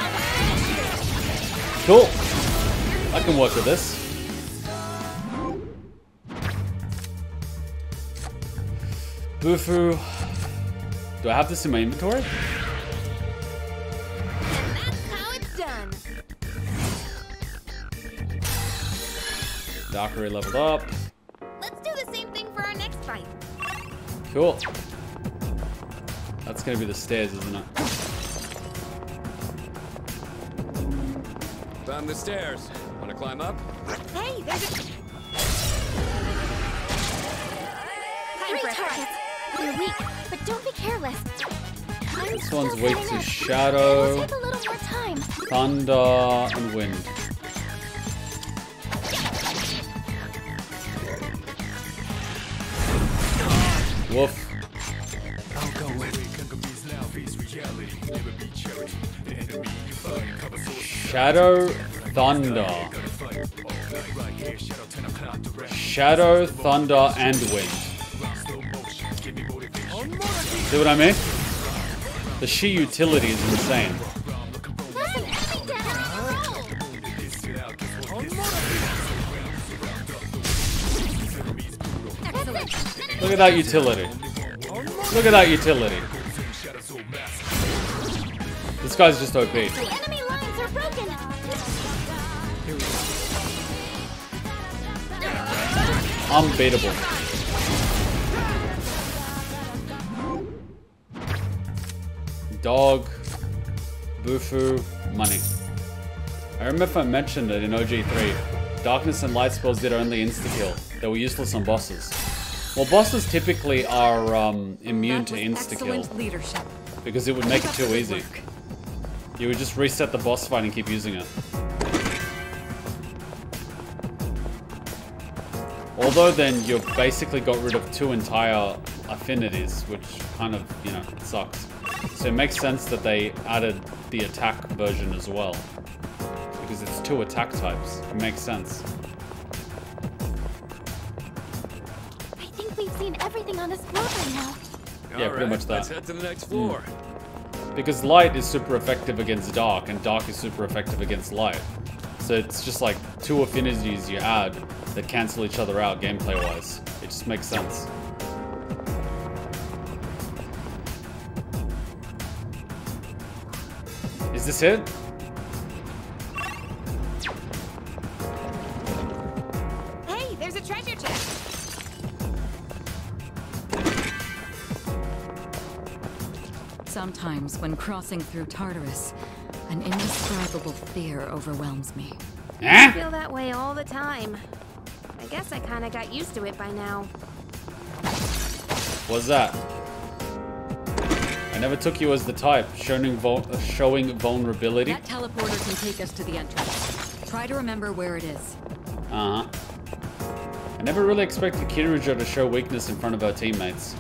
Cool. I can work with this. Bufu. Do I have this in my inventory? How it's done. Valkyrie leveled up. Let's do the same thing for our next fight. Cool. That's gonna be the stairs, isn't it? Found the stairs. Wanna climb up? Hey, there's a... Three targets. You're weak, but don't be careless. I'm This one's weak to shadow, It'll take a little more time. thunder, and wind. Shadow Thunder. Shadow, Thunder, and Wind. See what I mean? The sheer utility is insane. Look at that utility. Look at that utility. This guy's just OP. Unbeatable. Dog, Bufu, money. I remember if I mentioned it in OG3. Darkness and light spells did only insta-kill. They were useless on bosses. Well, bosses typically are um, immune to insta-kill. Because it would make it too easy. You would just reset the boss fight and keep using it. Although then you've basically got rid of two entire affinities, which kind of, you know, sucks. So it makes sense that they added the attack version as well. Because it's two attack types. It makes sense. I think we've seen everything on this floor by now. Yeah, pretty Alright, much that. Let's head to the next floor. Hmm. Because light is super effective against dark, and dark is super effective against light. So it's just like two affinities you add that cancel each other out gameplay-wise. It just makes sense. Is this it? Hey, there's a treasure chest. Sometimes, when crossing through Tartarus, an indescribable fear overwhelms me. I feel that way all the time. I guess I kind of got used to it by now. What's that? I never took you as the type, showing, vul uh, showing vulnerability. That teleporter can take us to the entrance. Try to remember where it is. Uh-huh. I never really expected Kirijo to show weakness in front of our teammates.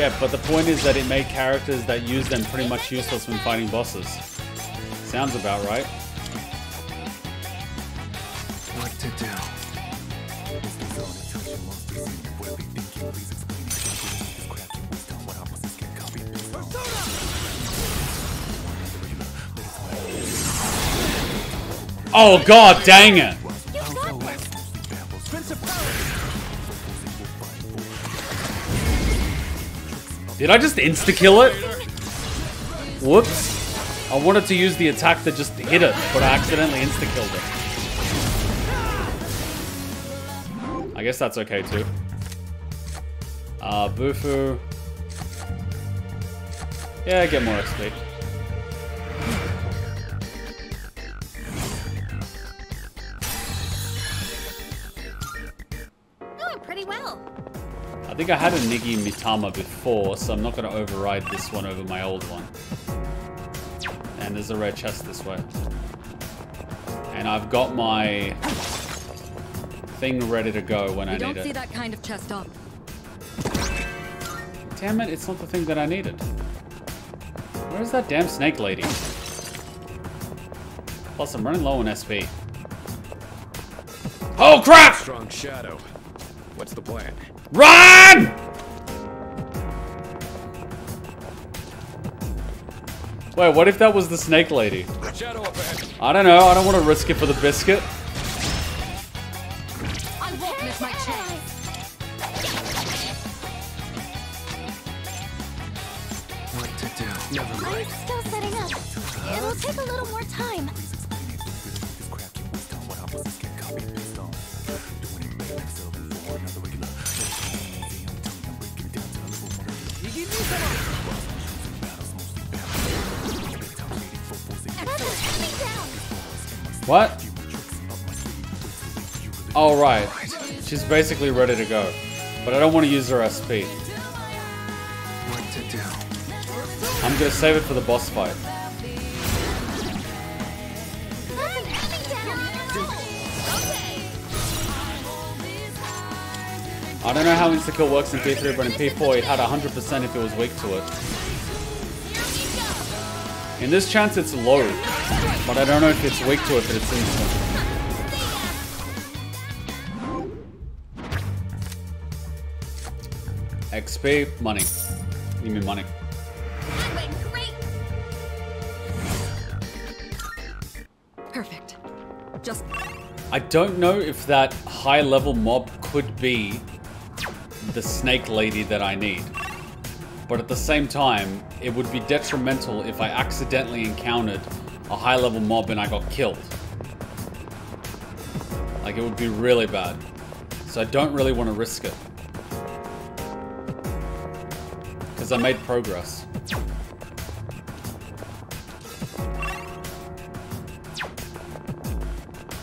Yeah, but the point is that it made characters that use them pretty much useless when fighting bosses. Sounds about right. What to do? Oh god dang it! Did I just insta-kill it? Whoops. I wanted to use the attack that just hit it, but I accidentally insta-killed it. I guess that's okay too. Uh, Bufu. Yeah, get more XP. Think I had a Nigi Mitama before, so I'm not going to override this one over my old one. And there's a red chest this way. And I've got my thing ready to go when We I don't see that kind of chest up. Damn it, it's not the thing that I needed. Where's that damn snake lady? Plus, I'm running low on SP. Oh crap! Strong shadow. What's the plan? Run! Wait, what if that was the snake lady? Shadow up ahead. I don't know, I don't want to risk it for the biscuit. She's basically ready to go. But I don't want to use her SP. What to do? I'm gonna save it for the boss fight. I don't know how insta-kill works in P3, but in P4 it had 100% if it was weak to it. In this chance it's low, but I don't know if it's weak to it, but it's instant. XP, money. Give me money. Perfect. Just I don't know if that high level mob could be the snake lady that I need. But at the same time, it would be detrimental if I accidentally encountered a high level mob and I got killed. Like it would be really bad. So I don't really want to risk it. because I made progress.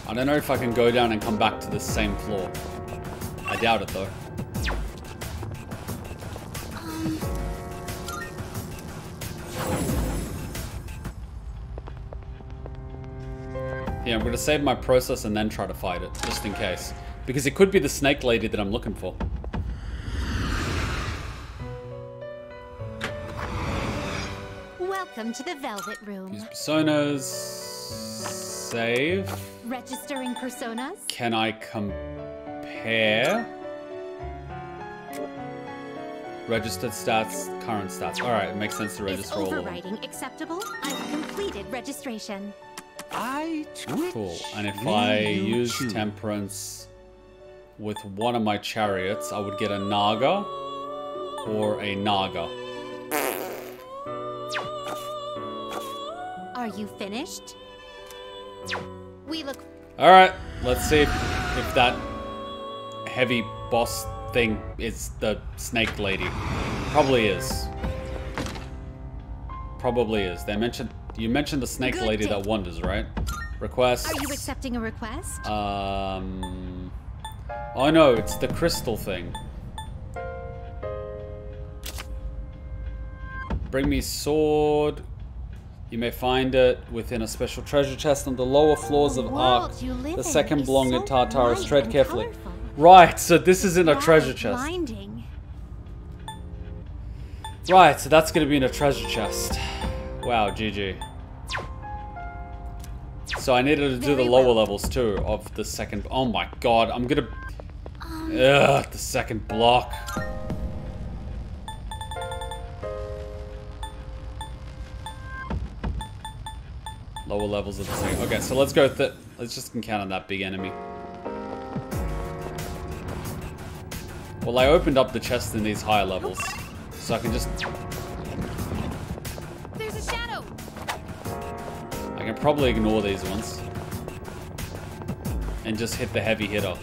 I don't know if I can go down and come back to the same floor. I doubt it though. Yeah, I'm gonna save my process and then try to fight it, just in case. Because it could be the snake lady that I'm looking for. Welcome to the Velvet Room. Personas... Save. Registering personas? Can I compare? Registered stats, current stats. Alright, it makes sense to register all of them. overriding acceptable? I've completed registration. I Cool. And if I use choose? temperance with one of my chariots, I would get a Naga or a Naga. Are you finished? We look Alright, let's see if, if that heavy boss thing is the snake lady. Probably is. Probably is. They mentioned you mentioned the snake Good lady day. that wanders, right? Request. Are you accepting a request? Um. Oh no, it's the crystal thing. Bring me sword. You may find it within a special treasure chest on the lower floors of Arqa. The second belonging so to Tartarus. Tread carefully. colorful. Right, so this is in a treasure chest. Blinding. Right, so that's gonna be in a treasure chest. Wow, GG. So I needed to do the lower well. levels too of the second. Oh my god, I'm gonna. Ugh, the second block. Lower levels of the second. Okay, so let's go. Th let's just encounter that big enemy. Well, I opened up the chest in these higher levels, so I can just. There's a shadow. I can probably ignore these ones. And just hit the heavy hitter.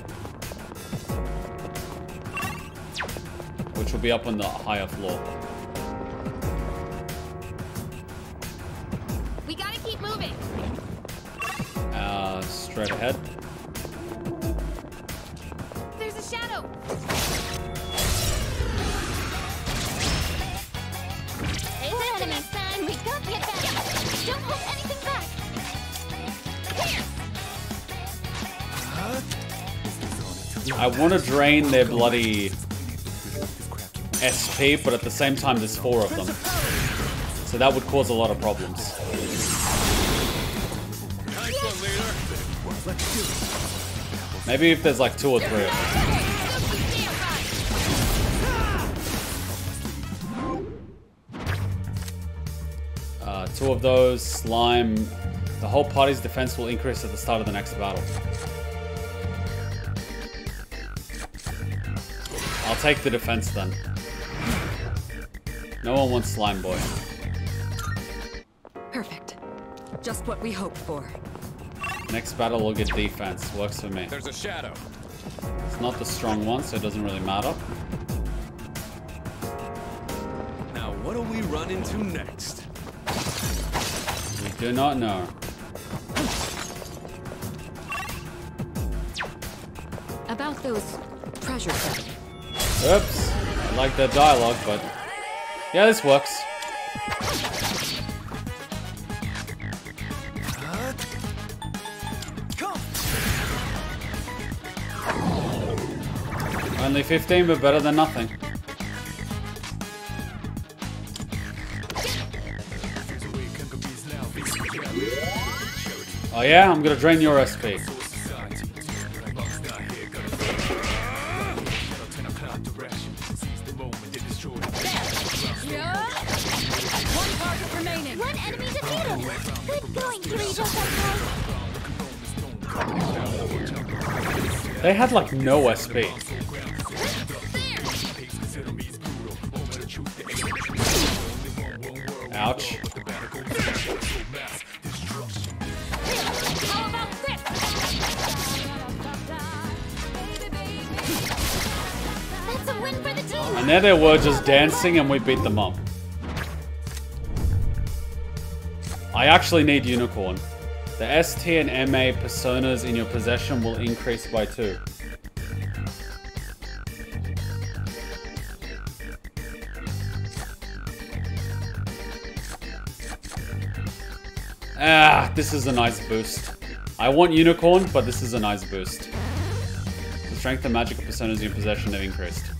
Which will be up on the higher floor. Straight ahead. There's a shadow. It's enemy sign. We got the advantage. Don't hold anything back. I want to drain their bloody SP, but at the same time there's four of them. So that would cause a lot of problems. Maybe if there's like two or three. Uh, two of those, slime. The whole party's defense will increase at the start of the next battle. I'll take the defense then. No one wants Slime Boy. Perfect. Just what we hoped for. Next battle we'll get defense. Works for me. There's a shadow. It's not the strong one, so it doesn't really matter. Now, what do we run into next? We do not know. About those treasure chests. Oops. I like that dialogue, but... Yeah, this works. Only 15, but better than nothing. Oh yeah? I'm gonna drain your SP. They had like no SP. There they were just dancing and we beat them up. I actually need Unicorn. The ST and MA personas in your possession will increase by two. Ah, this is a nice boost. I I want unicorn, but this is a nice boost. The strength and magic of personas in your possession have increased.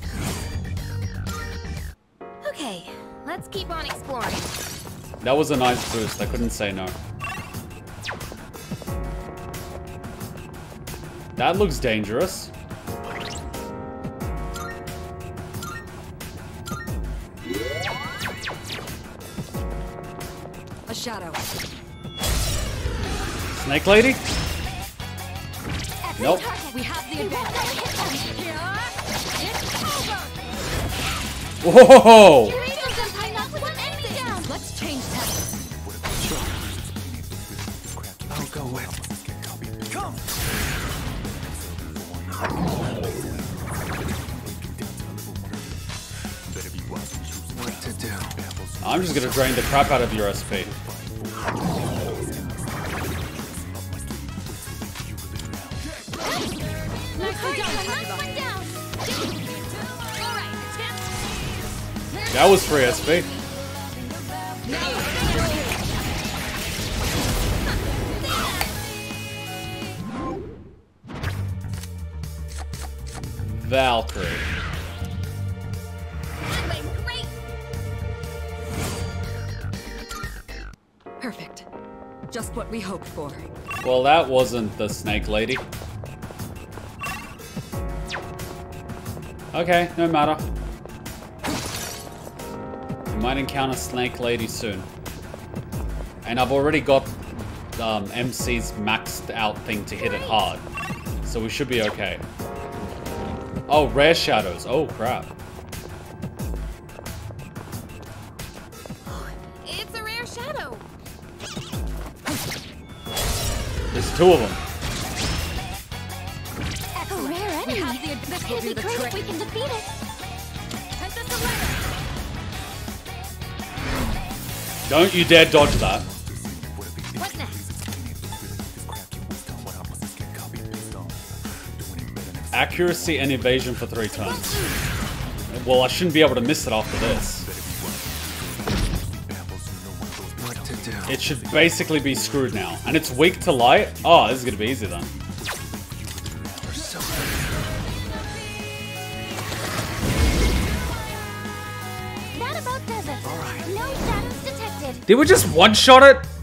That was a nice boost. I couldn't say no. That looks dangerous. A shadow. Snake lady? Nope. We have the advantage. Whoa! Drain the crap out of your SP. That was free SP. Well, that wasn't the snake lady. Okay, no matter. We might encounter Snake Lady soon. And I've already got um, MC's maxed out thing to hit it hard. So we should be okay. Oh, rare shadows. Oh, crap. Two of them. A rare enemy. This could be great if we can defeat it. Don't you dare dodge that. What next? Accuracy and evasion for three turns. Well, I shouldn't be able to miss it after this. It should basically be screwed now. And it's weak to light? Oh, this is gonna be easy then. That about does it. No shadows detected. Did we just one-shot it?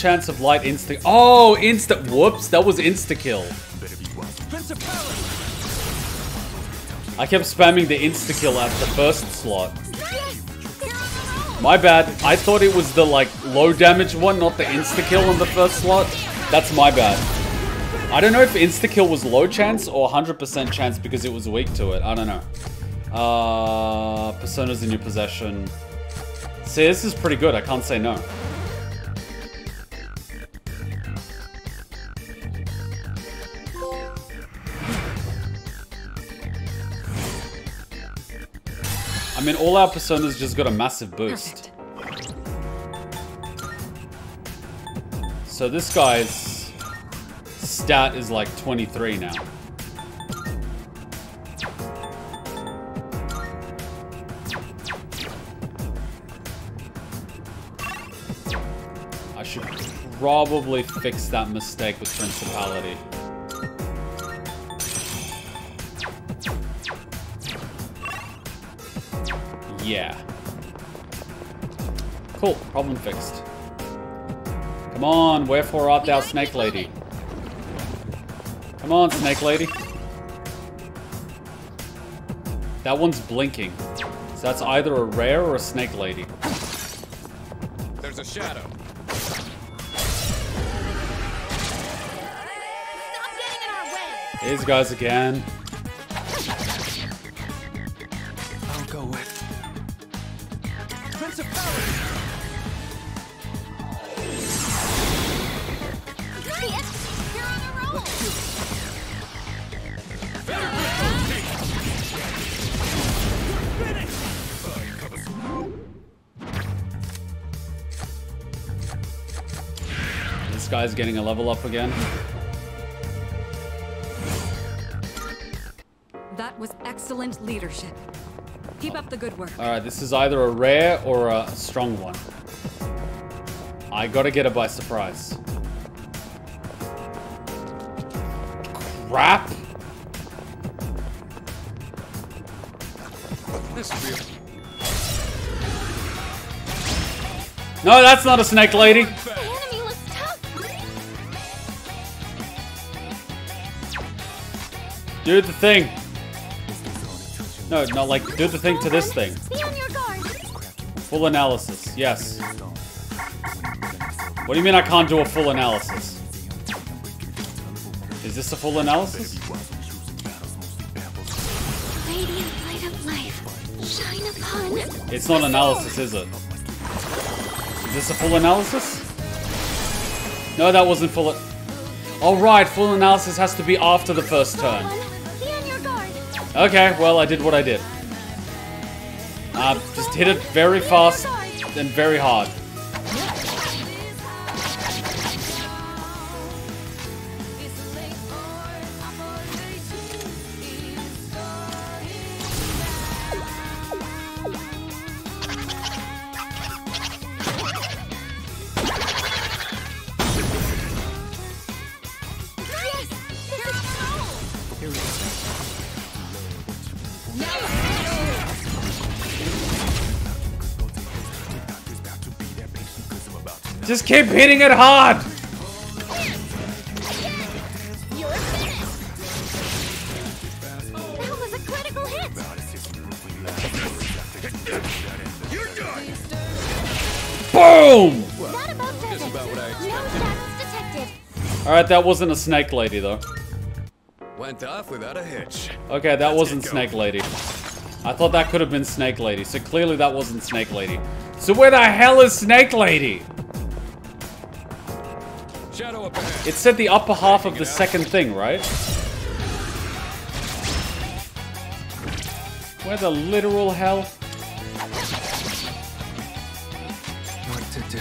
Chance of light insta- Oh, insta- Whoops, that was insta-kill. I kept spamming the insta-kill at the first slot. My bad. I thought it was the, like, low damage one, not the insta-kill on the first slot. That's my bad. I don't know if insta-kill was low chance or 100% chance because it was weak to it. I don't know. Uh, personas in your possession. See, this is pretty good. I can't say no. Mean, all our personas just got a massive boost. So this guy's stat is like 23 now. I should probably fix that mistake with Principality. Yeah. Cool, problem fixed. Come on, wherefore art thou, Snake Lady? Come on, Snake Lady. That one's blinking. So that's either a rare or a Snake Lady. There's a shadow. These guys again. Guy's getting a level up again. That was excellent leadership. Keep up the good work. Alright, this is either a rare or a strong one. I gotta get it by surprise. Crap! This feels No, that's not a snake lady. Do the thing. No, not like do the thing to this thing. Be on your guard. Full analysis, yes. What do you mean I can't do a full analysis? Is this a full analysis? Radiant light of life. Shine upon. It's not analysis, is it? Is this a full analysis? No, that wasn't full. All right, full analysis has to be after the first turn. Okay, well I did what I did. Uh, just hit it very fast and very hard. Keep hitting it hard! You're finished! That was a critical hit! Boom! That about does Just it. about what I No shadows detected. Alright, that wasn't a snake lady though. went off without a hitch. Okay, that wasn't. Snake Lady. I thought that could have been Snake Lady, so clearly that wasn't Snake Lady. So where the hell is Snake Lady? It said the upper half of the second thing, right? Where the literal hell? What to do?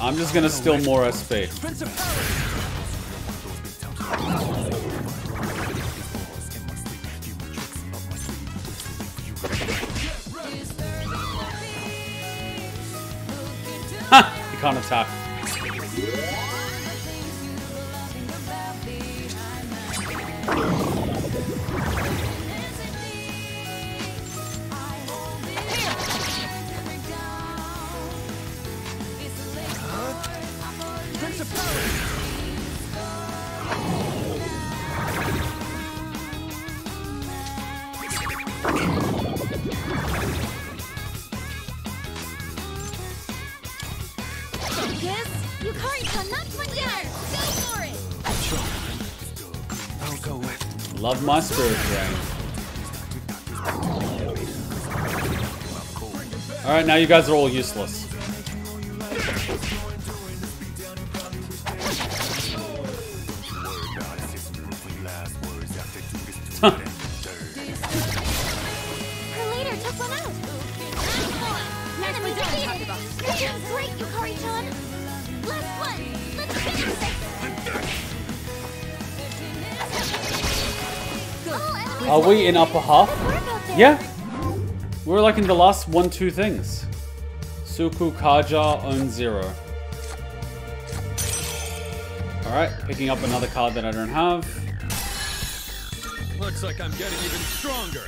I'm just gonna steal more SP. Ha! My spirit drain. Alright, now you guys are all useless. We in upper half? work out there! Yeah. We're like in the last one, two things. Sukukaja own zero. Alright, picking up another card that I don't have. Looks like I'm getting even stronger.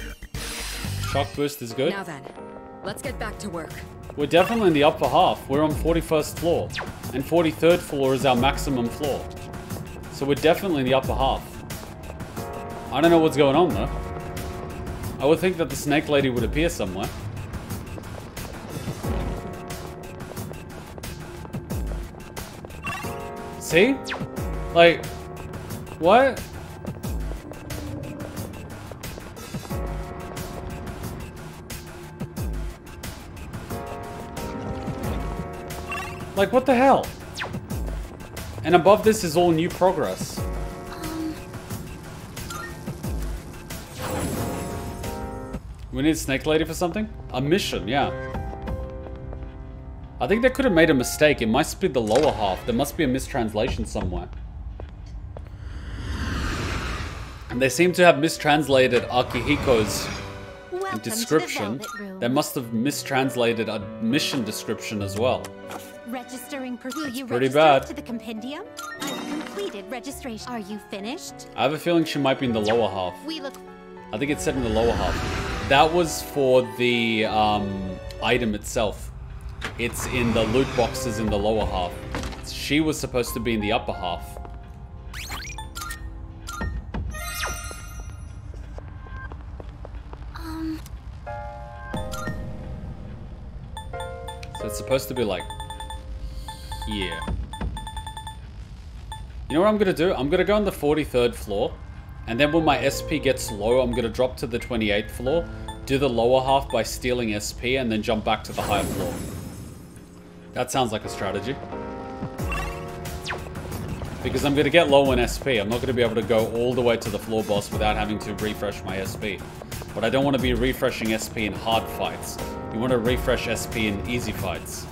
Shock boost is good. Now then, let's get back to work. We're definitely in the upper half. We're on 41st floor. And 43rd floor is our maximum floor. So we're definitely in the upper half. I don't know what's going on though. I would think that the snake lady would appear somewhere. See? Like, what? Like, what the hell? And above this is all new progress. Need Snake Lady for something? A mission, yeah. I think they could have made a mistake. It must be the lower half. There must be a mistranslation somewhere. And they seem to have mistranslated Akihiko's Welcome description. The They must have mistranslated a mission description as well. Registering Will you pretty bad. to the compendium? I've completed registration. Are you finished? I have a feeling she might be in the lower half. We look I think it's set in the lower half. That was for the um, item itself. It's in the loot boxes in the lower half. She was supposed to be in the upper half. um So it's supposed to be like here. You know what I'm gonna do? I'm gonna go on the 43rd floor, and then when my SP gets low, I'm gonna drop to the 28th floor, do the lower half by stealing SP, and then jump back to the higher floor. That sounds like a strategy. Because I'm gonna get low in SP. I'm not gonna be able to go all the way to the floor boss without having to refresh my SP. But I don't want to be refreshing SP in hard fights. You want to refresh SP in easy fights.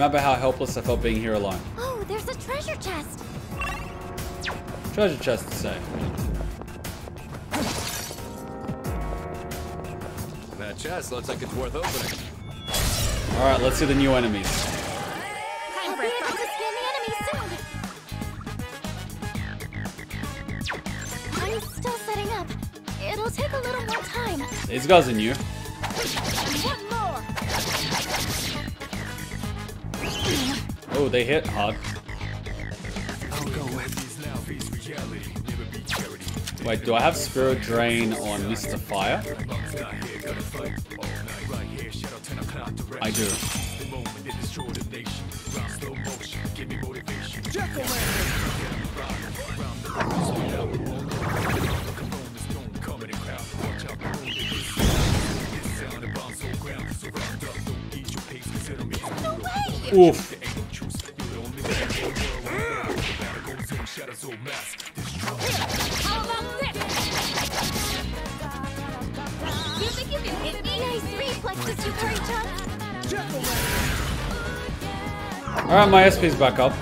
Remember how helpless I felt being here alone. Oh, there's a treasure chest. Treasure chest to say. That chest looks like it's worth opening. Alright, let's see the new enemies. I'll be able to scan the enemy soon. I'm still setting up. It'll take a little more time. These guys are new. They hit hard. Wait, do I have Spirit Drain on Mr. Fire? I do. Oof. Alright, my SP's back up.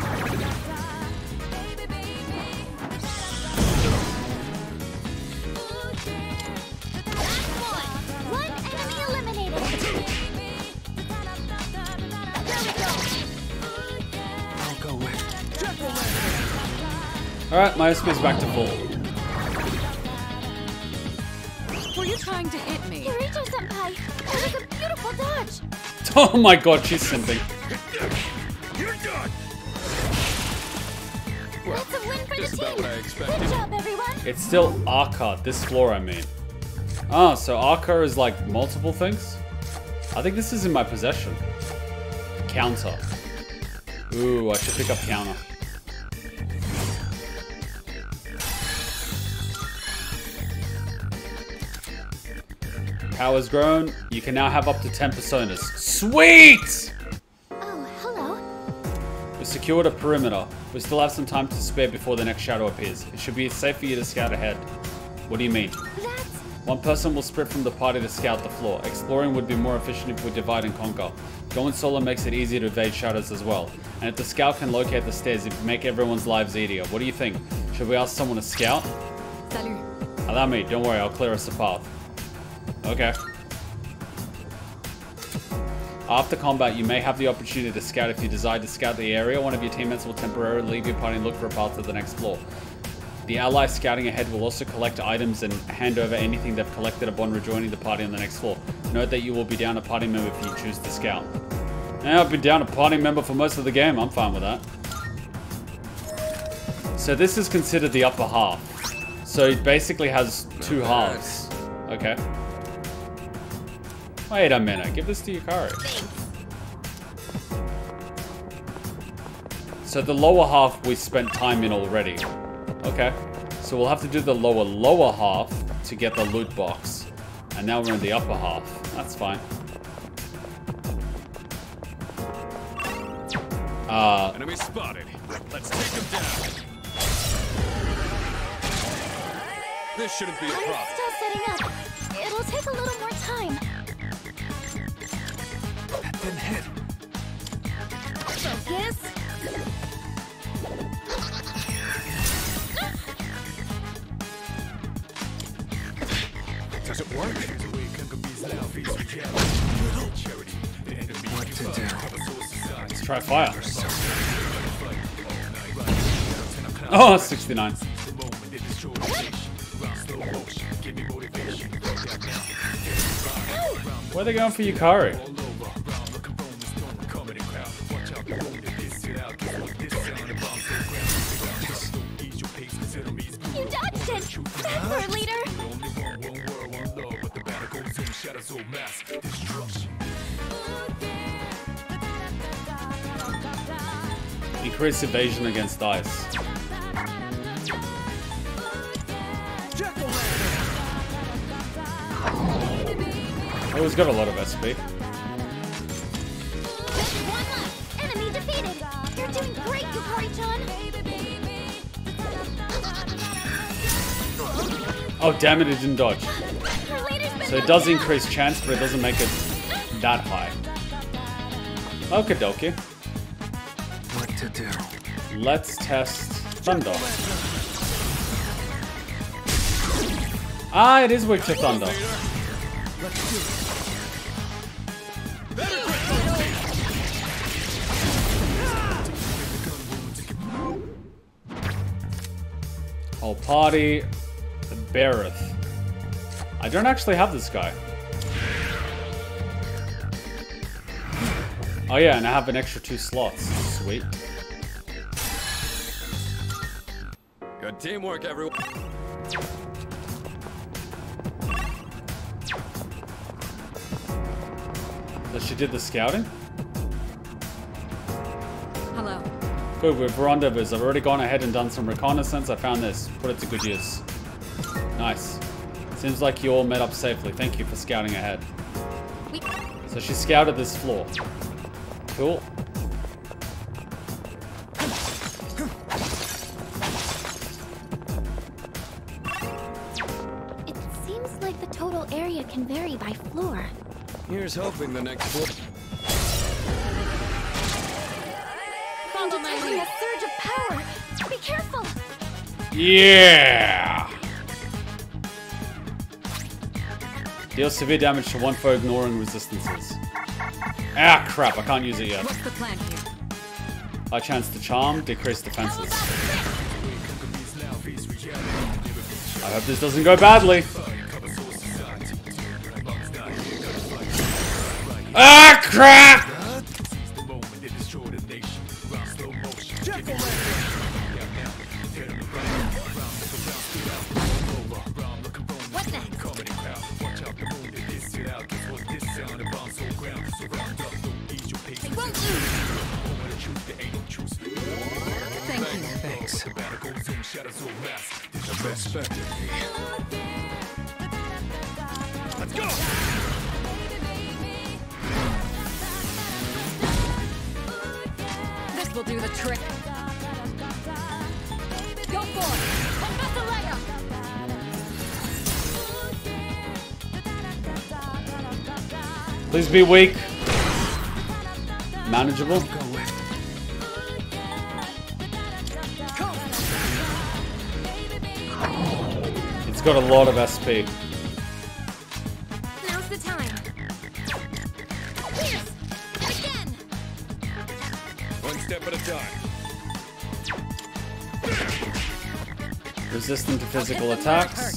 One enemy eliminated. I'll go with. Alright, my SP's back to full. Were you trying to hit me? Kirijo senpai, that was a beautiful dodge. Oh my god, she's simping. Still Arqa, this floor I mean. Ah, so Arqa is like multiple things? I think this is in my possession. Counter. Ooh, I should pick up counter. Power's grown. You can now have up to 10 personas. Sweet! Oh, hello. We secured a perimeter. We still have some time to spare before the next shadow appears. It should be safe for you to scout ahead. What do you mean? That's One person will split from the party to scout the floor. Exploring would be more efficient if we divide and conquer. Going solo makes it easier to evade shadows as well. And if the scout can locate the stairs, it would make everyone's lives easier. What do you think? Should we ask someone to scout? Salut. Allow me, don't worry, I'll clear us a path. Okay. After combat, you may have the opportunity to scout if you decide to scout the area. One of your teammates will temporarily leave your party and look for a path to the next floor. The ally scouting ahead will also collect items and hand over anything they've collected upon rejoining the party on the next floor. Note that you will be down a party member if you choose to scout. Now I've been down a party member for most of the game. I'm fine with that. So this is considered the upper half. So it basically has two halves. Okay. Wait a minute. Give this to Yukari. So the lower half we spent time in already. Okay. So we'll have to do the lower lower half to get the loot box. And now we're in the upper half. That's fine. Uh, Enemy spotted. Let's take him down. This shouldn't be a I'm still setting up. It'll take a little more time. Then hit. Focus. Does it work? What to do? let's try fire. Oh, 69. Where are they going for Yukari? You dodged it! Backward, leader! Increase evasion against dice. Oh, he's got a lot of SP. Enemy defeated! You're doing great, Yukari-chan! Oh, damn it, it didn't dodge. Your leader's been So it does increase chance, but it doesn't make it that high. Okay, dokie. What to do? Let's test Thunder. Ah, it is weak to Thunder. Whole party, Bareth. I don't actually have this guy. Oh yeah, and I have an extra two slots. Sweet. Good teamwork, everyone. So she did the scouting? Hello. Good, with rendezvous. I've already gone ahead and done some reconnaissance. I found this. Put it to good use. Nice. Seems like you all met up safely. Thank you for scouting ahead. So she scouted this floor. Cool. It seems like the total area can vary by floor. Here's hoping the next floor. A surge of power! Be careful! Yeah! Deal severe damage to one foe ignoring resistances. Ah, crap. I can't use it yet. What's the plan here? High chance to charm, decrease defenses. I hope this doesn't go badly. Ah, crap! Be weak. Manageable. It's got a lot of SP. Now's the time. Pierce! Again! One step at a time. Resistant to physical attacks.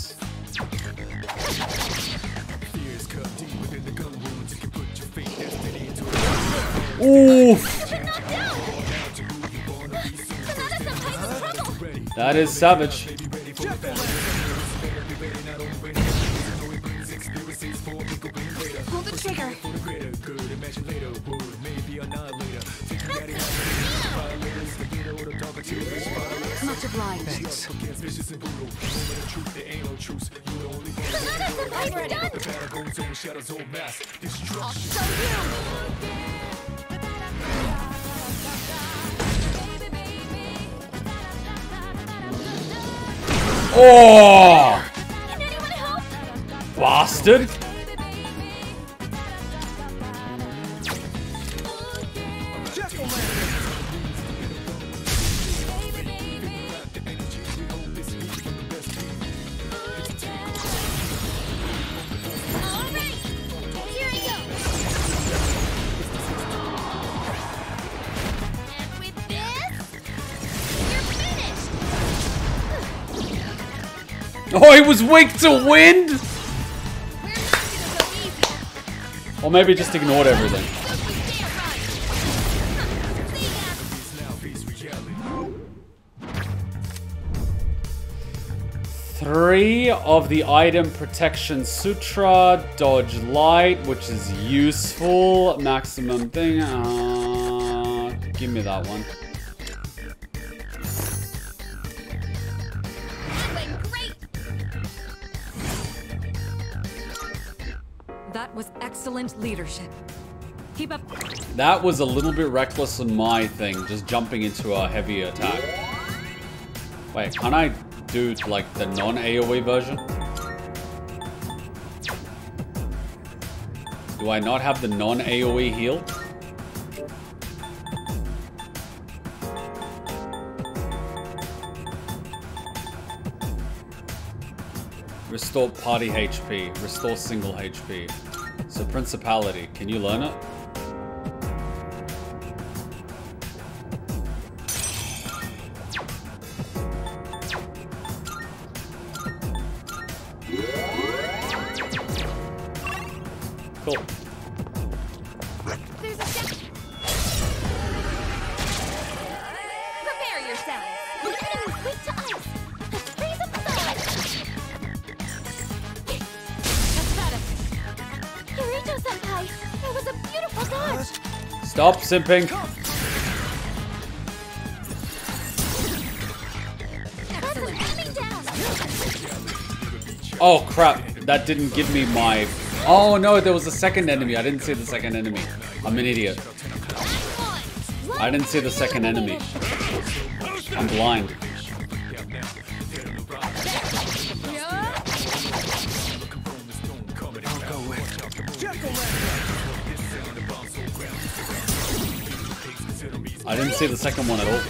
That is savage. Was weak to wind? Or maybe just ignored everything. Three of the item protection sutra, dodge light, which is useful. Maximum thing. Uh, give me that one. That was a little bit reckless on my thing, just jumping into a heavy attack. Wait, can I do like the non-AoE version? Do I not have the non-AoE heal? Restore party HP. Restore single HP. So Principality, can you learn it? Simping. Oh crap, that didn't give me my... Oh no, there was a second enemy. I didn't see the second enemy. I'm an idiot. I didn't see the second enemy. I'm blind. See the second one at all.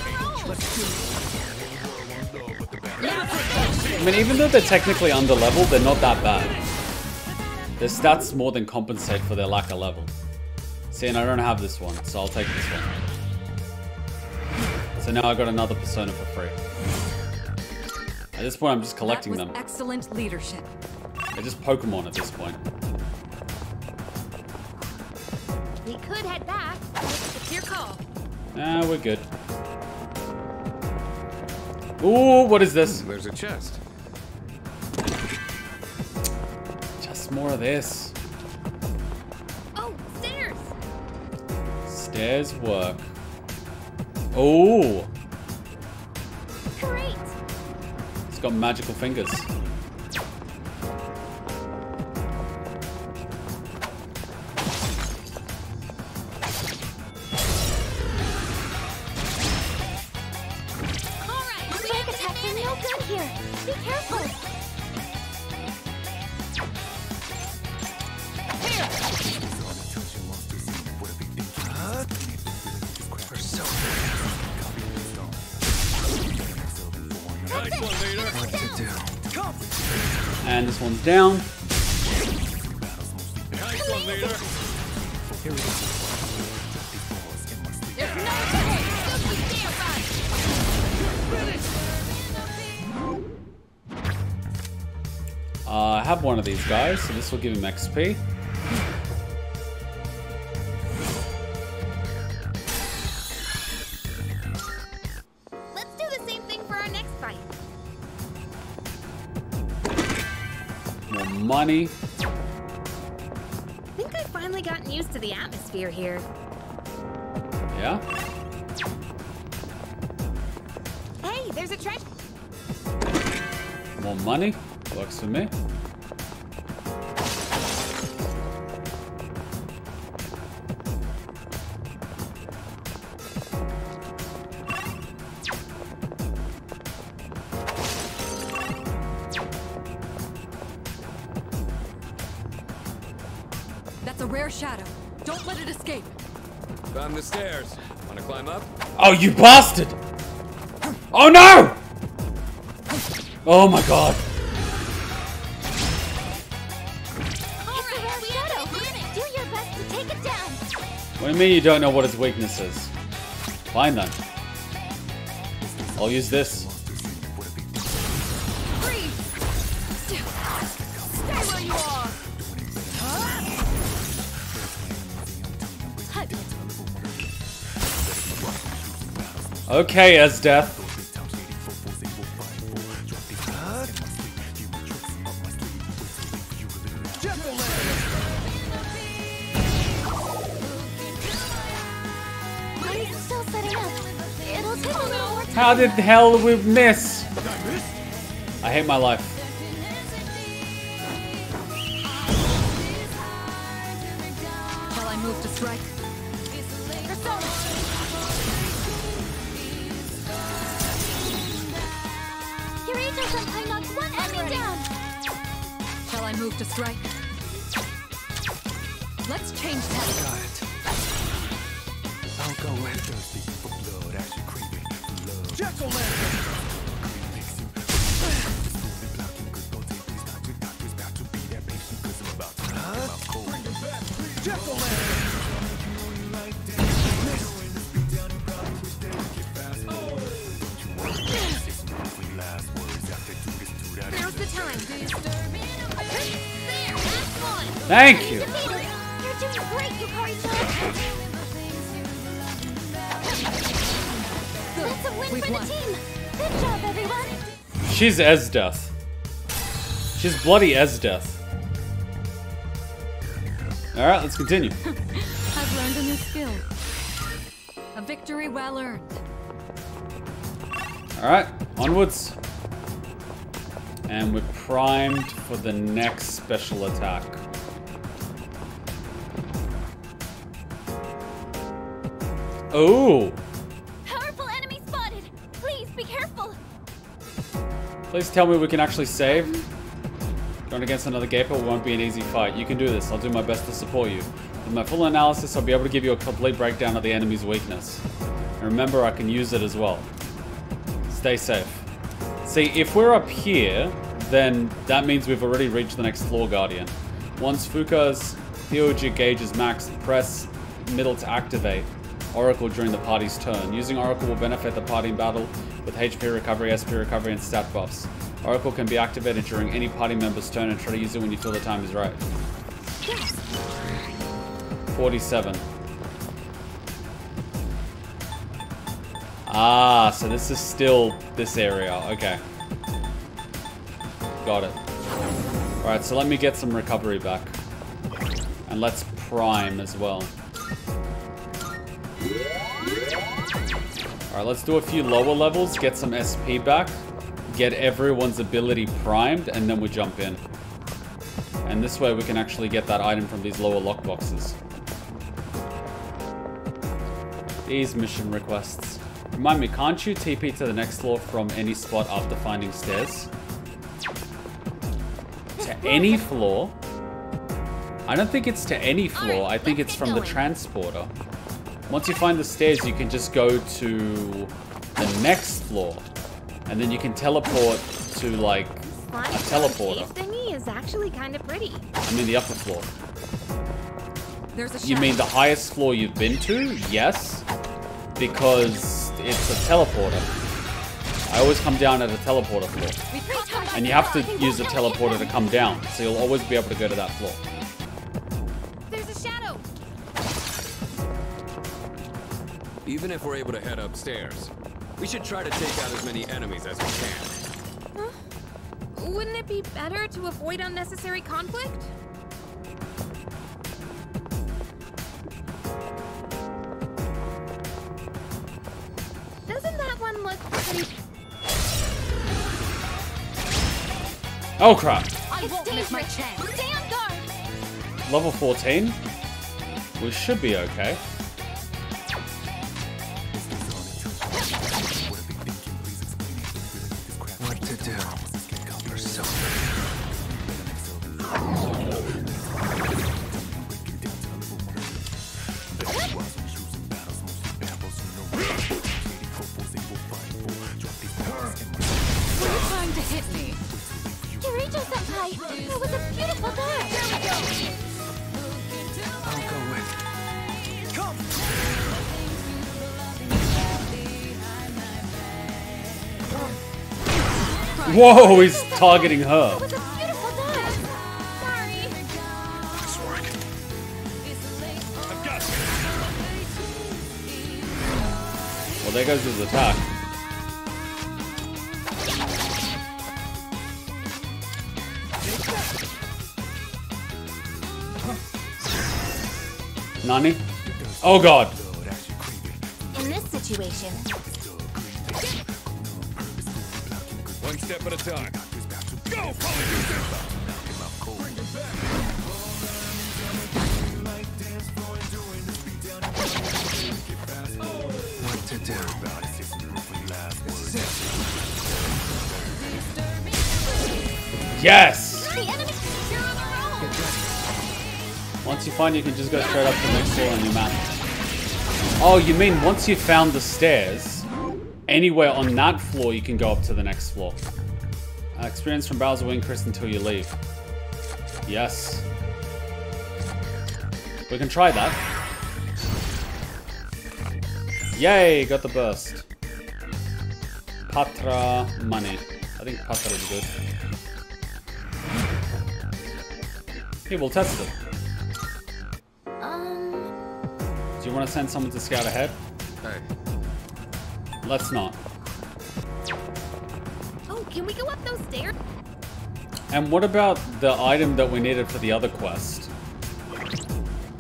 I mean, even though they're technically under level, they're not that bad. Their stats more than compensate for their lack of level. See, and I don't have this one, so I'll take this one. So now I got another persona for free. At this point, I'm just collecting them. Excellent leadership. They're just Pokemon at this point. Ah, we're good. Ooh, what is this? There's a chest. Just more of this. Oh, stairs. Stairs work. Oh, Great. it's got magical fingers. And this one's down. Here we go. Uh, I have one of these guys, so this will give him XP. I think I've finally gotten used to the atmosphere here. Yeah. Hey, there's a treasure. More money. Works for me. Found the stairs. Wanna climb up? Oh, you bastard! Oh no! Oh my god. It's a rare shadow. Do your best to take it down. What do you mean you don't know what his weakness is? Fine then. I'll use this. Okay, Esdeath. How did hell we miss? I hate my life. She's Esdeath. She's bloody Esdeath. Alright, let's continue. I've learned a new skill. A victory well earned. Alright, onwards. And we're primed for the next special attack. Oh! Please tell me we can actually save. Going against another Gaper won't be an easy fight. You can do this. I'll do my best to support you. With my full analysis, I'll be able to give you a complete breakdown of the enemy's weakness. And remember, I can use it as well. Stay safe. See, if we're up here, then that means we've already reached the next floor guardian. Once Fuuka's POG gauge is maxed, press middle to activate Oracle during the party's turn. Using Oracle will benefit the party in battle with HP recovery, SP recovery, and stat buffs. Oracle can be activated during any party member's turn and try to use it when you feel the time is right. 47. Ah, so this is still this area. Okay. Got it. Alright, so let me get some recovery back. And let's prime as well. Alright, let's do a few lower levels, get some SP back, get everyone's ability primed, and then we jump in. And this way we can actually get that item from these lower lockboxes. These mission requests. Remind me, can't you TP to the next floor from any spot after finding stairs? To any floor? I don't think it's to any floor. I think it's from the transporter. Once you find the stairs, you can just go to the next floor. And then you can teleport to, like, a teleporter. thingy is actually kind of pretty. I mean the upper floor. There's a You mean the highest floor you've been to? Yes. Because it's a teleporter. I always come down at a teleporter floor. And you have to use the teleporter to come down. So you'll always be able to go to that floor. Even if we're able to head upstairs, we should try to take out as many enemies as we can. Huh? Wouldn't it be better to avoid unnecessary conflict? Doesn't that one look. Oh crap! I won't miss my chance. Level 14? We should be okay. Whoa, he's targeting her. Beautiful dance. Sorry. Well, there goes his attack. Nani? Oh god. Time. Go, What to do? Yes! the enemy. You're on a roll. Once you find you can just go straight up to the next floor on your map. Oh, you mean once you found the stairs, anywhere on that floor you can go up to the next floor. Experience from Bowser will increase until you leave. Yes. We can try that. Yay, got the burst. Patra money. I think Patra is good. Here, we'll test it. Um, Do you want to send someone to scout ahead? Hey, Let's not. Can we go up those stairs? And what about the item that we needed for the other quest?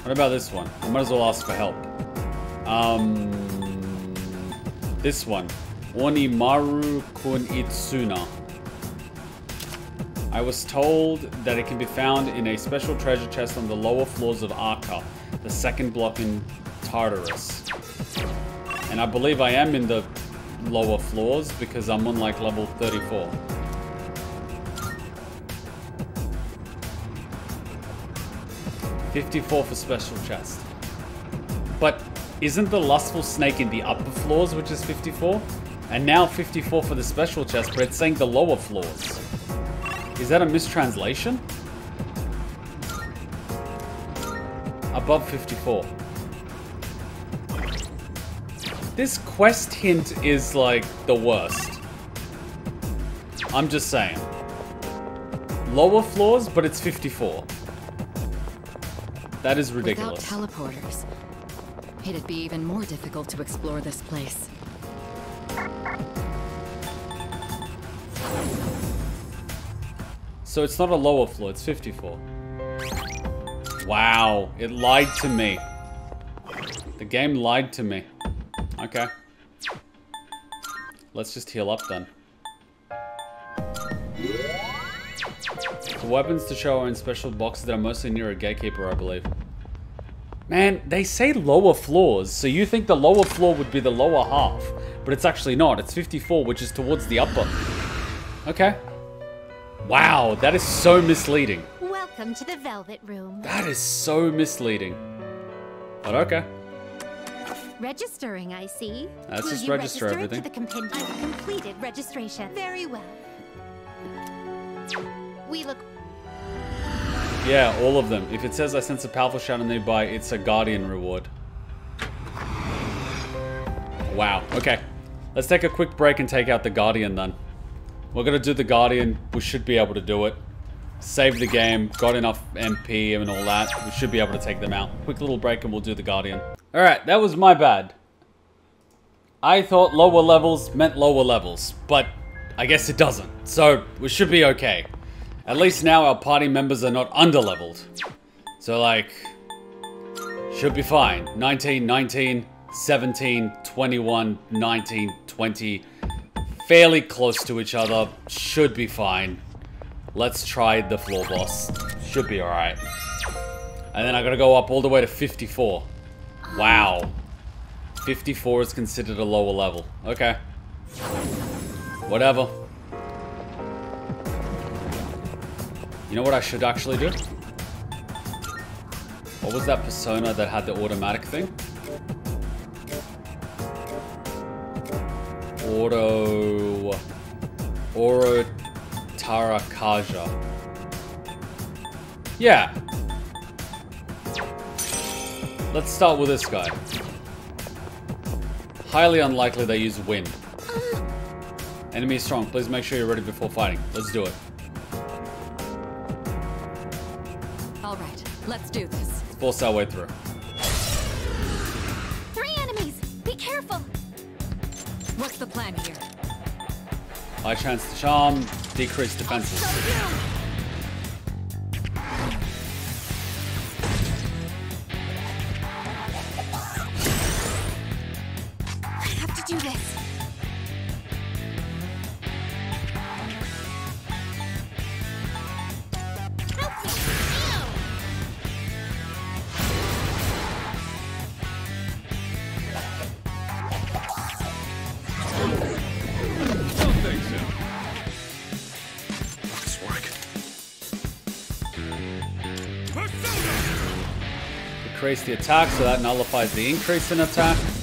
What about this one? I might as well ask for help. Um, this one. Onimaru Kunitsuna. I was told that it can be found in a special treasure chest on the lower floors of Arqa, the second block in Tartarus. And I believe I am in the lower floors because I'm on like level 34. Fifty-four for special chest. But isn't the lustful snake in the upper floors, which is 54? And now 54 for the special chest, but it's saying the lower floors. Is that a mistranslation? Above 54. This quest hint is like the worst. I'm just saying. Lower floors, but it's 54. That is ridiculous. Without teleporters, it'd be even more difficult to explore this place. So it's not a lower floor, it's 54. Wow, it lied to me. The game lied to me. Okay. Let's just heal up then. The weapons to show are in special boxes that are mostly near a gatekeeper, I believe. Man, they say lower floors, so you think the lower floor would be the lower half, but it's actually not. It's 54, which is towards the upper. Okay. Wow, that is so misleading. welcome to the Velvet Room. That is so misleading. But okay. Registering, I see. Let's Will just you register register everything. To the compendium? I've completed registration. Very well. We look Yeah, all of them. If it says I sense a powerful shadow nearby, it's a guardian reward. Wow, okay. Let's take a quick break and take out the guardian then. We're gonna do the guardian. We should be able to do it. Save the game, got enough MP and all that. We should be able to take them out. Quick little break and we'll do the guardian. Alright, that was my bad. I thought lower levels meant lower levels, but I guess it doesn't. So we should be okay. At least now our party members are not underleveled. So like, should be fine. 19, 19, 17, 21, 19, 20. Fairly close to each other. Should be fine. Let's try the floor boss. Should be alright. And then I gotta go up all the way to 54. Wow. 54 is considered a lower level. Okay. Whatever. You know what I should actually do? What was that persona that had the automatic thing? Auto... Oro Tarukaja. Yeah. Let's start with this guy. Highly unlikely they use wind. Enemy is strong. Please make sure you're ready before fighting. Let's do it. All right, let's do this. Let's force our way through. Three enemies! Be careful! What's the plan here? High chance to charm, decrease defenses. I have to do this. The attack, so that nullifies the increase in attack.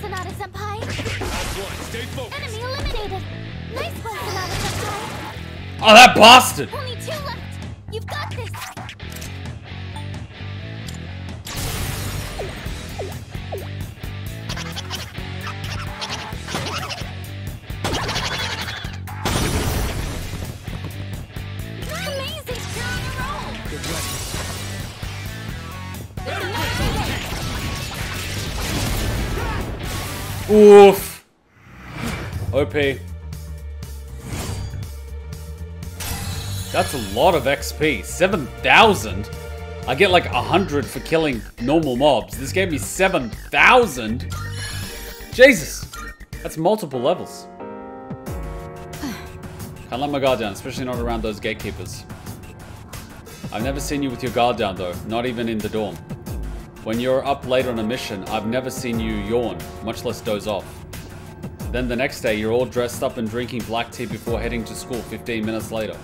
Sanada Senpai! Oh, that bastard! Lot of XP. 7,000? I get like 100 for killing normal mobs. This gave me 7,000? Jesus. That's multiple levels. Can't let my guard down, especially not around those gatekeepers. I've never seen you with your guard down though, not even in the dorm. When you're up late on a mission, I've never seen you yawn, much less doze off. Then the next day, you're all dressed up and drinking black tea before heading to school 15 minutes later.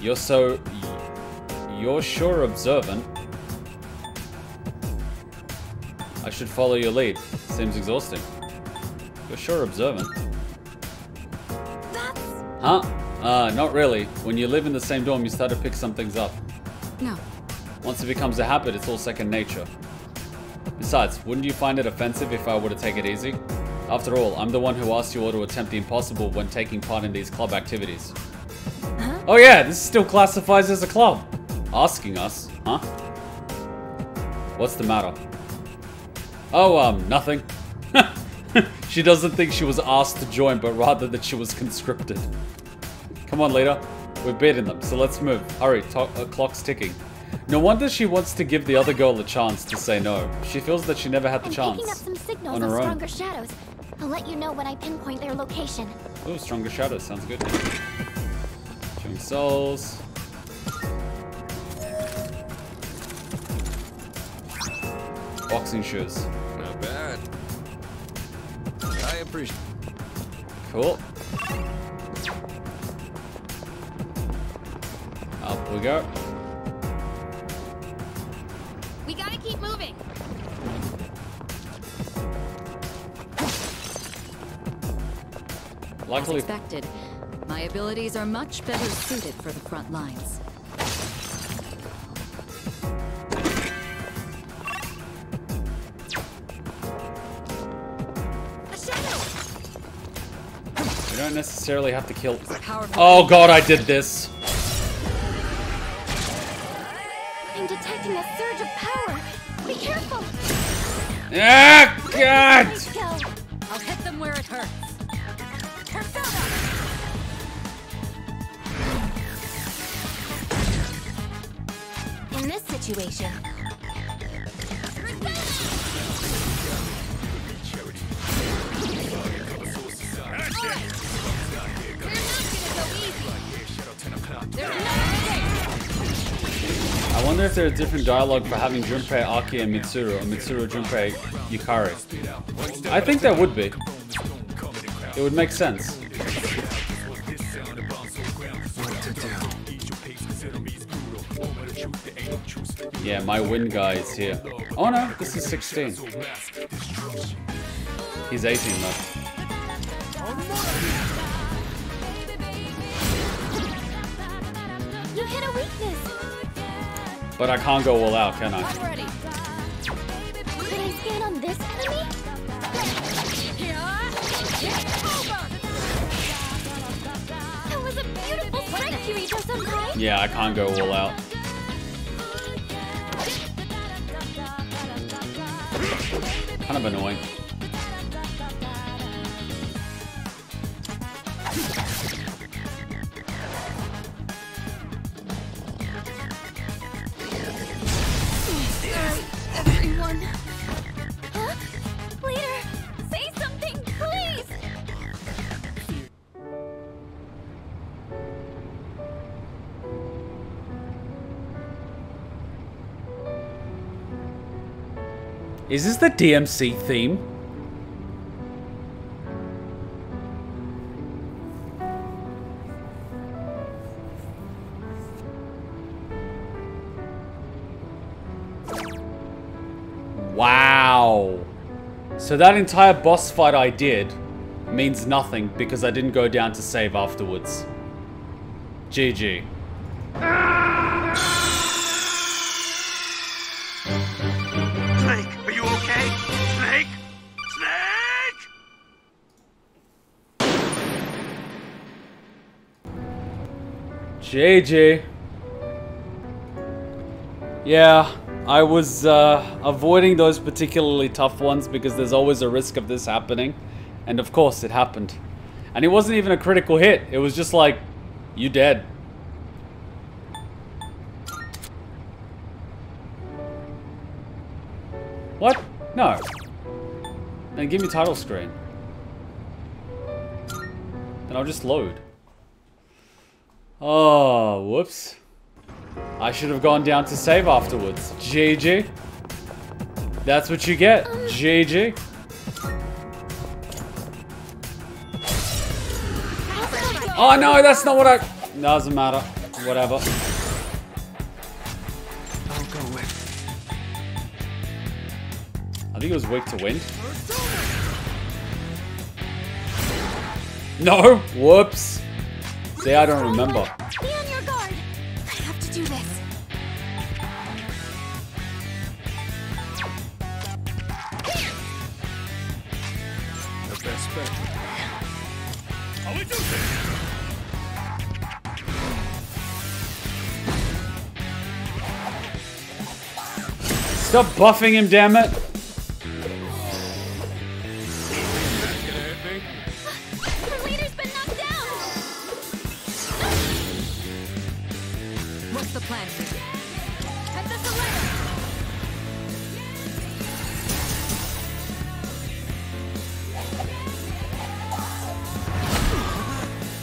You're so... You're sure observant. I should follow your lead. Seems exhausting. You're sure observant. Huh? Uh, not really. When you live in the same dorm, you start to pick some things up. No. Once it becomes a habit, it's all second nature. Besides, wouldn't you find it offensive if I were to take it easy? After all, I'm the one who asked you all to attempt the impossible when taking part in these club activities. Oh yeah, this still classifies as a club. Asking us, huh? What's the matter? Oh, um, nothing. she doesn't think she was asked to join, but rather that she was conscripted. Come on, leader. We're beating them, so let's move. Hurry, uh, clock's ticking. No wonder she wants to give the other girl a chance to say no. She feels that she never had the I'm chance. picking up some signals on of her own. stronger shadows. I'll let you know when I pinpoint their location. Oh, stronger shadows. Sounds good. Showing souls. Boxing shoes. Not bad. I appreciate. Cool. Up we go. We gotta keep moving. Luckily- As expected, my abilities are much better suited for the front lines. You don't necessarily have to kill. Oh god, I did this. I'm detecting a surge of power. Be careful. Ah, god! Situation, I wonder if there's different dialogue for having Junpei Aki and Mitsuru, or Mitsuru Junpei Yukari. I think there would be. It would make sense. Yeah, my win guy is here. Oh no, this is 16. He's 18 though. you hit a weakness. But I can't go all out, can I? ready. I scan on this enemy? That was a beautiful strike, Kirijo-senpai. Yeah, I can't go all out. Kind of annoying. Is this the DMC theme? Wow. So that entire boss fight I did means nothing because I didn't go down to save afterwards. GG. JJ. Yeah, I was uh, avoiding those particularly tough ones because there's always a risk of this happening. And of course, it happened. And it wasn't even a critical hit. It was just like, you dead. What? No. Then give me title screen. Then I'll just load. Oh, whoops. I should have gone down to save afterwards. GG. That's what you get. GG. Oh no, that's not what I... Doesn't matter. Whatever. I'll go with. I think it was weak to wind. No! Whoops. See, I don't remember. Be on your guard. I have to do this. The best bet. How we do this? Stop buffing him, damn it.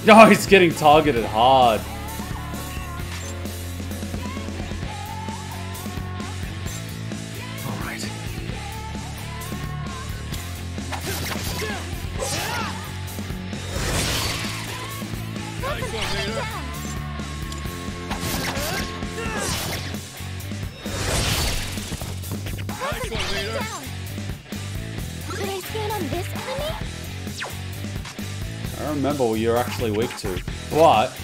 No, he's getting targeted hard. You're actually weak to. But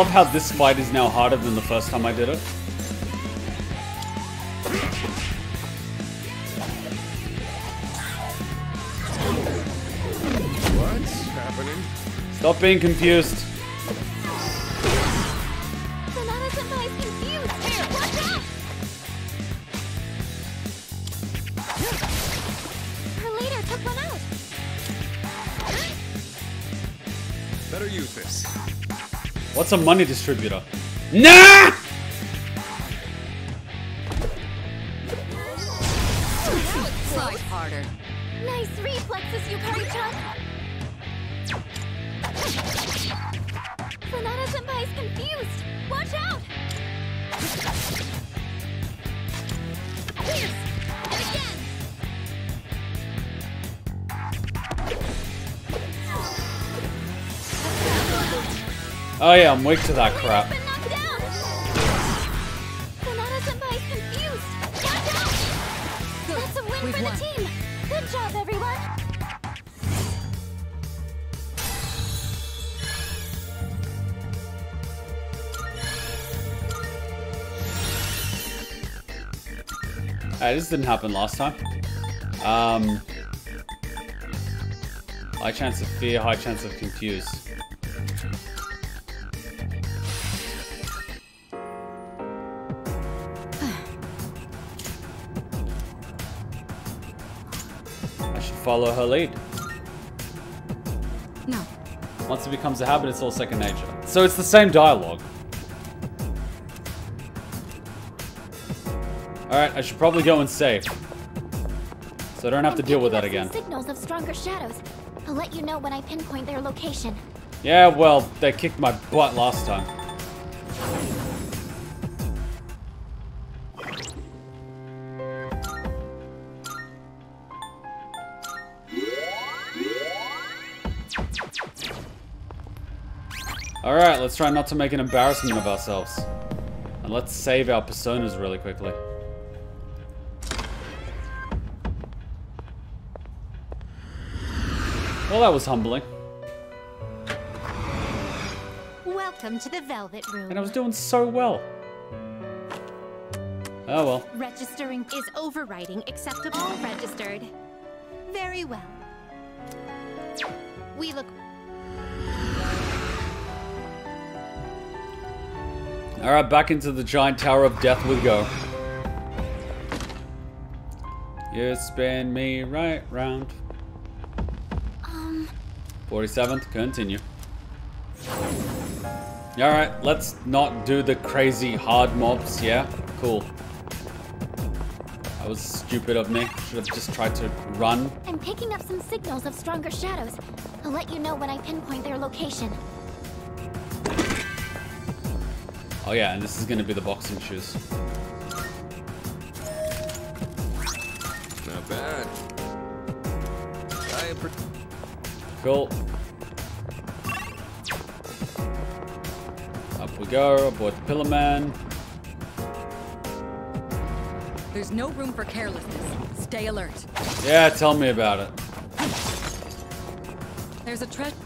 love how this fight is now harder than the first time I did it. What's happening? Stop being confused. What's a money distributor? Nah! Weak to that crap. Been knocked down. Sanada Senpai's confused. Watch out! That's a win We've won. Good job, everyone. Hey, this didn't happen last time. Um, high chance of fear, high chance of confuse. Follow her lead. No. Once it becomes a habit, it's all second nature. So it's the same dialogue. Alright, I should probably go and save. So I don't have to deal with that again. Signals of stronger shadows. I'll let you know when I pinpoint their location. Yeah, well, they kicked my butt last time. Try not to make an embarrassment of ourselves. And let's save our personas really quickly. Well, that was humbling. Welcome to the Velvet Room. And I was doing so well. Oh well. Registering is overriding acceptable. All registered. Very well. We look Alright, back into the giant tower of death we go. You spin me right round. Um, 47th, continue. Alright, let's not do the crazy hard mobs, yeah? Cool. That was stupid of me. Should have just tried to run. I'm picking up some signals of stronger shadows. I'll let you know when I pinpoint their location. Oh yeah, and this is gonna be the boxing shoes. Not bad. I Cool. Up we go, aboard the Pillar Man. There's no room for carelessness. Stay alert. Yeah, tell me about it. There's a treasure.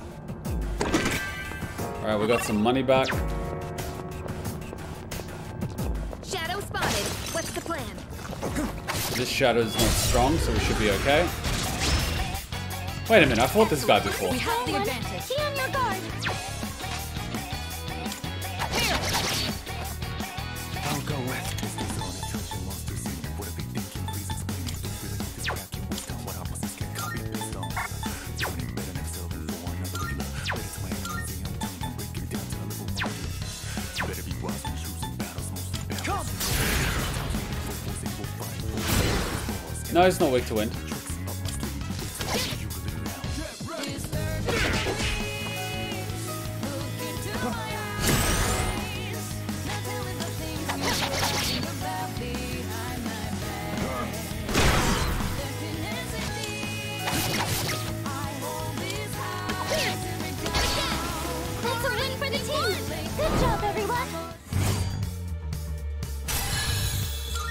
Alright, we got some money back. This shadow's not strong, so we should be okay. Wait a minute, I fought this guy before. No, it's not weak to wind.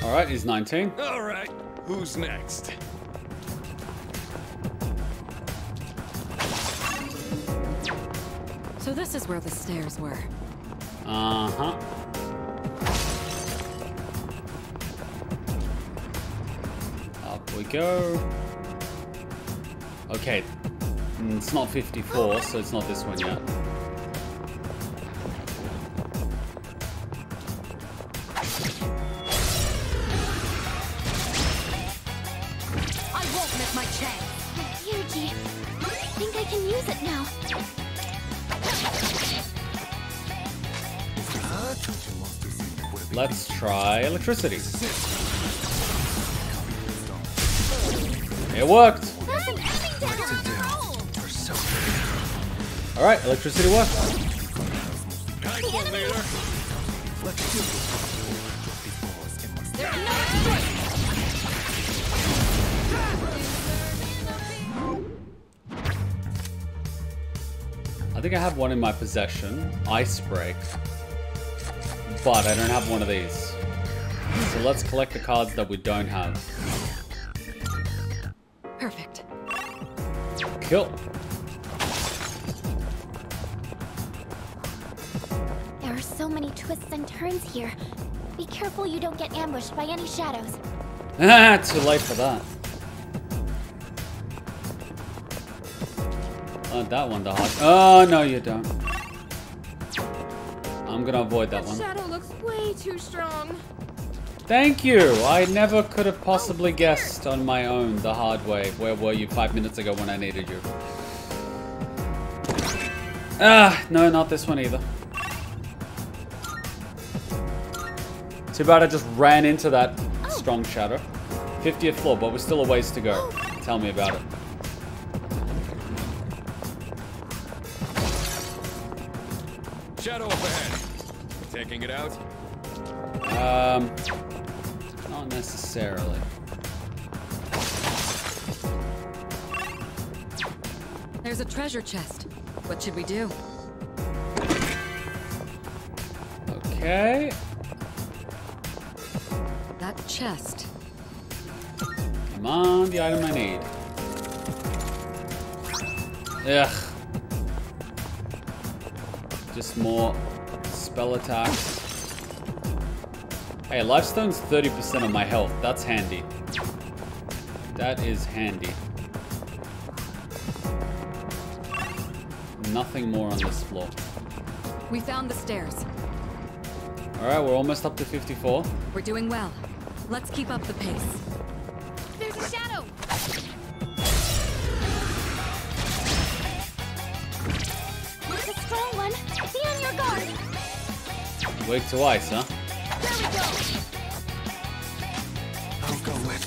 Alright, he's 19. All right, who's next? So this is where the stairs were. Uh-huh. Up we go. Okay. Mm, It's not 54, so it's not this one yet. Electricity. It worked! Alright, electricity worked. I think I have one in my possession. Ice Break. But I don't have one of these. So let's collect the cards that we don't have. Perfect. Kill. There are so many twists and turns here. Be careful you don't get ambushed by any shadows. Ah, too late for that. Oh, that one, the hot. Oh, no, you don't. I'm gonna avoid that one. Shadow looks way too strong. Thank you! I never could have possibly guessed on my own the hard way. Where were you five minutes ago when I needed you? Ah, no, not this one either. Too bad I just ran into that strong shadow. 50th floor, but we're still a ways to go. Tell me about it. Shadow up ahead. Taking it out? Um, necessarily. There's a treasure chest. What should we do? Okay. That chest. Come on, the item I need. Ugh. Just more spell attacks. Hey, Lifestone's 30% of my health. That's handy. That is handy. Nothing more on this floor. We found the stairs. Alright, we're almost up to 54. We're doing well. Let's keep up the pace. There's a shadow. It's a strong one. Be on your guard. Weak to ice, huh? There we go. I'll go with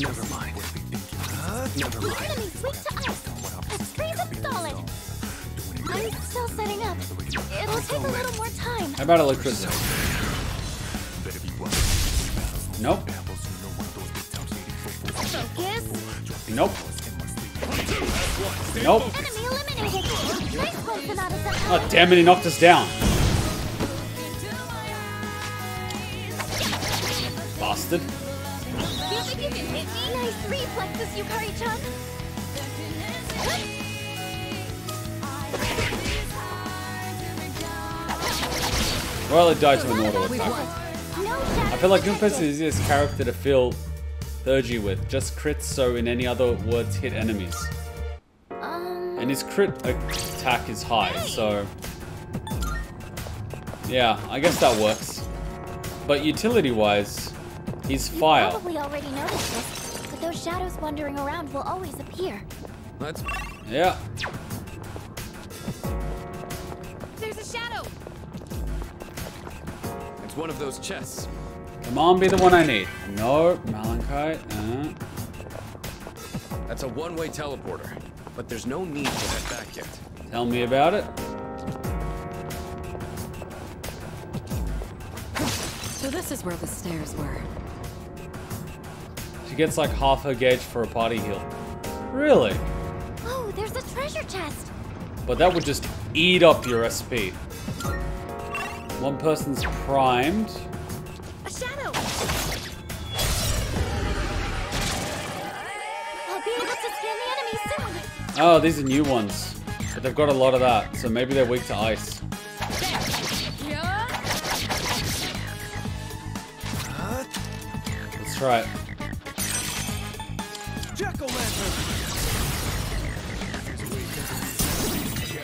never mind never The mind enemy's weak to ice. Let's freeze up solid. I'm still setting up. It'll take a little more time. How about electricity? Nope. Focus. Nope. Nope. Enemy eliminated. Nice Oh, damn it, he knocked us down. Well, it died to an auto attack. I feel like Junpei's is the easiest character to feel Theurgy with. Just crits, so in any other words, hit enemies. Um, And his crit attack is high, so... Yeah, I guess that works. But utility-wise, he's fire. probably already noticed this, but those shadows wandering around will always appear. Let's. Yeah. It's one of those chests. Come on, be the one I need. No, Malachite. Uh. That's a one-way teleporter, but there's no need to head back yet. Tell me about it. So this is where the stairs were. She gets like half her gauge for a party heal. Really? Oh, there's a treasure chest. But that would just eat up your SP. One person's primed. A shadow! I'll be able to scan the enemy soon. Oh, these are new ones. But they've got a lot of that, so maybe they're weak to ice. Let's try it.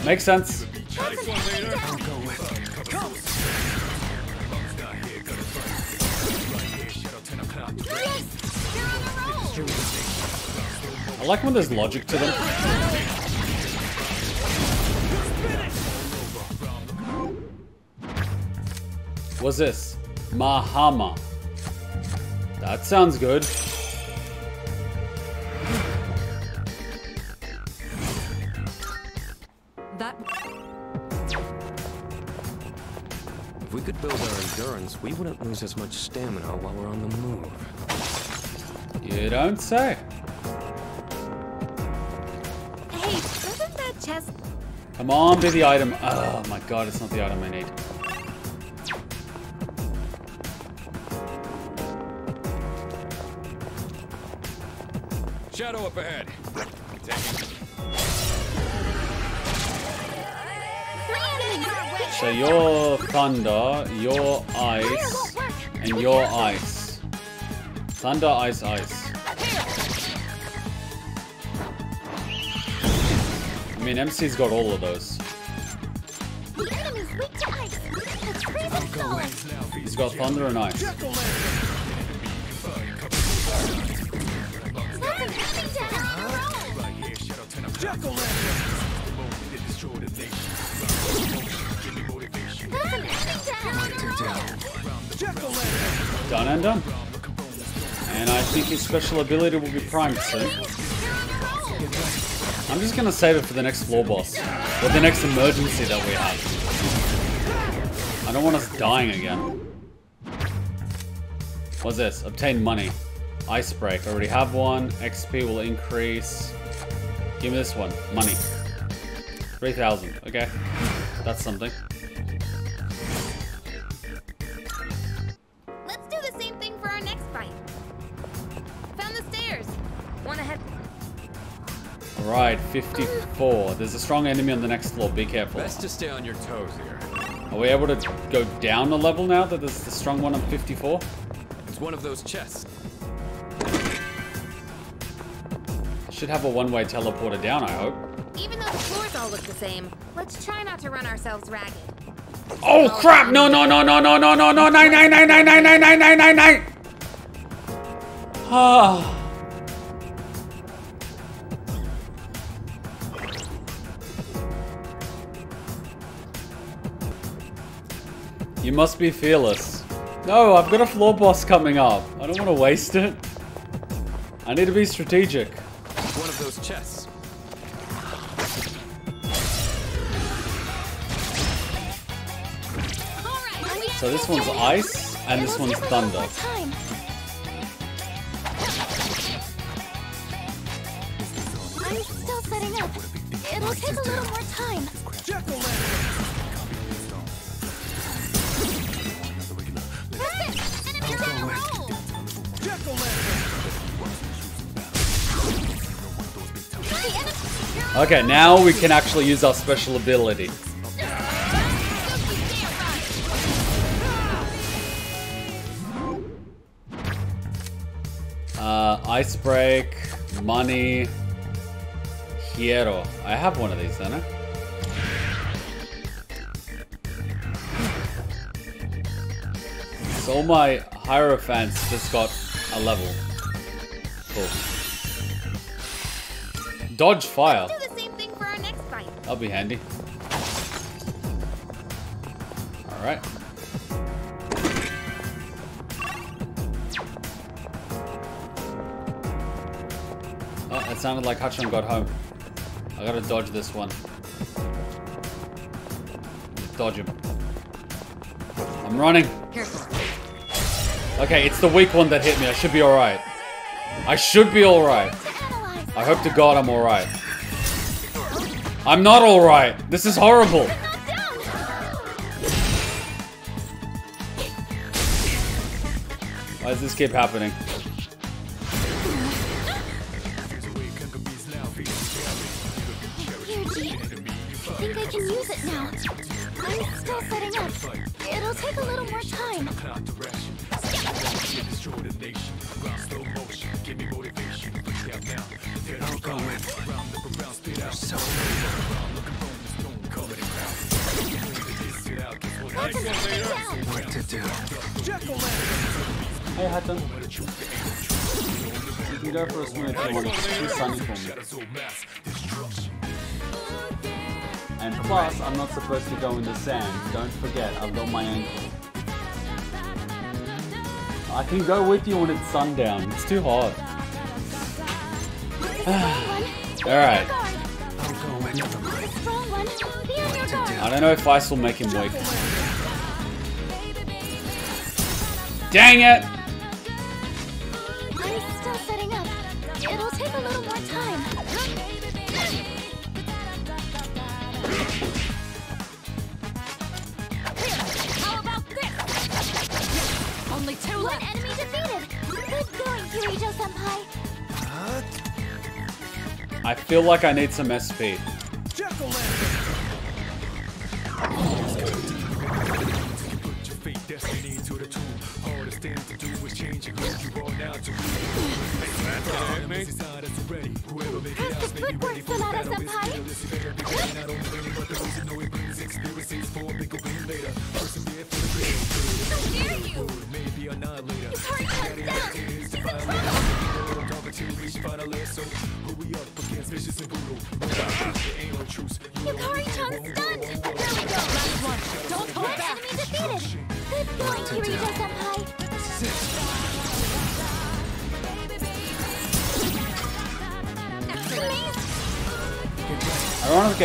Makes sense. I like when there's logic to them. What's this? Mahama. That sounds good. That If we could build our endurance, we wouldn't lose as much stamina while we're on the move. You don't say. Hey, doesn't that chest... Come on, be the item. Oh my god, it's not the item I need. Shadow up ahead. So your thunder, your ice, and your ice. Thunder, ice, ice. I mean, MC's got all of those. He's got thunder and ice. Done and done. And I think his special ability will be primed soon. I'm just gonna save it for the next floor boss. Or the next emergency that we have. I don't want us dying again. What's this? Obtain money. Ice break. Already have one. XP will increase. Give me this one. Money. 3,000. Okay. That's something. Alright, 54. There's a strong enemy on the next floor. Be careful. Best to stay on your toes here. Are we able to go down a level now that there's the strong one on 54? It's one of those chests. Should have a one-way teleporter down, I hope. Even though the floors all look the same, let's try not to run ourselves ragged. Oh crap! No, no, no, no, no, no, no, no, nine, nine, nine, nine, nine, nine, nine, nine, nine, nine. Ah. You must be fearless. No, I've got a floor boss coming up. I don't want to waste it. I need to be strategic. One of those chests. So this one's ice, and this one's thunder. I'm still setting up. It'll take a little more time. Okay, now we can actually use our special ability. Uh, Ice break, money, hierro. I have one of these, don't I? So my Hierophants just got a level. Cool. Dodge fire. That'll be handy. Alright. Oh, it sounded like Hachon got home. I gotta dodge this one. Dodge him. I'm running. Okay, it's the weak one that hit me. I should be alright. I should be alright. I hope to God I'm alright. I'm not alright. This is horrible. Why does this keep happening? Can go with you when it's sundown. It's too hot. Alright. I don't know if ice will make him weak. Dang it! Feel like I need some SP.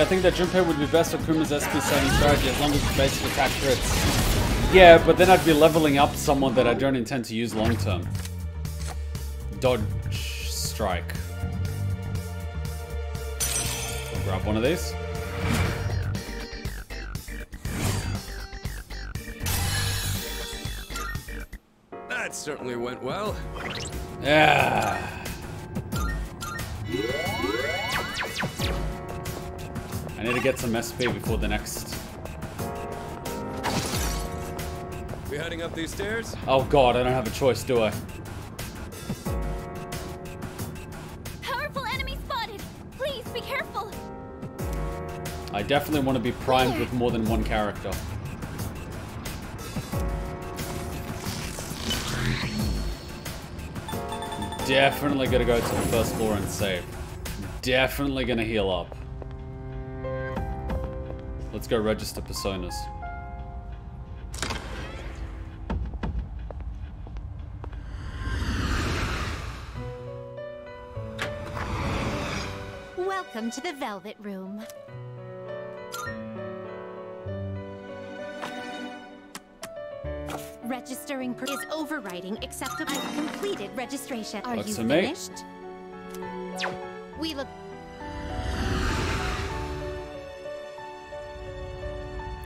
I think that Junpei would be best for Kuma's SP saving strategy as long as the basic attack crits. Yeah, but then I'd be leveling up someone that I don't intend to use long term. Dodge strike. I'll grab one of these. That certainly went well. Yeah. Get some SP before the next. We heading up these stairs? Oh god, I don't have a choice, do I? Powerful enemy spotted. Please be careful. I definitely want to be primed with more than one character. Definitely gonna go to the first floor and save. Definitely gonna heal up. Let's go register personas. Welcome to the Velvet Room. Registering per is overriding acceptable. I've completed registration. Are you finished? me.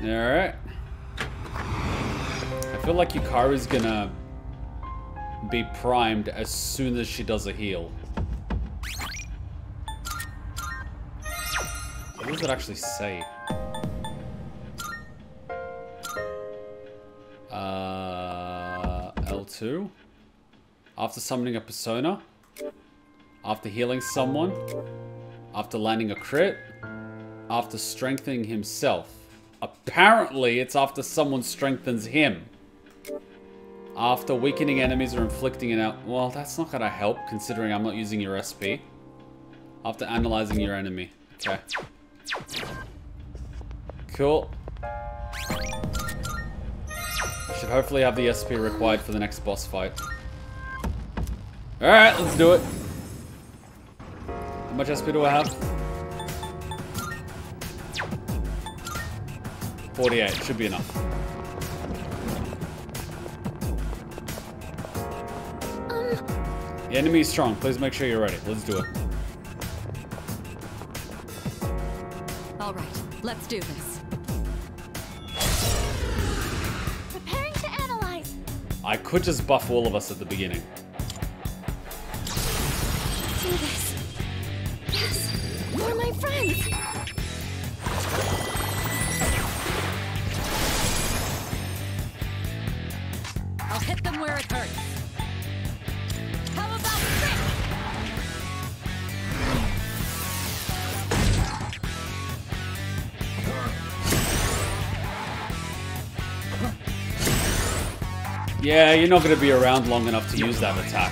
Alright. I feel like Yukari's gonna be primed as soon as she does a heal. What does it actually say? Uh, L2? After summoning a persona? After healing someone. After landing a crit. After strengthening himself. Apparently, it's after someone strengthens him. After weakening enemies or inflicting an out... Well, that's not gonna help, considering I'm not using your SP. After analyzing your enemy. Okay. Cool. I should hopefully have the SP required for the next boss fight. Alright, let's do it. How much SP do I have? 48, should be enough. The enemy is strong. Please make sure you're ready. Let's do it. All right, let's do this. Preparing to analyze. I could just buff all of us at the beginning. Yeah, you're not going to be around long enough to use that attack.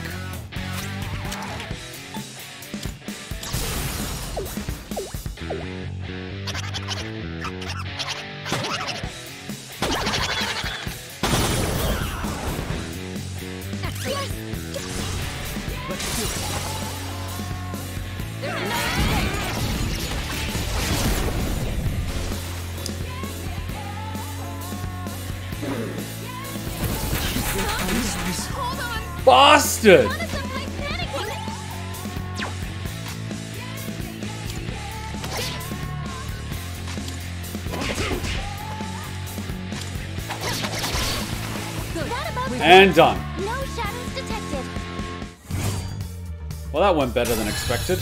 Bastard! And done. No shadows detected. Well, that went better than expected.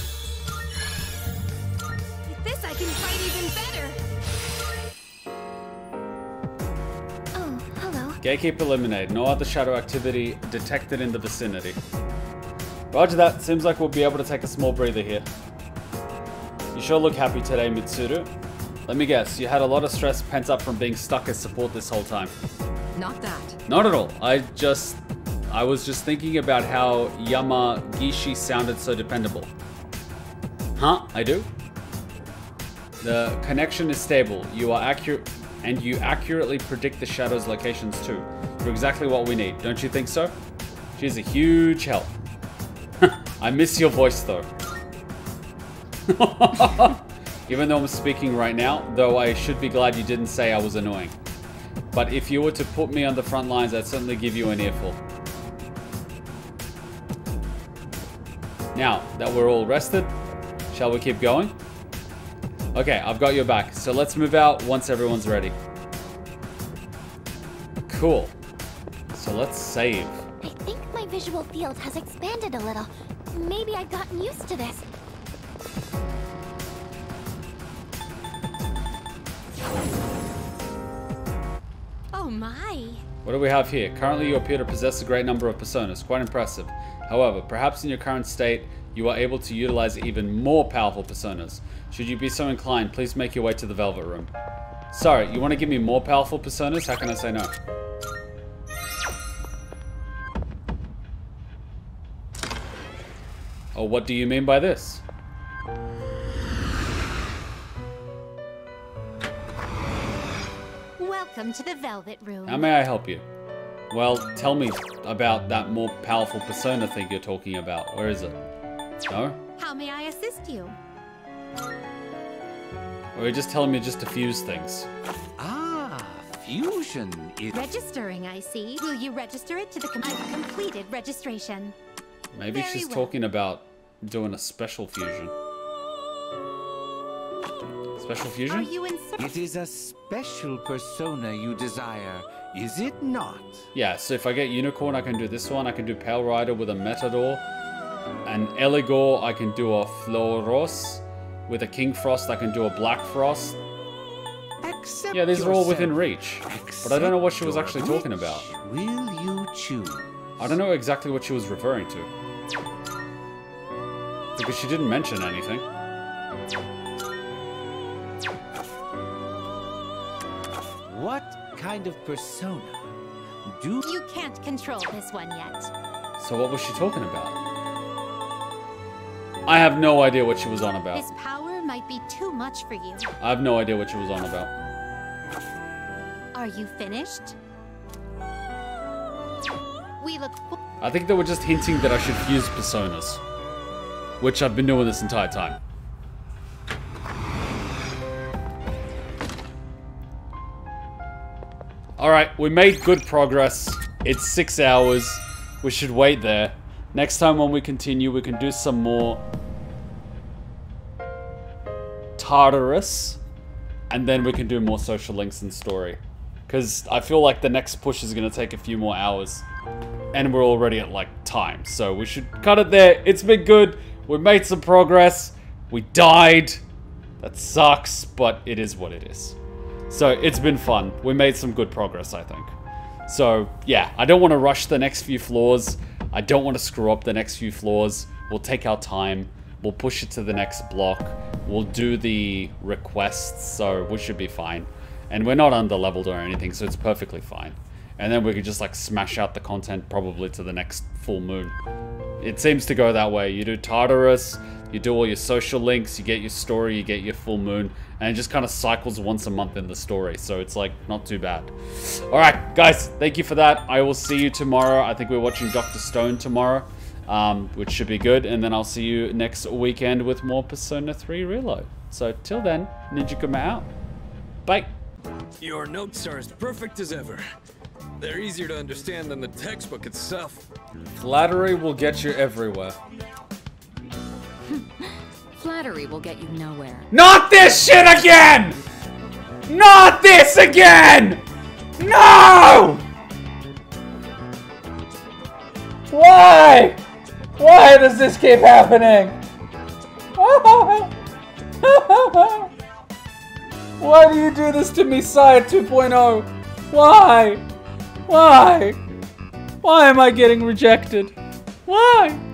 Hello. Gatekeep eliminated. No other shadow activity detected in the vicinity. Roger that. Seems like we'll be able to take a small breather here. You sure look happy today, Mitsuru. Let me guess, you had a lot of stress pent up from being stuck as support this whole time. Not that. Not at all. I just... I was just thinking about how Yamagishi sounded so dependable. Huh? I do? The connection is stable. You are accurate... And you accurately predict the Shadow's locations too. You're exactly what we need. Don't you think so? She's a huge help. I miss your voice though. Even though I'm speaking right now, though I should be glad you didn't say I was annoying. But if you were to put me on the front lines, I'd certainly give you an earful. Now that we're all rested, shall we keep going? Okay, I've got your back. So let's move out once everyone's ready. Cool. So let's save. I think my visual field has expanded a little. Maybe I've gotten used to this. Oh my. What do we have here? Currently, you appear to possess a great number of personas. Quite impressive. However, perhaps in your current state, you are able to utilize even more powerful personas. Should you be so inclined, please make your way to the Velvet Room. Sorry, you want to give me more powerful personas? How can I say no? Oh, what do you mean by this? Welcome to the Velvet Room. How may I help you? Well, tell me about that more powerful persona thing you're talking about. Where is it? No? How may I assist you? Or you're just telling me just to fuse things? Ah, fusion is. Registering, I see. Will you register it to the com- I've completed registration. Maybe Very she's well. talking about doing a special fusion. Special fusion? Are fusion? you in It is a special persona you desire, is it not? Yeah, so if I get Unicorn, I can do this one. I can do Pale Rider with a Matador. An Eligor, I can do a Flauros. With a King Frost, I can do a Black Frost. Accept Yeah, these are all within yourself. reach. But I don't know what she was actually your talking about. Will you choose? I don't know exactly what she was referring to. Because she didn't mention anything. What kind of persona do You can't control this one yet. So what was she talking about? I have no idea what she was on about. This power might be too much for you. I have no idea what she was on about. Are you finished? We look I think they were just hinting that I should fuse personas. Which I've been doing this entire time. Alright, we made good progress. It's six hours. We should wait there. Next time when we continue, we can do some more Tartarus. And then we can do more social links and story. Because I feel like the next push is going to take a few more hours. And we're already at like time. So we should cut it there. It's been good. We made some progress. We died. That sucks, but it is what it is. So it's been fun. We made some good progress, I think. So yeah, I don't want to rush the next few floors. I don't want to screw up the next few floors. We'll take our time. We'll push it to the next block. We'll do the requests, so we should be fine. And we're not under leveled or anything, so it's perfectly fine. And then we could just like smash out the content probably to the next full moon. It seems to go that way. You do Tartarus, you do all your social links, you get your story, you get your full moon, and it just kind of cycles once a month in the story. So it's like not too bad. All right, guys, thank you for that. I will see you tomorrow. I think we're watching Dr. Stone tomorrow, um, which should be good. And then I'll see you next weekend with more Persona 3 Reload. So till then, Ninja Kuma out. Bye. Your notes are as perfect as ever. They're easier to understand than the textbook itself. Flattery will get you everywhere. Flattery will get you nowhere. Not this shit again! Not this again! No! Why? Why does this keep happening? Why do you do this to me, Sire 2.0? Why? Why? Why am I getting rejected? Why?